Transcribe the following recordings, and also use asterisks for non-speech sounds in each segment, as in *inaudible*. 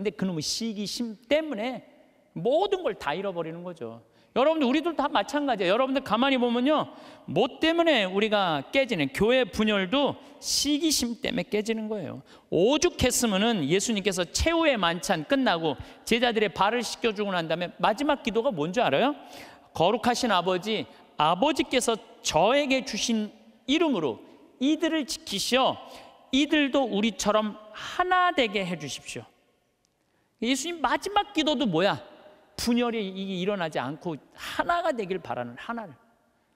근데 그놈의 시기심 때문에 모든 걸 다 잃어버리는 거죠. 여러분들 우리들 다 마찬가지예요. 여러분들 가만히 보면요. 뭐 때문에 우리가 깨지는 교회 분열도 시기심 때문에 깨지는 거예요. 오죽했으면은 예수님께서 최후의 만찬 끝나고 제자들의 발을 씻겨 주고 난 다음에 마지막 기도가 뭔지 알아요? 거룩하신 아버지 아버지께서 저에게 주신 이름으로 이들을 지키시어 이들도 우리처럼 하나 되게 해 주십시오. 예수님 마지막 기도도 뭐야? 분열이 일어나지 않고 하나가 되길 바라는 하나를.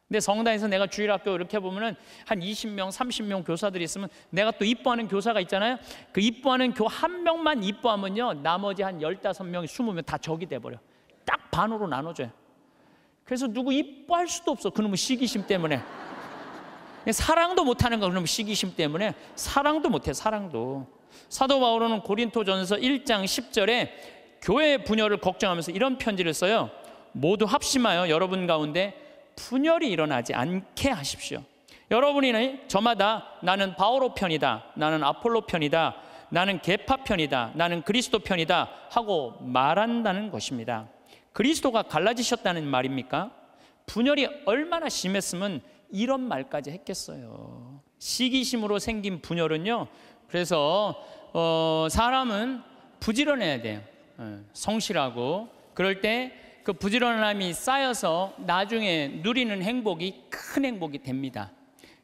근데 성당에서 내가 주일학교 이렇게 보면은 한 20명, 30명 교사들이 있으면 내가 또 이뻐하는 교사가 있잖아요. 그 이뻐하는 교 한 명만 이뻐하면요. 나머지 한 15명, 20명 다 적이 돼 버려. 딱 반으로 나눠 줘요. 그래서 누구 이뻐할 수도 없어. 그놈의 시기심 때문에. 사랑도 못하는 거 그놈의 시기심 때문에 사랑도 못해, 사랑도. 사도 바울은 고린토전서 1장 10절에 교회 분열을 걱정하면서 이런 편지를 써요. 모두 합심하여 여러분 가운데 분열이 일어나지 않게 하십시오. 여러분이 저마다 나는 바오로 편이다. 나는 아폴로 편이다. 나는 개파 편이다. 나는 그리스도 편이다. 하고 말한다는 것입니다. 그리스도가 갈라지셨다는 말입니까? 분열이 얼마나 심했으면 이런 말까지 했겠어요. 시기심으로 생긴 분열은요. 그래서 어, 사람은 부지런해야 돼요. 어, 성실하고 그럴 때 그 부지런함이 쌓여서 나중에 누리는 행복이 큰 행복이 됩니다.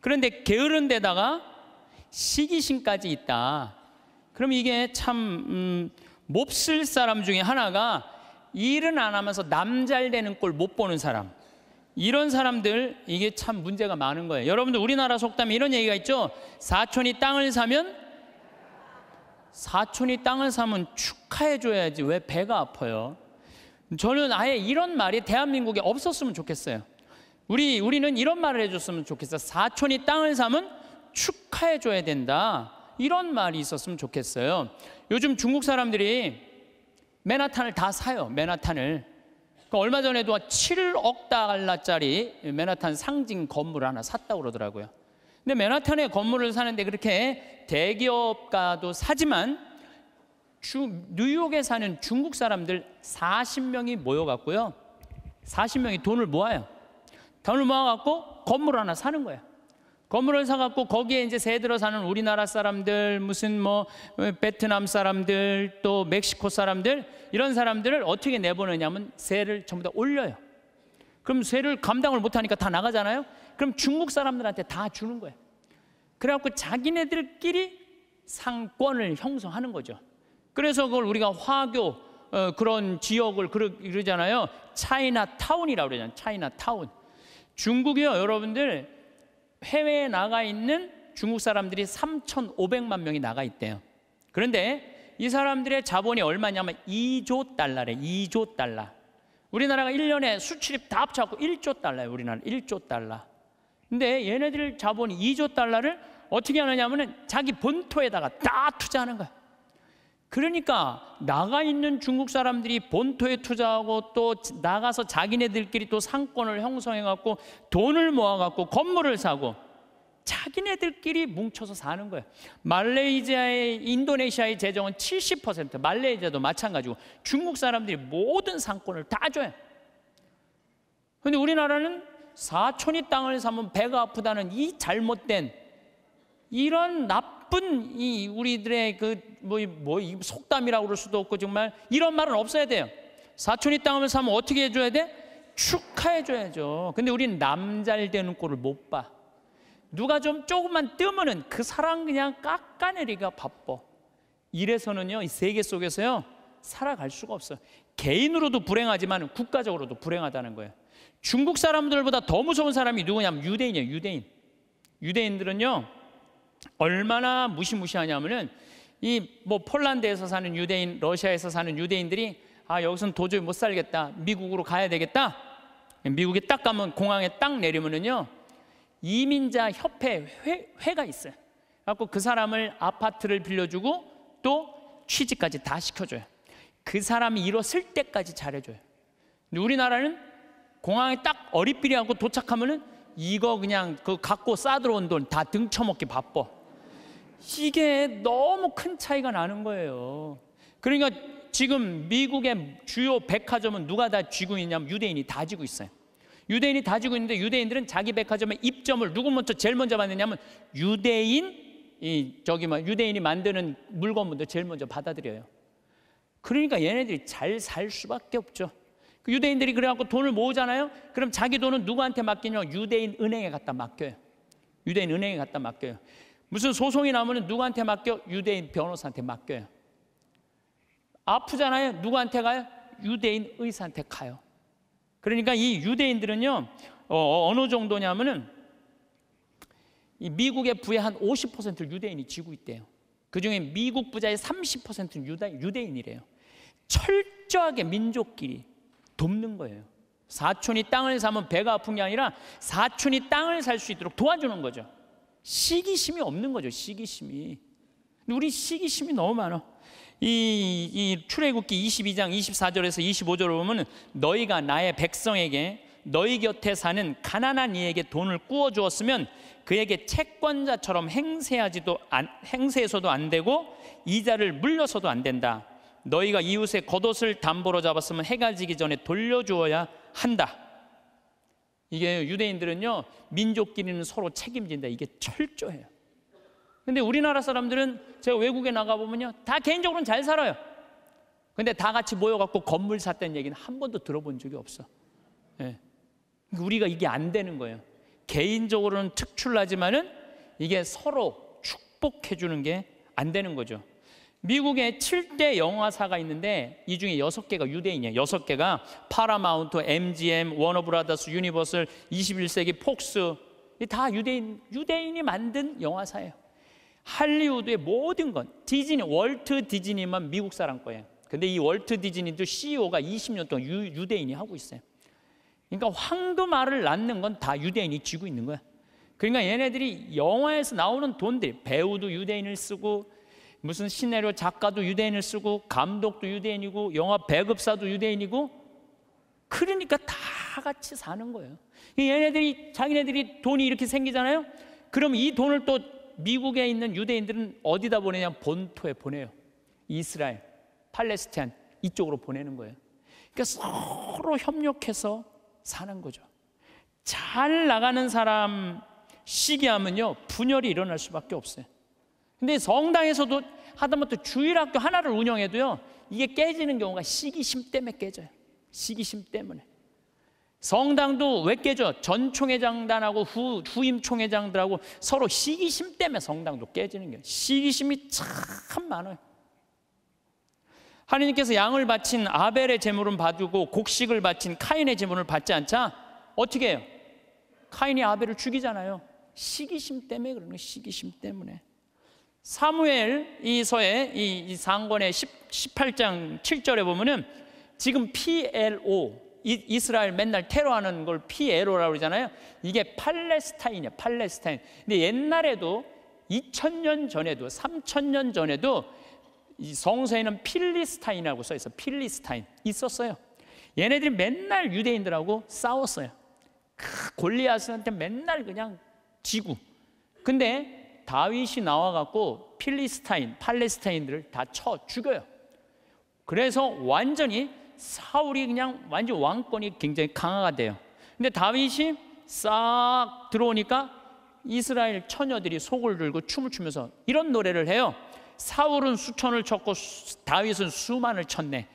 그런데 게으른 데다가 시기심까지 있다. 그럼 이게 참 음, 몹쓸 사람 중에 하나가 일은 안 하면서 남 잘 되는 꼴 못 보는 사람. 이런 사람들 이게 참 문제가 많은 거예요. 여러분들 우리나라 속담에 이런 얘기가 있죠. 사촌이 땅을 사면 사촌이 땅을 사면 축하해 줘야지 왜 배가 아파요? 저는 아예 이런 말이 대한민국에 없었으면 좋겠어요. 우리 우리는 이런 말을 해줬으면 좋겠어. 사촌이 땅을 사면 축하해 줘야 된다. 이런 말이 있었으면 좋겠어요. 요즘 중국 사람들이 맨하탄을 다 사요. 맨하탄을. 그러니까 얼마 전에도 7억 달러짜리 맨하탄 상징 건물 하나 샀다고 그러더라고요. 근데 맨하탄에 건물을 사는데 그렇게 대기업가도 사지만 주, 뉴욕에 사는 중국 사람들 40명이 모여갖고요. 40명이 돈을 모아요. 돈을 모아갖고 건물 하나 사는 거예요. 건물을 사갖고 거기에 이제 새 들어 사는 우리나라 사람들, 무슨 뭐 베트남 사람들, 또 멕시코 사람들 이런 사람들을 어떻게 내보내냐면 세를 전부 다 올려요. 그럼 세를 감당을 못하니까 다 나가잖아요. 그럼 중국 사람들한테 다 주는 거예요. 그래갖고 자기네들끼리 상권을 형성하는 거죠. 그래서 그걸 우리가 화교 어, 그런 지역을 그러잖아요. 차이나 타운이라고 그러잖아요. 차이나 타운. 중국이요, 여러분들 해외에 나가 있는 중국 사람들이 3,500만 명이 나가 있대요. 그런데 이 사람들의 자본이 얼마냐면 2조 달러래. 2조 달러. 우리나라가 1년에 수출입 다 합쳐갖고 1조 달러예요. 우리나라 1조 달러. 근데 얘네들 자본이 2조 달러를 어떻게 하느냐면은 자기 본토에다가 다 투자하는 거야. 그러니까 나가 있는 중국 사람들이 본토에 투자하고 또 나가서 자기네들끼리 또 상권을 형성해 갖고 돈을 모아 갖고 건물을 사고 자기네들끼리 뭉쳐서 사는 거예요. 말레이시아의 인도네시아의 재정은 70% 말레이시아도 마찬가지고 중국 사람들이 모든 상권을 다 줘요. 근데 우리나라는 사촌이 땅을 사면 배가 아프다는 이 잘못된 이런 나쁜 이 우리들의 그뭐뭐 뭐 속담이라고 그럴 수도 없고 정말 이런 말은 없어야 돼요. 사촌이 땅을 사면 어떻게 해줘야 돼? 축하해줘야죠. 근데 우리는 남잘 되는 꼴을 못 봐. 누가 좀 조금만 뜨면은 그 사람 그냥 깎아내리가 바빠. 이래서는요, 이 세계 속에서요, 살아갈 수가 없어요. 개인으로도 불행하지만 국가적으로도 불행하다는 거예요. 중국 사람들보다 더 무서운 사람이 누구냐면 유대인이에요, 유대인. 유대인들은요, 얼마나 무시무시하냐면은 이 뭐 폴란드에서 사는 유대인, 러시아에서 사는 유대인들이 아 여기서는 도저히 못 살겠다, 미국으로 가야 되겠다. 미국에 딱 가면 공항에 딱 내리면은요 이민자 협회 회, 가 있어요. 갖고 그 사람을 아파트를 빌려주고 또 취직까지 다 시켜줘요. 그 사람이 일었을 때까지 잘해줘요. 우리나라는 공항에 딱 어리삐리하고 도착하면은 이거 그냥 그 갖고 싸들어온 돈 다 등쳐먹기 바빠. 이게 너무 큰 차이가 나는 거예요. 그러니까 지금 미국의 주요 백화점은 누가 다 쥐고 있냐면 유대인이 다 쥐고 있어요. 유대인이 다 쥐고 있는데 유대인들은 자기 백화점에 입점을 누구 먼저 제일 먼저 받느냐면 유대인 이 저기 뭐 유대인이 만드는 물건부터 제일 먼저 받아들여요. 그러니까 얘네들이 잘 살 수밖에 없죠. 그 유대인들이 그래갖고 돈을 모으잖아요. 그럼 자기 돈은 누구한테 맡기냐? 유대인 은행에 갖다 맡겨요. 유대인 은행에 갖다 맡겨요. 무슨 소송이 나오면 누구한테 맡겨? 유대인 변호사한테 맡겨요. 아프잖아요. 누구한테 가요? 유대인 의사한테 가요. 그러니까 이 유대인들은요, 어, 어느 정도냐면은 이 미국의 부의 한 50%를 유대인이 지고 있대요. 그 중에 미국 부자의 30%는 유다, 유대인이래요. 철저하게 민족끼리 돕는 거예요. 사촌이 땅을 사면 배가 아픈 게 아니라 사촌이 땅을 살 수 있도록 도와주는 거죠. 시기심이 없는 거죠. 시기심이. 우리 시기심이 너무 많아. 이, 이 출애굽기 22장 24절에서 25절을 보면 너희가 나의 백성에게 너희 곁에 사는 가난한 이에게 돈을 꾸어 주었으면 그에게 채권자처럼 행세하지도 안, 행세해서도 안 되고 이자를 물려서도 안 된다. 너희가 이웃의 겉옷을 담보로 잡았으면 해가 지기 전에 돌려주어야 한다. 이게 유대인들은요 민족끼리는 서로 책임진다. 이게 철저해요. 근데 우리나라 사람들은 제가 외국에 나가 보면요 다 개인적으로는 잘 살아요. 근데 다 같이 모여갖고 건물 샀다는 얘기는 한 번도 들어본 적이 없어. 예. 우리가 이게 안 되는 거예요. 개인적으로는 특출나지만은 이게 서로 축복해 주는 게 안 되는 거죠. 미국에 7대 영화사가 있는데 이 중에 6개가 유대인이에요. 6개가 파라마운트, MGM, 워너브라더스, 유니버설, 21세기 폭스 다 유대인 유대인이 만든 영화사예요. 할리우드의 모든 건 디즈니, 월트 디즈니만 미국 사람 거예요. 근데 이 월트 디즈니도 CEO가 20년 동안 유, 유대인이 하고 있어요. 그러니까 황금알을 낳는 건 다 유대인이 쥐고 있는 거야. 그러니까 얘네들이 영화에서 나오는 돈들, 배우도 유대인을 쓰고 무슨 시나리오 작가도 유대인을 쓰고 감독도 유대인이고 영화 배급사도 유대인이고 그러니까 다 같이 사는 거예요. 얘네들이 자기네들이 돈이 이렇게 생기잖아요. 그럼 이 돈을 또 미국에 있는 유대인들은 어디다 보내냐? 본토에 보내요. 이스라엘, 팔레스타인 이쪽으로 보내는 거예요. 그러니까 서로 협력해서 사는 거죠. 잘 나가는 사람 시기하면요 분열이 일어날 수밖에 없어요. 근데 성당에서도 하다못해 주일학교 하나를 운영해도요 이게 깨지는 경우가 시기심 때문에 깨져요. 시기심 때문에. 성당도 왜 깨져? 전 총회장단하고 후, 후임 총회장들하고 서로 시기심 때문에 성당도 깨지는 거예요. 시기심이 참 많아요. 하나님께서 양을 바친 아벨의 제물은 받고 곡식을 바친 카인의 제물을 받지 않자 어떻게 해요? 카인이 아벨을 죽이잖아요. 시기심 때문에 그러는 거예요. 시기심 때문에. 사무엘 이서의 이 상권의 18장 7절에 보면은 지금 PLO 이스라엘 맨날 테러하는 걸 PLO라고 그러잖아요. 이게 팔레스타인이야, 팔레스타인. 근데 옛날에도 2000년 전에도 3000년 전에도 이 성서에는 필리스타인이라고 써 있어. 필리스타인 있었어요. 얘네들이 맨날 유대인들하고 싸웠어요. 그 골리앗한테 맨날 그냥 지고. 근데 다윗이 나와 갖고 필리스타인, 팔레스타인들을 다 쳐 죽여요. 그래서 완전히 사울이 그냥 완전 왕권이 굉장히 강화가 돼요. 근데 다윗이 싹 들어오니까 이스라엘 처녀들이 속을 들고 춤을 추면서 이런 노래를 해요. 사울은 수천을 쳤고 다윗은 수만을 쳤네.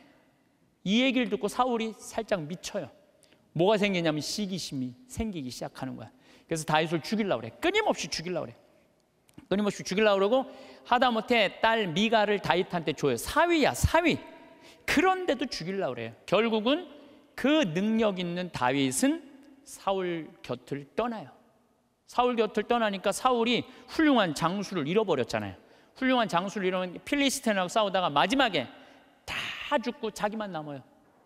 이 얘기를 듣고 사울이 살짝 미쳐요. 뭐가 생기냐면 시기심이 생기기 시작하는 거야. 그래서 다윗을 죽이려고 그래. 끊임없이 죽이려고 그래. 끊임없이 죽이려고 그러고 하다못해 딸 미가를 다윗한테 줘요. 사위야, 사위. 그런데도 죽이려고 그래요. 결국은 그 능력 있는 다윗은 사울 곁을 떠나요. 사울 곁을 떠나니까 사울이 훌륭한 장수를 잃어버렸잖아요. 훌륭한 장수를 이루는 필리스틴하고 싸우다가 마지막에 다 죽고 자기만 남아요.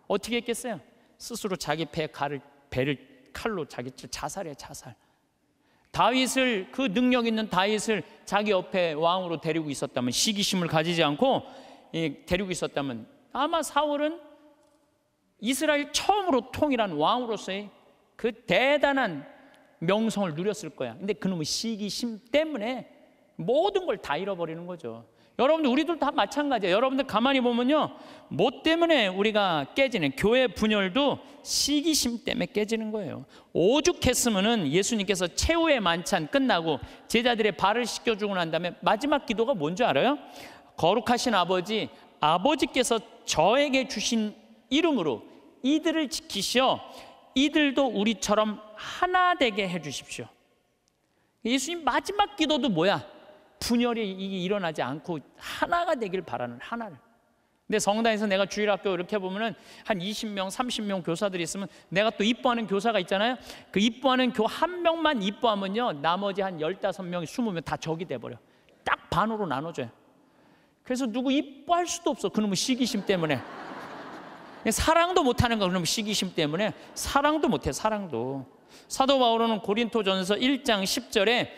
어떻게 했겠어요? 스스로 자기 배 칼을 배를 칼로 자기 자살해 자살. 다윗을 그 능력 있는 다윗을 자기 옆에 왕으로 데리고 있었다면 시기심을 가지지 않고 데리고 있었다면 아마 사울은 이스라엘 처음으로 통일한 왕으로서의 그 대단한 명성을 누렸을 거야. 근데 그놈의 시기심 때문에 모든 걸 다 잃어버리는 거죠. 여러분들 우리들 다 마찬가지예요. 여러분들 가만히 보면요. 뭐 때문에 우리가 깨지는 교회 분열도 시기심 때문에 깨지는 거예요. 오죽했으면은 예수님께서 최후의 만찬 끝나고 제자들의 발을 씻겨 주고 난 다음에 마지막 기도가 뭔지 알아요? 거룩하신 아버지 아버지께서 저에게 주신 이름으로 이들을 지키시어 이들도 우리처럼 하나 되게 해 주십시오. 예수님 마지막 기도도 뭐야? 분열이 일어나지 않고 하나가 되길 바라는 하나를. 근데 성당에서 내가 주일학교 이렇게 보면은 한 20명, 30명 교사들이 있으면 내가 또 이뻐하는 교사가 있잖아요. 그 이뻐하는 교 한 명만 이뻐하면요. 나머지 한 15명, 20명 다 적이 돼버려. 딱 반으로 나눠줘요. 그래서 누구 이뻐할 수도 없어. 그놈의 시기심 때문에. 사랑도 못하는 거 그놈의 시기심 때문에 사랑도 못해 사랑도. 사도 바울은 고린토전서 1장 10절에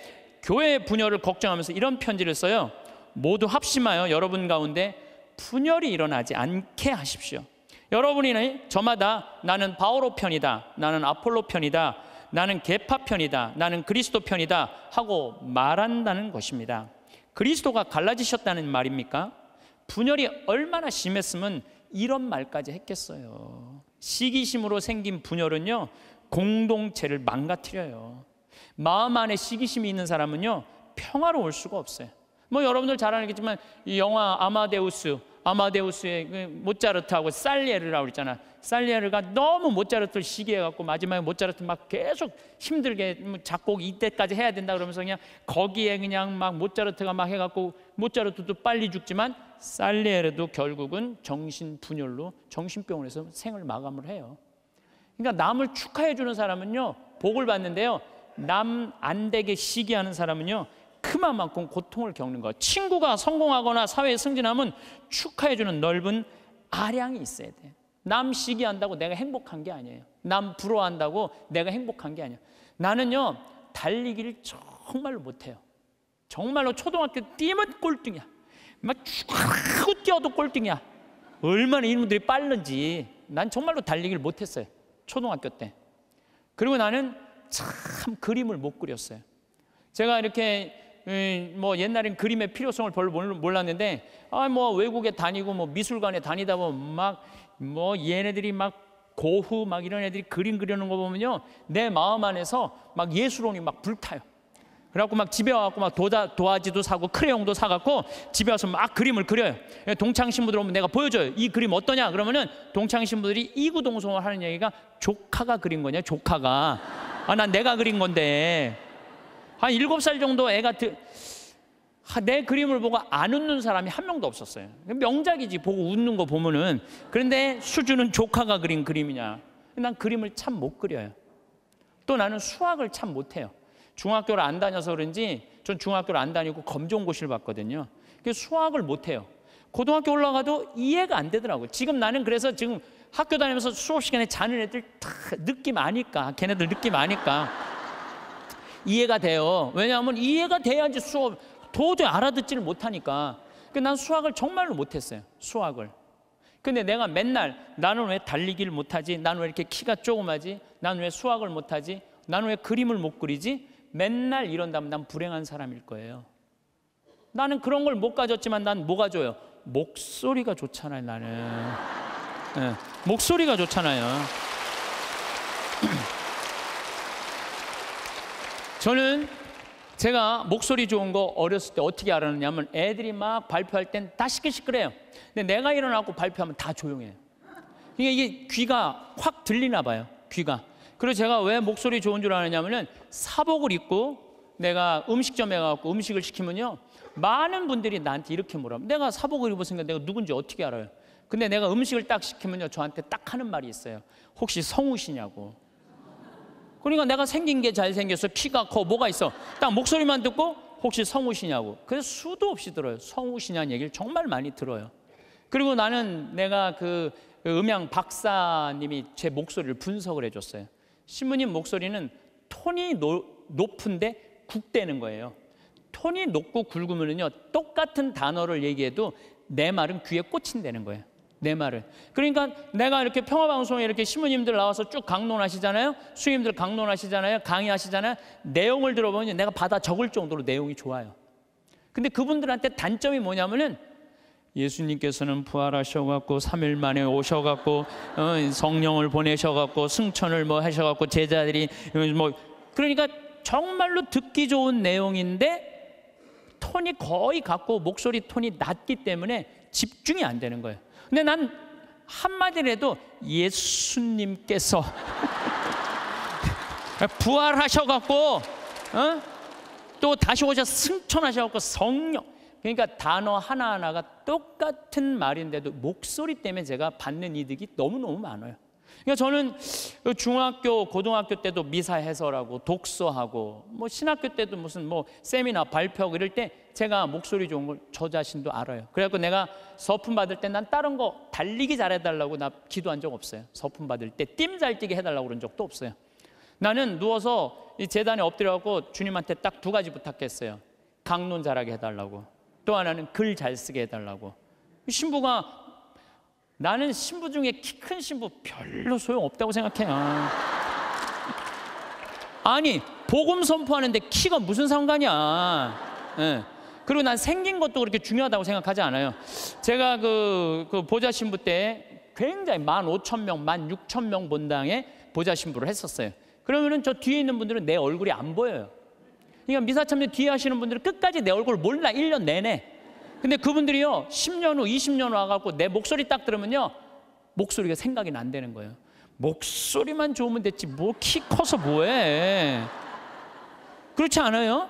교회 분열을 걱정하면서 이런 편지를 써요. 모두 합심하여 여러분 가운데 분열이 일어나지 않게 하십시오. 여러분이 저마다 나는 바오로 편이다. 나는 아폴로 편이다. 나는 개파 편이다. 나는 그리스도 편이다. 하고 말한다는 것입니다. 그리스도가 갈라지셨다는 말입니까? 분열이 얼마나 심했으면 이런 말까지 했겠어요. 시기심으로 생긴 분열은요, 공동체를 망가뜨려요. 마음 안에 시기심이 있는 사람은요 평화로울 수가 없어요. 뭐 여러분들 잘 알겠지만 이 영화 아마데우스 아마데우스의 그 모차르트하고 살리에르라고 그랬잖아. 살리에르가 너무 모차르트를 시기해갖고 마지막에 모차르트 막 계속 힘들게 뭐 작곡 이때까지 해야 된다 그러면서 그냥 거기에 그냥 막 모차르트가 막 해갖고 모차르트도 빨리 죽지만 살리에르도 결국은 정신 분열로 정신병원에서 생을 마감을 해요. 그러니까 남을 축하해 주는 사람은요 복을 받는데요 남 안 되게 시기하는 사람은요 그만큼 고통을 겪는 거. 친구가 성공하거나 사회에 승진하면 축하해주는 넓은 아량이 있어야 돼. 남 시기한다고 내가 행복한 게 아니에요. 남 부러워한다고 내가 행복한 게 아니야. 나는요 달리기를 정말로 못해요. 정말로 초등학교 뛰면 꼴등이야. 막 쭉 뛰어도 꼴등이야. 얼마나 이놈들이 빠른지 난 정말로 달리기를 못했어요. 초등학교 때. 그리고 나는 참 그림을 못 그렸어요. 제가 이렇게 음, 뭐 옛날엔 그림의 필요성을 별로 몰랐는데 아 뭐 외국에 다니고 뭐 미술관에 다니다 보면 막 뭐 얘네들이 막 고흐 막 이런 애들이 그림 그리는 거 보면요 내 마음 안에서 막 예술혼이 막 불타요. 그래갖고 막 집에 와갖고 막 도자, 도화지도 사고 크레용도 사갖고 집에 와서 막 그림을 그려요. 동창 신부들 오면 내가 보여줘요. 이 그림 어떠냐? 그러면은 동창 신부들이 이구동성을 하는 얘기가 조카가 그린 거냐? 조카가 아, 난 내가 그린 건데. 한 일곱 살 정도 애가 드, 내 그림을 보고 안 웃는 사람이 한 명도 없었어요. 명작이지 보고 웃는 거 보면은 그런데 수준은 조카가 그린 그림이냐? 난 그림을 참 못 그려요. 또 나는 수학을 참 못해요. 중학교를 안 다녀서 그런지 전 중학교를 안 다니고 검정고시를 봤거든요. 수학을 못해요. 고등학교 올라가도 이해가 안 되더라고요. 지금 나는 그래서 지금 학교 다니면서 수업 시간에 자는 애들 다 느낌 아니까 걔네들 느낌 아니까 이해가 돼요. 왜냐하면 이해가 돼야지 수업 도저히 알아듣지를 못하니까. 난 수학을 정말로 못했어요. 수학을. 근데 내가 맨날 나는 왜 달리기를 못하지? 나는 왜 이렇게 키가 조그마지? 나는 왜 수학을 못하지? 나는 왜 그림을 못 그리지? 맨날 이런다면 난 불행한 사람일 거예요. 나는 그런 걸 못 가졌지만 난 뭐가 줘요? 목소리가 좋잖아요, 나는. 네, 목소리가 좋잖아요. 저는 제가 목소리 좋은 거 어렸을 때 어떻게 알았느냐면 애들이 막 발표할 땐 다 시끌시끌해요. 근데 내가 일어나고 발표하면 다 조용해요. 이게 귀가 확 들리나 봐요. 귀가. 그리고 제가 왜 목소리 좋은 줄 아느냐면은 사복을 입고 내가 음식점에 가고 음식을 시키면요. 많은 분들이 나한테 이렇게 물어. 내가 사복을 입었으니까 내가 누군지 어떻게 알아요? 근데 내가 음식을 딱 시키면요 저한테 딱 하는 말이 있어요. 혹시 성우시냐고. 그러니까 내가 생긴 게 잘생겨서 키가 커 뭐가 있어. 딱 목소리만 듣고 혹시 성우시냐고. 그래서 수도 없이 들어요. 성우시냐는 얘기를 정말 많이 들어요. 그리고 나는 내가 그 음향 박사님이 제 목소리를 분석을 해줬어요. 신부님 목소리는 톤이 노, 높은데 국대는 거예요. 톤이 높고 굵으면요 똑같은 단어를 얘기해도 내 말은 귀에 꽂힌다는 거예요. 내 말을. 그러니까 내가 이렇게 평화방송에 이렇게 신부님들 나와서 쭉 강론하시잖아요. 수임들 강론하시잖아요. 강의하시잖아요. 내용을 들어보면 내가 받아 적을 정도로 내용이 좋아요. 근데 그분들한테 단점이 뭐냐면은 예수님께서는 부활하셔갖고 3일 만에 오셔갖고 어, 성령을 보내셔갖고 승천을 뭐 하셔갖고 제자들이 뭐 그러니까 정말로 듣기 좋은 내용인데 톤이 거의 같고 목소리 톤이 낮기 때문에 집중이 안 되는 거예요. 근데 난 한마디라도 예수님께서 *laughs* 부활하셔갖고 어? 또 다시 오셔 승천하셔갖고 성령 그러니까 단어 하나하나가 똑같은 말인데도 목소리 때문에 제가 받는 이득이 너무너무 많아요. 그러니까 저는 중학교, 고등학교 때도 미사 해설하고 독서하고 뭐 신학교 때도 무슨 뭐 세미나 발표하고 이럴 때 제가 목소리 좋은 걸 저 자신도 알아요. 그래갖고 내가 서품 받을 때 난 다른 거 달리기 잘해달라고 나 기도한 적 없어요. 서품 받을 때 띠 잘 뛰게 해달라고 그런 적도 없어요. 나는 누워서 이 재단에 엎드려갖고 주님한테 딱 두 가지 부탁했어요. 강론 잘하게 해달라고. 또 하나는 글 잘 쓰게 해달라고. 신부가 나는 신부 중에 키 큰 신부 별로 소용 없다고 생각해요. 아니 복음 선포하는데 키가 무슨 상관이야? 네. 그리고 난 생긴 것도 그렇게 중요하다고 생각하지 않아요. 제가 그, 그 보좌 신부 때 굉장히 만 오천 명, 만 육천 명 본당에 보좌 신부를 했었어요. 그러면은 저 뒤에 있는 분들은 내 얼굴이 안 보여요. 그러니까 미사 참여 뒤에 하시는 분들은 끝까지 내 얼굴 몰라 1년 내내. 근데 그분들이요 10년 후 20년 후 와갖고 내 목소리 딱 들으면요 목소리가 생각이 안 되는 거예요 목소리만 좋으면 됐지 뭐 키 커서 뭐해 그렇지 않아요?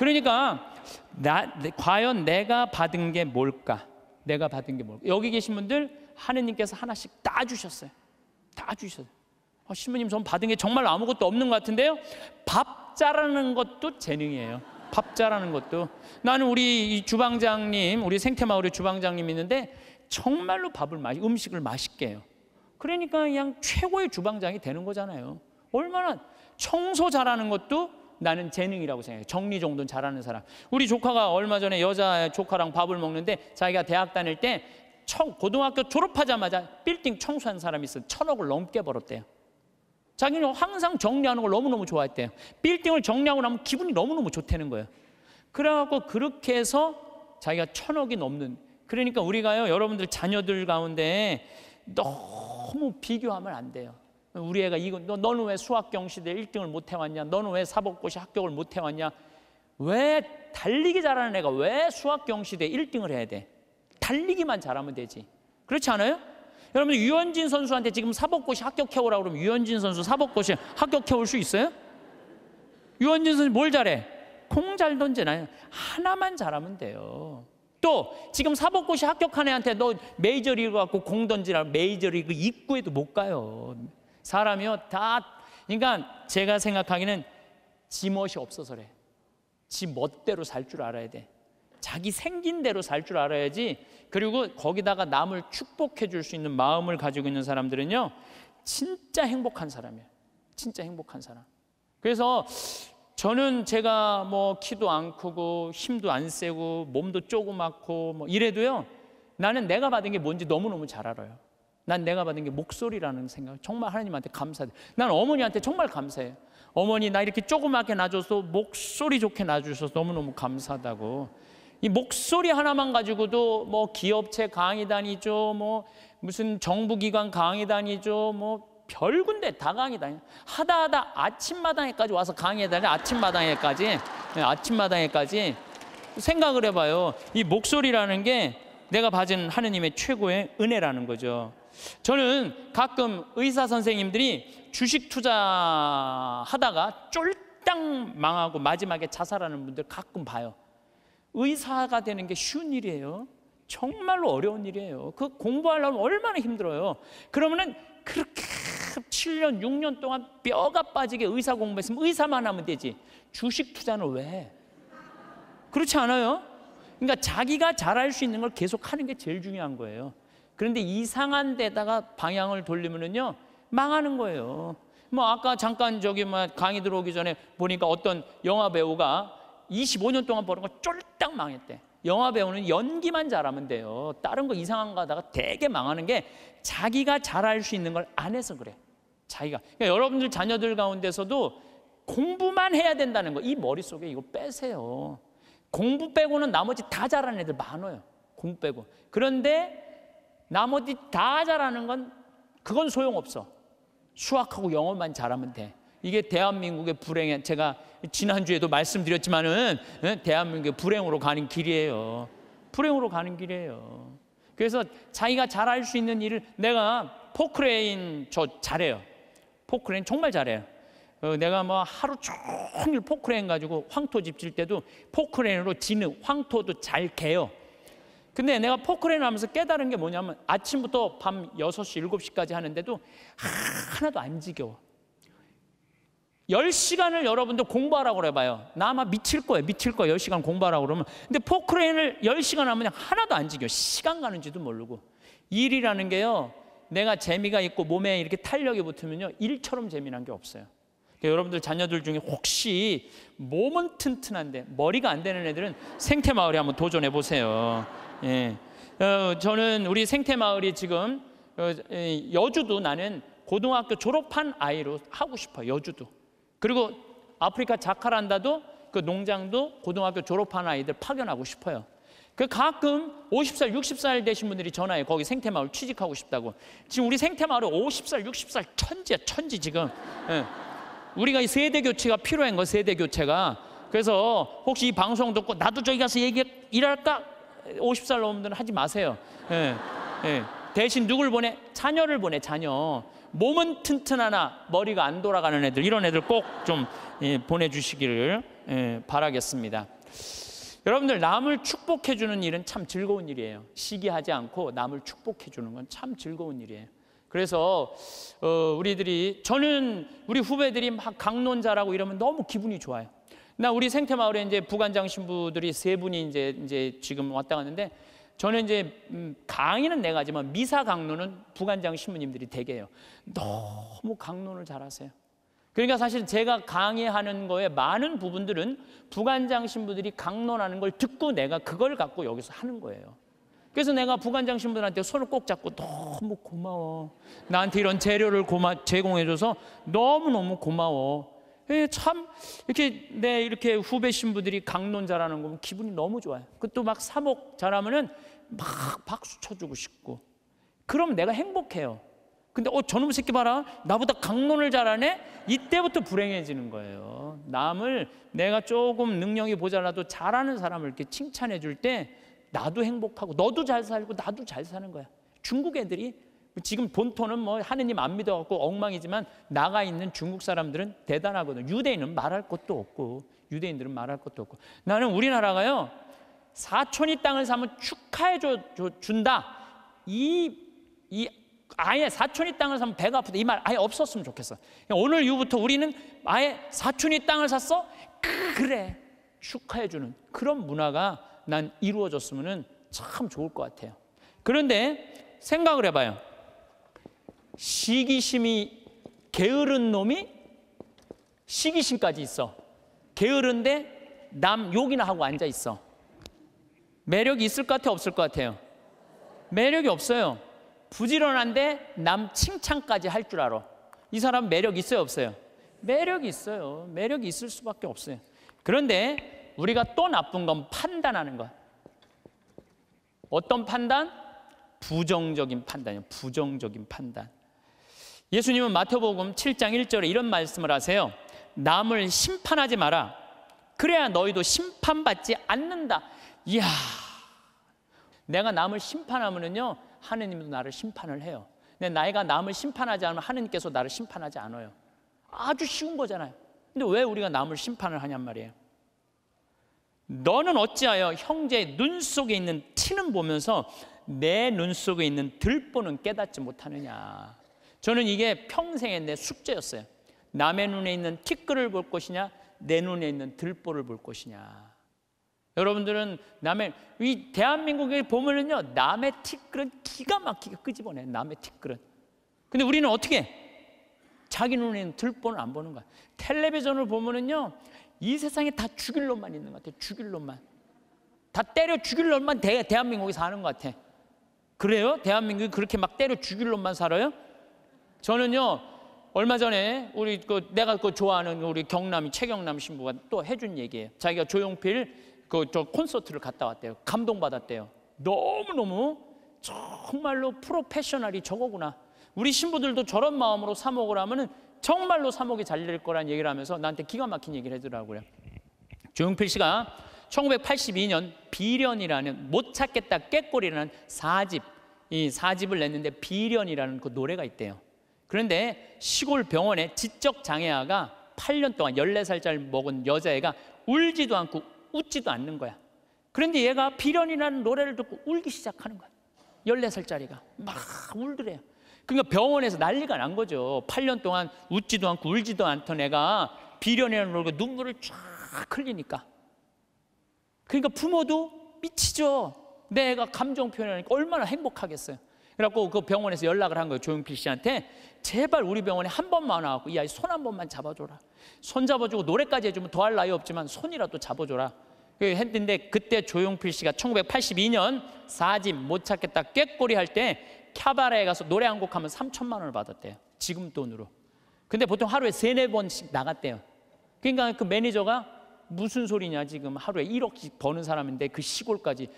그러니까 나, 과연 내가 받은 게 뭘까? 내가 받은 게 뭘까? 여기 계신 분들 하느님께서 하나씩 다 주셨어요. 다 주셨어요. 어, 신부님 전 받은 게 정말 아무것도 없는 것 같은데요. 밥 자라는 것도 재능이에요. 밥 잘하는 것도. 나는 우리 주방장님 우리 생태마을의 주방장님 있는데 정말로 밥을 맛 음식을 맛있게 해요. 그러니까 그냥 최고의 주방장이 되는 거잖아요. 얼마나 청소 잘하는 것도 나는 재능이라고 생각해요 정리 정돈 잘하는 사람 우리 조카가 얼마 전에 여자 조카랑 밥을 먹는데 자기가 대학 다닐 때 고등학교 졸업하자마자 빌딩 청소한 사람이 있어 천억을 넘게 벌었대요 자기는 항상 정리하는 걸 너무너무 좋아했대요. 빌딩을 정리하고 나면 기분이 너무너무 좋다는 거예요. 그래갖고 그렇게 해서 자기가 천억이 넘는 그러니까 우리가요 여러분들 자녀들 가운데 너무 비교하면 안 돼요. 우리 애가 이거 너, 너는 왜 수학 경시대 1등을 못 해왔냐? 너는 왜 사법고시 합격을 못 해왔냐? 왜 달리기 잘하는 애가 왜 수학 경시대 1등을 해야 돼? 달리기만 잘하면 되지. 그렇지 않아요? 여러분 유현진 선수한테 지금 사법고시 합격해오라 그러면 유현진 선수 사법고시 합격해올 수 있어요? 유현진 선수 뭘 잘해? 공 잘 던지나요? 하나만 잘하면 돼요. 또 지금 사법고시 합격한 애한테 너 메이저리그 갖고 공 던지라 메이저리그 입구에도 못 가요. 사람이요 다 그러니까 제가 생각하기는 지멋이 없어서 그래. 지 멋대로 살 줄 알아야 돼. 자기 생긴 대로 살 줄 알아야지. 그리고 거기다가 남을 축복해 줄 수 있는 마음을 가지고 있는 사람들은요. 진짜 행복한 사람이에요. 진짜 행복한 사람. 그래서 저는 제가 뭐 키도 안 크고 힘도 안 세고 몸도 조그맣고 뭐 이래도요. 나는 내가 받은 게 뭔지 너무너무 잘 알아요. 난 내가 받은 게 목소리라는 생각. 정말 하나님한테 감사해. 난 어머니한테 정말 감사해요. 어머니 나 이렇게 조그맣게 놔줘서 목소리 좋게 놔주셔서 너무너무 감사하다고. 이 목소리 하나만 가지고도 뭐 기업체 강의 다니죠, 뭐 무슨 정부기관 강의 다니죠, 뭐 별군데 다 강의 다니. 하다 하다 아침마당에까지 와서 강의 다니. 아침마당에까지, 네, 아침마당에까지 생각을 해봐요. 이 목소리라는 게 내가 받은 하느님의 최고의 은혜라는 거죠. 저는 가끔 의사 선생님들이 주식 투자 하다가 쫄딱 망하고 마지막에 자살하는 분들 가끔 봐요. 의사가 되는 게 쉬운 일이에요. 정말로 어려운 일이에요. 그 공부하려면 얼마나 힘들어요. 그러면은 그렇게 7년, 6년 동안 뼈가 빠지게 의사 공부했으면 의사만 하면 되지. 주식 투자는 왜? 그렇지 않아요? 그러니까 자기가 잘할 수 있는 걸 계속 하는 게 제일 중요한 거예요. 그런데 이상한 데다가 방향을 돌리면은요, 망하는 거예요. 뭐 아까 잠깐 저기 뭐 강의 들어오기 전에 보니까 어떤 영화 배우가 25년 동안 버는 거 쫄딱 망했대. 영화 배우는 연기만 잘하면 돼요. 다른 거 이상한 거 하다가 되게 망하는 게 자기가 잘할 수 있는 걸 안 해서 그래. 자기가. 그러니까 여러분들 자녀들 가운데서도 공부만 해야 된다는 거, 이 머릿속에 이거 빼세요. 공부 빼고는 나머지 다 잘하는 애들 많아요. 공부 빼고. 그런데 나머지 다 잘하는 건 그건 소용없어. 수학하고 영어만 잘하면 돼. 이게 대한민국의 불행에 제가 지난주에도 말씀드렸지만은 예, 대한민국의 불행으로 가는 길이에요. 불행으로 가는 길이에요. 그래서 자기가 잘할 수 있는 일을 내가 포크레인 저 잘해요. 포크레인 정말 잘해요. 어, 내가 뭐 하루 종일 포크레인 가지고 황토 집질 때도 포크레인으로 지는 황토도 잘 개요. 근데 내가 포크레인 하면서 깨달은 게 뭐냐면 아침부터 밤 6시, 7시까지 하는데도 하나도 안 지겨워. 10시간을 여러분들 공부하라고 그래봐요. 나 아마 미칠 거예요. 미칠 거예요. 10시간 공부하라고 그러면. 근데 포크레인을 10시간 하면 그냥 하나도 안 지겨워. 시간 가는지도 모르고. 일이라는 게요. 내가 재미가 있고 몸에 이렇게 탄력이 붙으면요. 일처럼 재미난 게 없어요. 그러니까 여러분들 자녀들 중에 혹시 몸은 튼튼한데 머리가 안 되는 애들은 생태 마을에 한번 도전해 보세요. 예. 어, 저는 우리 생태 마을이 지금 어, 여주도 나는 고등학교 졸업한 아이로 하고 싶어요. 여주도. 그리고 아프리카 자카란다도 그 농장도 고등학교 졸업한 아이들 파견하고 싶어요. 그 가끔 50살, 60살 되신 분들이 전화해 거기 생태마을 취직하고 싶다고. 지금 우리 생태마을은 50살, 60살 천지야, 천지 지금. 예. 우리가 이 세대 교체가 필요한 거 세대 교체가. 그래서 혹시 이 방송 듣고 나도 저기 가서 얘기 일할까? 50살 넘으면 하지 마세요. 예. 예. 대신 누굴 보내? 자녀를 보내, 자녀. 몸은 튼튼하나 머리가 안 돌아가는 애들 이런 애들 꼭좀 예, 보내주시기를 예, 바라겠습니다. 여러분들 남을 축복해 주는 일은 참 즐거운 일이에요. 시기하지 않고 남을 축복해 주는 건 참 즐거운 일이에요. 그래서 어, 우리들이 저는 우리 후배들이 막 강론자라고 이러면 너무 기분이 좋아요. 나 우리 생태 마을에 이제 부관장 신부들이 세 분이 이제 이제 지금 왔다 갔는데 저는 이제 음, 강의는 내가 하지만 미사 강론은 부관장 신부님들이 대개요. 너무 강론을 잘하세요. 그러니까 사실 제가 강의하는 거에 많은 부분들은 부관장 신부들이 강론하는 걸 듣고 내가 그걸 갖고 여기서 하는 거예요. 그래서 내가 부관장 신부들한테 손을 꼭 잡고 너무 고마워. 나한테 이런 재료를 고마, 제공해줘서 너무너무 고마워. 예, 참 이렇게 내 이렇게 후배 신부들이 강론자라는 거 보면 기분이 너무 좋아요. 그것도 막 사목 잘하면은 막 박수 쳐주고 싶고 그럼 내가 행복해요. 근데 어 저놈 새끼 봐라 나보다 강론을 잘하네 이때부터 불행해지는 거예요. 남을 내가 조금 능력이 모자라도 잘하는 사람을 이렇게 칭찬해 줄 때 나도 행복하고 너도 잘 살고 나도 잘 사는 거야. 중국 애들이 지금 본토는 뭐 하느님 안 믿어갖고 엉망이지만 나가 있는 중국 사람들은 대단하거든. 유대인은 말할 것도 없고 유대인들은 말할 것도 없고 나는 우리나라가요 사촌이 땅을 사면 축하해 줘, 줘 준다. 이, 이 아예 사촌이 땅을 사면 배가 아프다. 이 말 아예 없었으면 좋겠어. 오늘 이후부터 우리는 아예 사촌이 땅을 샀어? 그래. 축하해 주는 그런 문화가 난 이루어졌으면 참 좋을 것 같아요. 그런데 생각을 해봐요. 시기심이 게으른 놈이 시기심까지 있어. 게으른데 남 욕이나 하고 앉아 있어. 매력이 있을 것 같아 없을 것 같아요? 매력이 없어요. 부지런한데 남 칭찬까지 할 줄 알아. 이 사람 매력 있어요 없어요? 매력이 있어요. 매력이 있을 수밖에 없어요. 그런데 우리가 또 나쁜 건 판단하는 것. 어떤 판단? 부정적인 판단이요. 부정적인 판단. 예수님은 마태복음 7장 1절에 이런 말씀을 하세요. 남을 심판하지 마라. 그래야 너희도 심판받지 않는다. 이야, 내가 남을 심판하면은요, 하느님도 나를 심판을 해요. 내 나이가 남을 심판하지 않으면 하느님께서 나를 심판하지 않아요. 아주 쉬운 거잖아요. 근데 왜 우리가 남을 심판을 하냔 말이에요. 너는 어찌하여 형제의 눈 속에 있는 티는 보면서 내 눈 속에 있는 들보는 깨닫지 못하느냐. 저는 이게 평생의 내 숙제였어요. 남의 눈에 있는 티끌을 볼 것이냐, 내 눈에 있는 들보를 볼 것이냐. 여러분들은 남의 이 대한민국에 보면은요 남의 티끌은 기가 막히게 끄집어내 남의 티끌은. 근데 우리는 어떻게 자기 눈에는 들보는 안 보는 거야. 텔레비전을 보면은요 이 세상에 다 죽일 놈만 있는 것 같아. 죽일 놈만. 다 때려 죽일 놈만 대, 대한민국에 사는 것 같아. 그래요? 대한민국이 그렇게 막 때려 죽일 놈만 살아요? 저는요 얼마 전에 우리 그 내가 그 좋아하는 우리 경남이 최경남 신부가 또 해준 얘기예요. 자기가 조용필 그 저 콘서트를 갔다 왔대요. 감동 받았대요. 너무 너무 정말로 프로페셔널이 저거구나. 우리 신부들도 저런 마음으로 사목을 하면은 정말로 사목이 잘 될 거란 얘기를 하면서 나한테 기가 막힌 얘기를 해주더라고요. 조용필 씨가 1982년 비련이라는 못 찾겠다 깨꼬리라는 사집 이 사집을 냈는데 비련이라는 그 노래가 있대요. 그런데 시골 병원에 지적 장애아가 8년 동안 14살짜리 먹은 여자애가 울지도 않고 웃지도 않는 거야. 그런데 얘가 비련이라는 노래를 듣고 울기 시작하는 거야. 14살짜리가 막 울더래요. 그러니까 병원에서 난리가 난 거죠. 8년 동안 웃지도 않고 울지도 않던 애가 비련이라는 노래가 눈물을 쫙 흘리니까. 그러니까 부모도 미치죠. 내 애가 감정 표현하니까 얼마나 행복하겠어요. 그래갖고 그 병원에서 연락을 한 거예요. 조용필 씨한테 제발 우리 병원에 한 번만 와갖고 이 아이 손 한 번만 잡아줘라. 손 잡아주고 노래까지 해주면 더할 나위 없지만 손이라도 잡아줘라. 그 했는데 그때 조용필 씨가 1982년 사집 못 찾겠다 꾀꼬리 할 때 캬바레에 가서 노래 한 곡 하면 3천만 원을 받았대요. 지금 돈으로. 근데 보통 하루에 세네 번씩 나갔대요. 그러니까 그 매니저가 무슨 소리냐 지금 하루에 1억씩 버는 사람인데 그 시골까지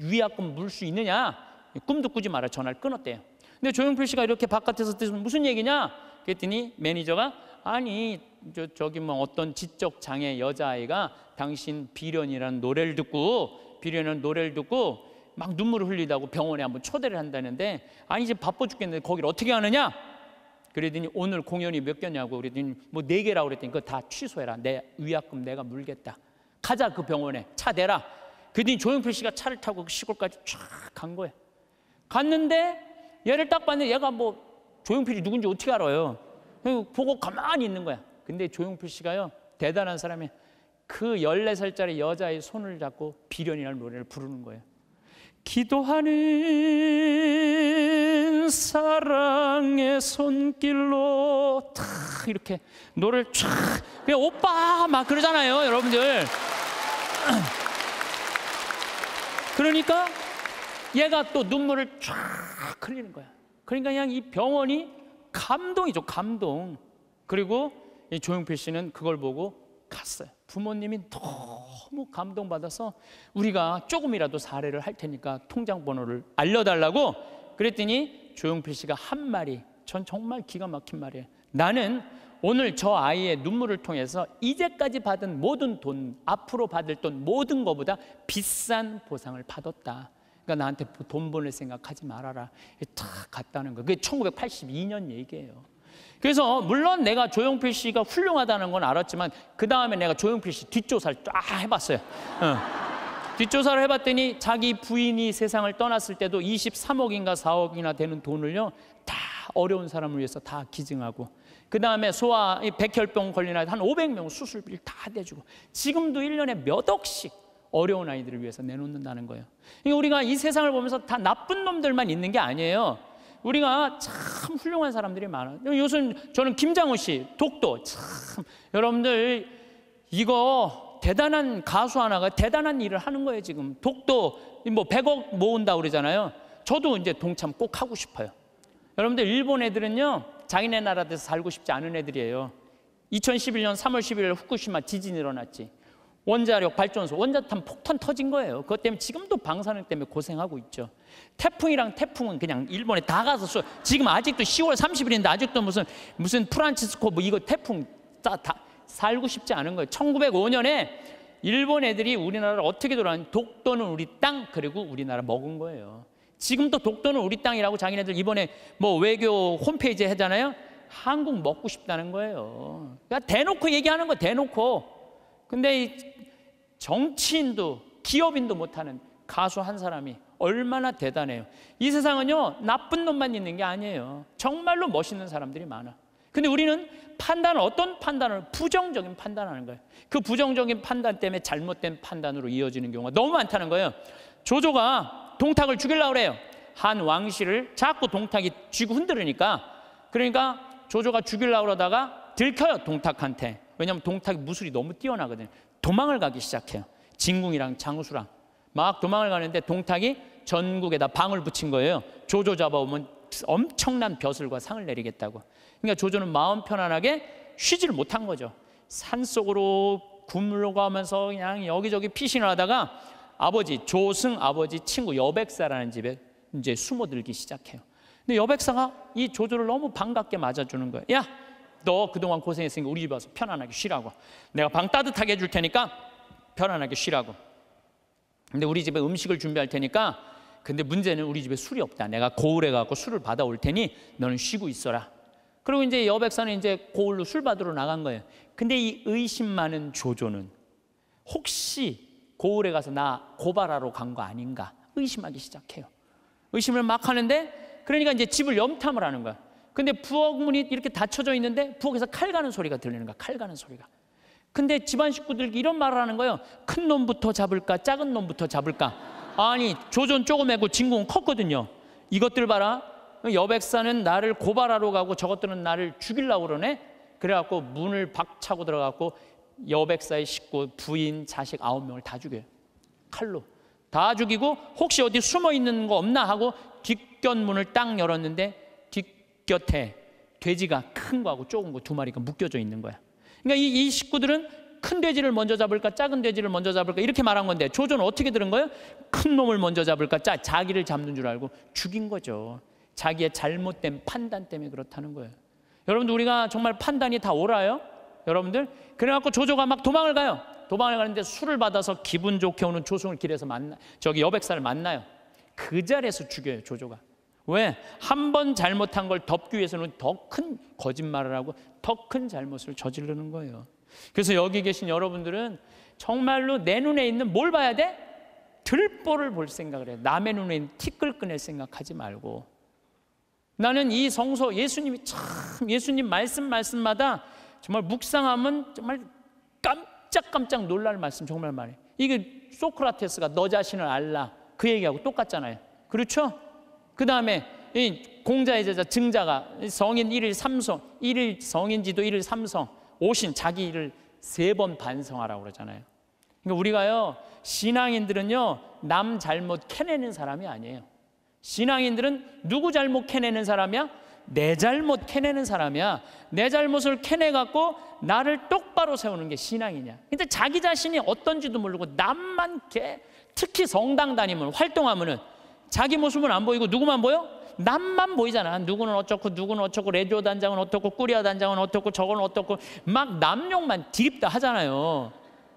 위약금 물 수 있느냐 꿈도 꾸지 마라 전화를 끊었대요. 근데 조용필 씨가 이렇게 바깥에서 무슨 얘기냐? 그랬더니 매니저가 아니 저, 저기 뭐 어떤 지적 장애 여자아이가 당신 비련이라는 노래를 듣고 비련이라는 노래를 듣고 막 눈물을 흘리다고 병원에 한번 초대를 한다는데 아니 이제 바빠 죽겠는데 거기를 어떻게 하느냐? 그러더니 오늘 공연이 몇 개냐고 그랬더니 뭐 네 개라고 그랬더니 그거 다 취소해라. 내 위약금 내가 물겠다. 가자 그 병원에. 차 대라. 그랬더니 조용필 씨가 차를 타고 그 시골까지 쫙 간 거예요 갔는데 얘를 딱 봤는데 얘가 뭐 조용필이 누군지 어떻게 알아요? 보고 가만히 있는 거야. 근데 조용필 씨가요 대단한 사람이 그 14살짜리 여자의 손을 잡고 비련이라는 노래를 부르는 거예요. 기도하는 사랑의 손길로 탁 이렇게 노래를 쫙 그냥 오빠 막 그러잖아요 여러분들. *clears throat* 그러니까 얘가 또 눈물을 쫙 흘리는 거야 그러니까 그냥 이 병원이 감동이죠 감동 그리고 이 조용필 씨는 그걸 보고 갔어요 부모님이 너무 감동받아서 우리가 조금이라도 사례를 할 테니까 통장 번호를 알려달라고 그랬더니 조용필 씨가 한 말이 전 정말 기가 막힌 말이에요. 나는 오늘 저 아이의 눈물을 통해서 이제까지 받은 모든 돈, 앞으로 받을 돈 모든 것보다 비싼 보상을 받았다. 그러니까 나한테 돈 보낼 생각하지 말아라. 탁 갔다는 거. 그게 1982년 얘기예요. 그래서 물론 내가 조용필 씨가 훌륭하다는 건 알았지만 그 다음에 내가 조용필 씨 뒷조사를 쫙 해봤어요. 어. 뒷조사를 해봤더니 자기 부인이 세상을 떠났을 때도 23억인가 4억이나 되는 돈을요 다 어려운 사람을 위해서 다 기증하고 그 다음에 소아 백혈병 걸린 아이 한 500명 수술비를 다 대주고 지금도 1년에 몇 억씩 어려운 아이들을 위해서 내놓는다는 거예요. 그러니까 우리가 이 세상을 보면서 다 나쁜 놈들만 있는 게 아니에요. 우리가 참 훌륭한 사람들이 많아요. 요즘 저는 김장호 씨, 독도 참 여러분들 이거 대단한 가수 하나가 대단한 일을 하는 거예요 지금 독도 뭐 100억 모은다 그러잖아요. 저도 이제 동참 꼭 하고 싶어요. 여러분들 일본 애들은요 자기네 나라에서 살고 싶지 않은 애들이에요. 2011년 3월 11일 후쿠시마 지진 일어났지. 원자력 발전소, 원자탄 폭탄 터진 거예요. 그것 때문에 지금도 방사능 때문에 고생하고 있죠. 태풍이랑 태풍은 그냥 일본에 다 가서 쏘. 지금 아직도 10월 30일인데 아직도 무슨 무슨 프란치스코 뭐 이거 태풍 다, 다 살고 싶지 않은 거예요. 1905년에 일본 애들이 우리나라를 어떻게 돌아왔는 독도는 우리 땅 그리고 우리나라 먹은 거예요. 지금도 독도는 우리 땅이라고 자기네들 이번에 뭐 외교 홈페이지에 하잖아요. 한국 먹고 싶다는 거예요. 그러니까 대놓고 얘기하는 거 대놓고. 근데 정치인도 기업인도 못하는 가수 한 사람이 얼마나 대단해요. 이 세상은요, 나쁜 놈만 있는 게 아니에요. 정말로 멋있는 사람들이 많아. 근데 우리는 판단을 어떤 판단을 부정적인 판단하는 거예요. 그 부정적인 판단 때문에 잘못된 판단으로 이어지는 경우가 너무 많다는 거예요. 조조가 동탁을 죽이려고 그래요. 한 왕실을 자꾸 동탁이 쥐고 흔들으니까 그러니까 조조가 죽이려고 그러다가 들켜요 동탁한테. 왜냐하면 동탁이 무술이 너무 뛰어나거든요. 도망을 가기 시작해요. 진궁이랑 장수랑 막 도망을 가는데 동탁이 전국에다 방을 붙인 거예요. 조조 잡아오면 엄청난 벼슬과 상을 내리겠다고. 그러니까 조조는 마음 편안하게 쉬지를 못한 거죠. 산 속으로 굶으러 가면서 그냥 여기저기 피신을 하다가 아버지 조승 아버지 친구 여백사라는 집에 이제 숨어들기 시작해요. 근데 여백사가 이 조조를 너무 반갑게 맞아주는 거예요. 야, 너 그동안 고생했으니까 우리 집 와서 편안하게 쉬라고. 내가 방 따뜻하게 해줄 테니까 편안하게 쉬라고. 근데 우리 집에 음식을 준비할 테니까 근데 문제는 우리 집에 술이 없다. 내가 고을에 가고 술을 받아올 테니 너는 쉬고 있어라. 그리고 이제 여백사는 이제 고을로 술 받으러 나간 거예요. 근데 이 의심 많은 조조는 혹시 고을에 가서 나 고발하러 간 거 아닌가 의심하기 시작해요. 의심을 막 하는데 그러니까 이제 집을 염탐을 하는 거야. 근데 부엌 문이 이렇게 닫혀져 있는데 부엌에서 칼 가는 소리가 들리는 거야. 칼 가는 소리가. 근데 집안 식구들 이런 말을 하는 거예요. 큰 놈부터 잡을까, 작은 놈부터 잡을까. 아니 조전 조금하고 진공은 컸거든요. 이것들 봐라. 여백사는 나를 고발하러 가고 저것들은 나를 죽이려고 그러네. 그래갖고 문을 박차고 들어갔고 여백사의 식구, 부인, 자식 아홉 명을 다 죽여요. 칼로. 다 죽이고 혹시 어디 숨어 있는 거 없나 하고 뒷곁문을 딱 열었는데 뒷 곁에 돼지가 큰 거하고 조금 거 두 마리가 묶여져 있는 거야. 그러니까 이, 이 식구들은 큰 돼지를 먼저 잡을까 작은 돼지를 먼저 잡을까 이렇게 말한 건데 조조는 어떻게 들은 거예요? 큰 놈을 먼저 잡을까 짜 자기를 잡는 줄 알고 죽인 거죠. 자기의 잘못된 판단 때문에 그렇다는 거예요. 여러분들 우리가 정말 판단이 다 옳아요? 여러분들 그래갖고 조조가 막 도망을 가요. 도망을 가는데 술을 받아서 기분 좋게 오는 조승을 길에서 만나 저기 여백사를 만나요. 그 자리에서 죽여요 조조가. 왜? 한 번 잘못한 걸 덮기 위해서는 더 큰 거짓말을 하고 더 큰 잘못을 저지르는 거예요. 그래서 여기 계신 여러분들은 정말로 내 눈에 있는 뭘 봐야 돼? 들보를 볼 생각을 해. 남의 눈에 있는 티끌 꺼낼 생각하지 말고. 나는 이 성서 예수님이 참 예수님 말씀 말씀마다 정말 묵상하면 정말 깜짝깜짝 놀랄 말씀 정말 많아요. 이게 소크라테스가 너 자신을 알라 그 얘기하고 똑같잖아요. 그렇죠? 그 다음에 공자의 제자 증자가 성인 1일 3성 1일 성인 지도 1일 3성 오신 자기 일을 세 번 반성하라고 그러잖아요. 그러니까 우리가요 신앙인들은요 남 잘못 캐내는 사람이 아니에요. 신앙인들은 누구 잘못 캐내는 사람이야? 내 잘못 캐내는 사람이야. 내 잘못을 캐내갖고 나를 똑바로 세우는 게 신앙이냐. 근데 자기 자신이 어떤지도 모르고 남만 개, 특히 성당 다니면 활동하면은 자기 모습은 안 보이고 누구만 보여? 남만 보이잖아. 누구는 어쩌고 누구는 어쩌고 레디오 단장은 어떻고 꾸리아 단장은 어떻고 저건 어떻고 막 남욕만 디립다 하잖아요.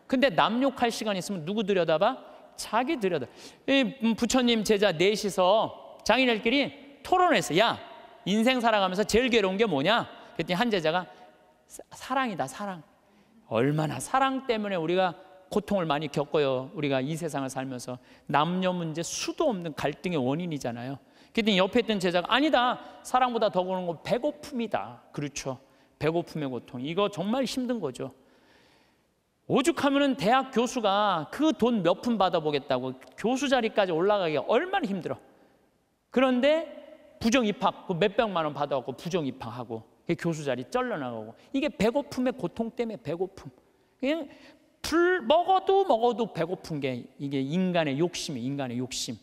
근데 남욕할 시간 있으면 누구 들여다봐? 자기 들여다. 이 부처님 제자 넷이서 장인들끼리 토론했어. 야 인생 살아가면서 제일 괴로운 게 뭐냐? 그랬더니 한 제자가 사랑이다 사랑. 얼마나 사랑 때문에 우리가 고통을 많이 겪어요. 우리가 이 세상을 살면서 남녀 문제 수도 없는 갈등의 원인이잖아요. 그랬더니 옆에 있던 제자가 아니다. 사랑보다 더 그런 건 배고픔이다. 그렇죠. 배고픔의 고통. 이거 정말 힘든 거죠. 오죽하면은 대학 교수가 그 돈 몇 푼 받아보겠다고 교수 자리까지 올라가기가 얼마나 힘들어. 그런데 부정 입학 그 몇백만 원 받아갖고 부정 입학하고 교수 자리 쩔러나가고 이게 배고픔의 고통 때문에 배고픔. 그냥 불 먹어도 먹어도 배고픈 게 이게 인간의 욕심이 인간의 욕심.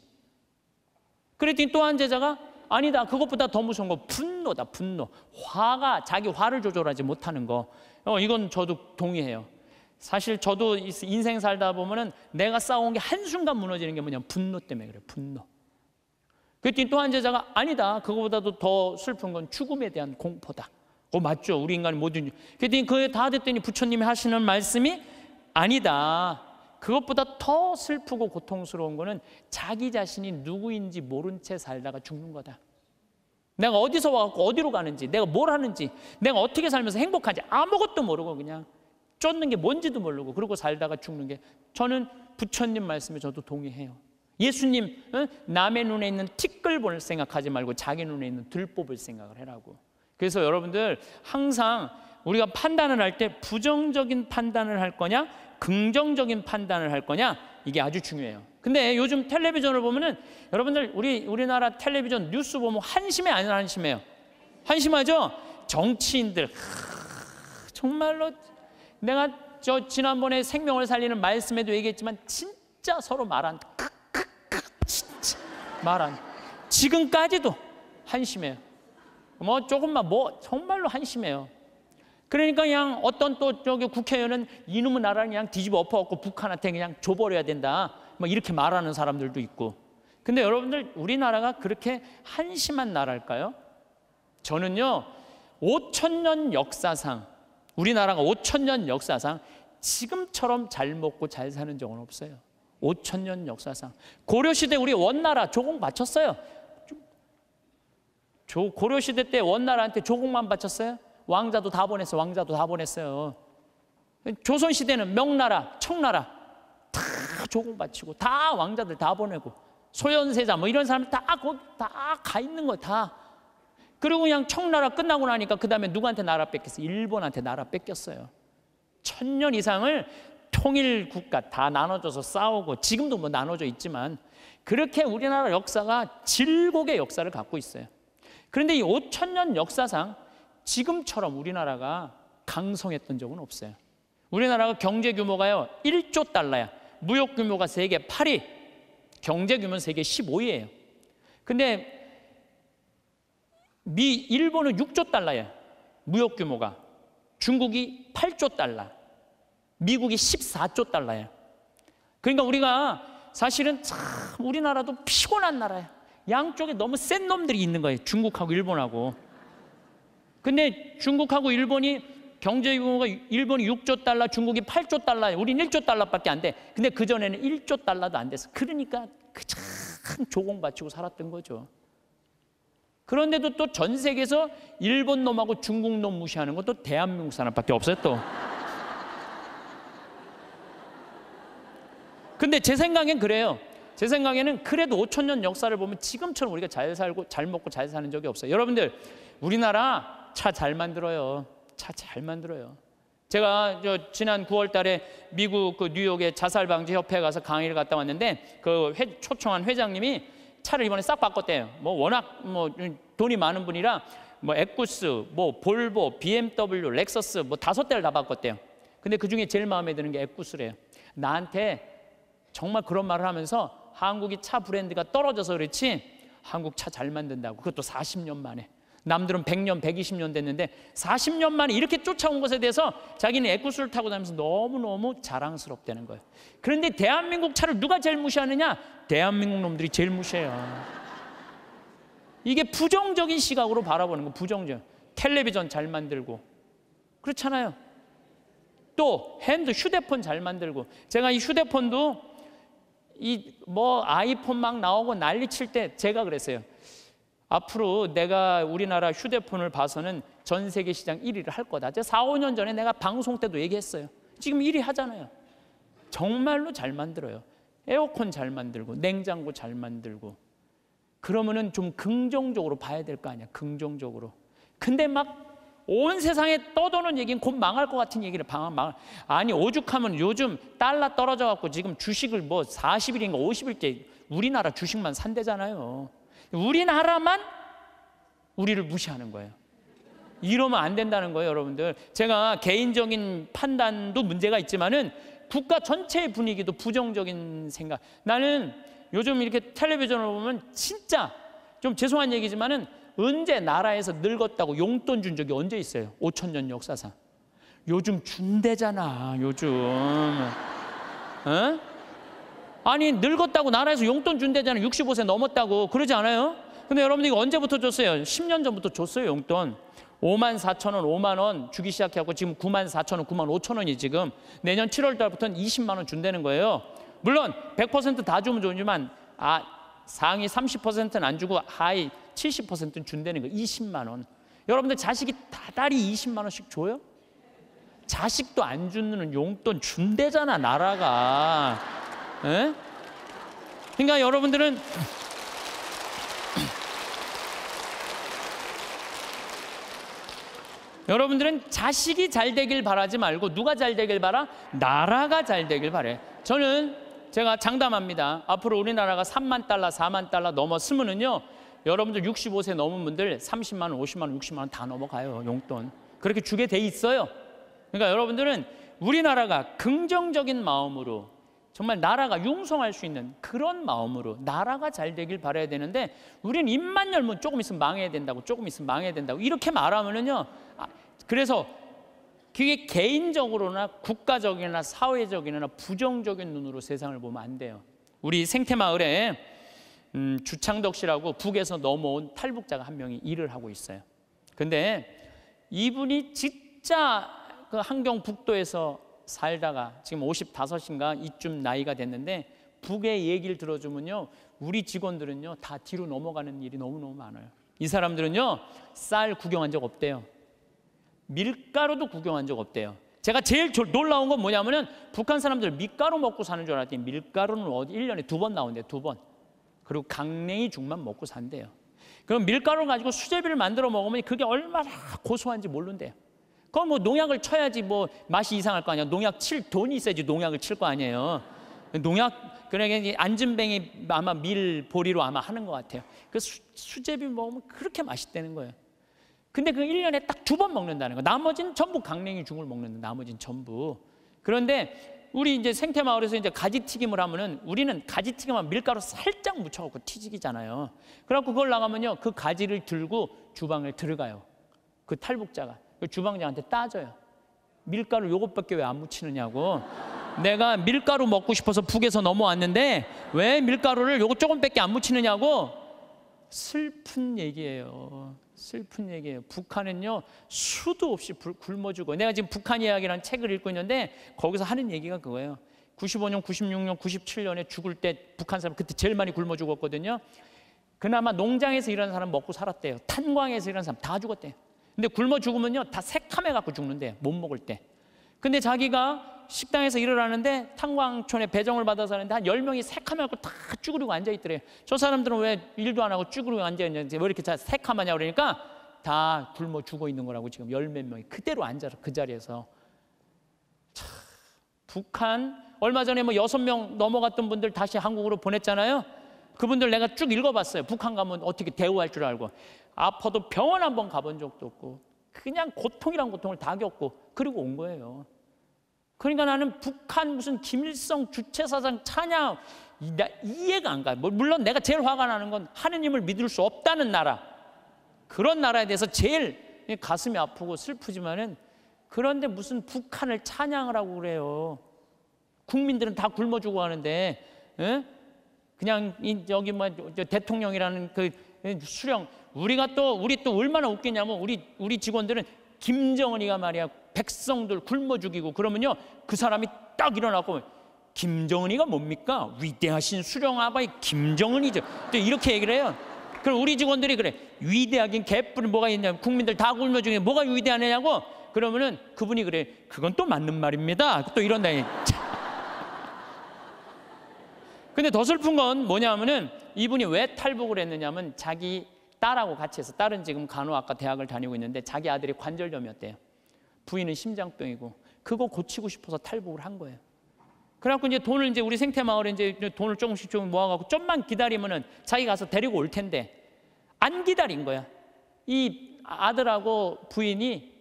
그랬더니 또 한 제자가 아니다. 그것보다 더 무서운 거 분노다. 분노. 화가 자기 화를 조절하지 못하는 거. 어, 이건 저도 동의해요. 사실 저도 인생 살다 보면은 내가 싸운 게 한순간 무너지는 게 뭐냐 분노 때문에 그래요. 분노. 그랬더니 또 한 제자가 아니다. 그거보다도 더 슬픈 건 죽음에 대한 공포다. 어 맞죠. 우리 인간이 모든 그랬더니 그게 다 됐더니 부처님이 하시는 말씀이 아니다. 그것보다 더 슬프고 고통스러운 거는 자기 자신이 누구인지 모른 채 살다가 죽는 거다. 내가 어디서 와갖고 어디로 가는지, 내가 뭘 하는지, 내가 어떻게 살면서 행복한지 아무것도 모르고 그냥 쫓는 게 뭔지도 모르고 그러고 살다가 죽는 게 저는 부처님 말씀에 저도 동의해요. 예수님 남의 눈에 있는 티끌 볼 생각하지 말고 자기 눈에 있는 들뽑을 생각을 해라고. 그래서 여러분들 항상 우리가 판단을 할 때 부정적인 판단을 할 거냐 긍정적인 판단을 할 거냐 이게 아주 중요해요. 근데 요즘 텔레비전을 보면은 여러분들 우리 우리나라 텔레비전 뉴스 보면 한심해 안 한심해요? 한심하죠? 정치인들 하, 정말로 내가 저 지난번에 생명을 살리는 말씀에도 얘기했지만 진짜 서로 말한 진짜 말한 지금까지도 한심해요. 뭐 조금만 뭐 정말로 한심해요. 그러니까 그냥 어떤 또 저기 국회의원은 이놈의 나라를 그냥 뒤집어 엎어갖고 북한한테 그냥 줘버려야 된다. 뭐 이렇게 말하는 사람들도 있고. 근데 여러분들 우리나라가 그렇게 한심한 나라일까요? 저는요 5천 년 역사상 우리나라가 5천 년 역사상 지금처럼 잘 먹고 잘 사는 적은 없어요. 5천 년 역사상 고려 시대 우리 원나라 조공 바쳤어요. 고려 시대 때 원나라한테 조공만 바쳤어요. 왕자도 다 보냈어요. 왕자도 다 보냈어요. 조선 시대는 명나라, 청나라 다 조공 바치고 다 왕자들 다 보내고 소현세자 뭐 이런 사람 다 거기 다가 있는 거 다. 그리고 그냥 청나라 끝나고 나니까 그 다음에 누구한테 나라 뺏겼어요? 일본한테 나라 뺏겼어요. 천년 이상을 통일 국가 다 나눠져서 싸우고 지금도 뭐 나눠져 있지만 그렇게 우리나라 역사가 질곡의 역사를 갖고 있어요. 그런데 이 5천 년 역사상 지금처럼 우리나라가 강성했던 적은 없어요. 우리나라가 경제 규모가요 1조 달러야. 무역 규모가 세계 8위. 경제 규모는 세계 15위예요. 근데 미 일본은 6조 달러야. 무역 규모가. 중국이 8조 달러. 미국이 14조 달러야. 그러니까 우리가 사실은 참 우리나라도 피곤한 나라야. 양쪽에 너무 센 놈들이 있는 거예요. 중국하고 일본하고. 근데 중국하고 일본이 경제 규모가 일본이 6조 달러, 중국이 8조 달러, 우린 1조 달러밖에 안 돼. 근데 그 전에는 1조 달러도 안 됐어. 그러니까 그참 조공 바치고 살았던 거죠. 그런데도 또 전 세계에서 일본 놈하고 중국 놈 무시하는 것도 대한민국 사람밖에 없어요 또. *laughs* 근데 제 생각엔 그래요. 제 생각에는 그래도 5천 년 역사를 보면 지금처럼 우리가 잘 살고 잘 먹고 잘 사는 적이 없어요. 여러분들 우리나라 차 잘 만들어요. 차 잘 만들어요. 제가 저 지난 9월 달에 미국 그 뉴욕의 자살 방지 협회에 가서 강의를 갔다 왔는데 그 회, 초청한 회장님이 차를 이번에 싹 바꿨대요. 뭐 워낙 뭐 돈이 많은 분이라 뭐 에쿠스, 뭐 볼보, BMW, 렉서스 뭐 다섯 대를 다 바꿨대요. 근데 그 중에 제일 마음에 드는 게 에쿠스래요. 나한테 정말 그런 말을 하면서 한국이 차 브랜드가 떨어져서 그렇지 한국 차 잘 만든다고 그것도 40년 만에 남들은 100년, 120년 됐는데 40년 만에 이렇게 쫓아온 것에 대해서 자기는 에쿠스를 타고 다니면서 너무너무 자랑스럽다는 거예요. 그런데 대한민국 차를 누가 제일 무시하느냐? 대한민국 놈들이 제일 무시해요. 이게 부정적인 시각으로 바라보는 거 부정적. 텔레비전 잘 만들고 그렇잖아요. 또 핸드 휴대폰 잘 만들고 제가 이 휴대폰도 이 뭐 아이폰 막 나오고 난리 칠 때 제가 그랬어요. 앞으로 내가 우리나라 휴대폰을 봐서는 전 세계 시장 1위를 할 거다. 제가 4, 5년 전에 내가 방송 때도 얘기했어요. 지금 1위 하잖아요. 정말로 잘 만들어요. 에어컨 잘 만들고 냉장고 잘 만들고 그러면은 좀 긍정적으로 봐야 될 거 아니야. 긍정적으로. 근데 막 온 세상에 떠도는 얘기는 곧 망할 것 같은 얘기를 방황 망 아니 오죽하면 요즘 달러 떨어져 갖고 지금 주식을 뭐 40일인가 50일째 우리나라 주식만 산대잖아요. 우리나라만 우리를 무시하는 거예요. 이러면 안 된다는 거예요, 여러분들. 제가 개인적인 판단도 문제가 있지만은 국가 전체의 분위기도 부정적인 생각. 나는 요즘 이렇게 텔레비전을 보면 진짜 좀 죄송한 얘기지만은 언제 나라에서 늙었다고 용돈 준 적이 언제 있어요? 5천 년 역사상. 요즘 준대잖아, 요즘. 어? 아니 늙었다고 나라에서 용돈 준대잖아요. 65세 넘었다고 그러지 않아요? 근데 여러분들 이거 언제부터 줬어요? 10년 전부터 줬어요 용돈. 5만 4천 원, 5만 원 주기 시작하고 지금 9만 4천 원, 9만 5천 원이 지금 내년 7월 달부터는 20만 원 준다는 거예요. 물론 100%다 주면 좋지만 아 상위 30%는 안 주고 하위 70%는 준다는 거 20만 원. 여러분들 자식이 다달이 20만 원씩 줘요? 자식도 안 주는 용돈 준대잖아 나라가. 에? 그러니까 여러분들은 여러분들은 자식이 잘 되길 바라지 말고 누가 잘 되길 바라? 나라가 잘 되길 바래. 저는 제가 장담합니다. 앞으로 우리나라가 3만 달러, 4만 달러 넘었으면은요. 여러분들 65세 넘은 분들 30만 원, 50만 원, 60만 원 다 넘어가요. 용돈. 그렇게 주게 돼 있어요. 그러니까 여러분들은 우리나라가 긍정적인 마음으로 정말 나라가 융성할 수 있는 그런 마음으로 나라가 잘 되길 바라야 되는데 우리는 입만 열면 조금 있으면 망해야 된다고 조금 있으면 망해야 된다고 이렇게 말하면은요 아, 그래서 그게 개인적으로나 국가적이나 사회적이나 부정적인 눈으로 세상을 보면 안 돼요. 우리 생태마을에 음, 주창덕 씨라고 북에서 넘어온 탈북자가 한 명이 일을 하고 있어요. 근데 이분이 진짜 그 한경북도에서 살다가 지금 55인가 이쯤 나이가 됐는데 북의 얘기를 들어주면요. 우리 직원들은요. 다 뒤로 넘어가는 일이 너무너무 많아요. 이 사람들은요. 쌀 구경한 적 없대요. 밀가루도 구경한 적 없대요. 제가 제일 놀라운 건 뭐냐면은 북한 사람들 밀가루 먹고 사는 줄 알았더니 밀가루는 어디 1년에 두 번 나온대, 두 번. 그리고 강냉이 죽만 먹고 산대요. 그럼 밀가루 가지고 수제비를 만들어 먹으면 그게 얼마나 고소한지 모른대요. 그럼 뭐 농약을 쳐야지 뭐 맛이 이상할 거 아니야. 농약 칠 돈이 있어야지 농약을 칠 거 아니에요. 농약 그러니까 안전뱅이 아마 밀 보리로 아마 하는 것 같아요. 그 수, 수제비 먹으면 그렇게 맛있다는 거예요. 근데 그 1년에 딱 두 번 먹는다는 거. 나머지는 전부 강냉이 죽을 먹는 나머지는 전부. 그런데 우리 이제 생태 마을에서 이제 가지 튀김을 하면은 우리는 가지 튀김만 밀가루 살짝 묻혀 갖고 튀기잖아요. 그래 갖고 그걸 나가면요. 그 가지를 들고 주방에 들어가요. 그 탈북자가 그 주방장한테 따져요. 밀가루 요것밖에 왜 안 묻히느냐고. 내가 밀가루 먹고 싶어서 북에서 넘어왔는데 왜 밀가루를 요것 조금밖에 안 묻히느냐고 슬픈 얘기예요. 슬픈 얘기예요. 북한은요 수도 없이 굶어주고 내가 지금 북한 이야기라는 책을 읽고 있는데 거기서 하는 얘기가 그거예요. 95년, 96년, 97년에 죽을 때 북한 사람 그때 제일 많이 굶어 죽었거든요. 그나마 농장에서 일하는 사람 먹고 살았대요. 탄광에서 일하는 사람 다 죽었대요. 근데 굶어 죽으면요 다 새카매 갖고 죽는데 못 먹을 때. 근데 자기가 식당에서 일을 하는데 탄광촌에 배정을 받아서 하는데 한 열명이 새카매 갖고 다 쭈그리고 앉아 있더래요. 저 사람들은 왜 일도 안 하고 쭈그리고 앉아 있는지 왜 이렇게 다 새카마냐 그러니까 다 굶어 죽어 있는 거라고 지금 열 몇 명이 그대로 앉아서 그 자리에서 참, 북한 얼마 전에 뭐 여섯 명 넘어갔던 분들 다시 한국으로 보냈잖아요. 그분들 내가 쭉 읽어봤어요. 북한 가면 어떻게 대우할 줄 알고 아파도 병원 한 번 가본 적도 없고 그냥 고통이란 고통을 다 겪고 그리고 온 거예요. 그러니까 나는 북한 무슨 김일성 주체사상 찬양 이해가 안 가요. 뭐 물론 내가 제일 화가 나는 건 하느님을 믿을 수 없다는 나라 그런 나라에 대해서 제일 가슴이 아프고 슬프지만은 그런데 무슨 북한을 찬양을 하고 그래요. 국민들은 다 굶어 죽어 하는데 에? 그냥 여기 뭐 대통령이라는 그 수령 우리가 또 우리 또 얼마나 웃기냐면 우리 우리 직원들은 김정은이가 말이야. 백성들 굶어 죽이고 그러면요 그 사람이 딱 일어나고 김정은이가 뭡니까? 위대하신 수령 아바의 김정은이죠. 또 이렇게 얘기를 해요. 그럼 우리 직원들이 그래. 위대하긴 개뿔이 뭐가 있냐. 국민들 다 굶어 죽이 뭐가 위대하냐고. 그러면은 그분이 그래. 그건 또 맞는 말입니다. 또 이런다니 근데 더 슬픈 건 뭐냐면은 이분이 왜 탈북을 했느냐면 자기 딸하고 같이 해서 딸은 지금 간호학과 대학을 다니고 있는데 자기 아들이 관절염이었대요. 부인은 심장병이고 그거 고치고 싶어서 탈북을 한 거예요. 그래갖고 이제 돈을 이제 우리 생태 마을에 이제 돈을 조금씩 좀 모아갖고 좀만 기다리면은 자기 가서 데리고 올 텐데 안 기다린 거야. 이 아들하고 부인이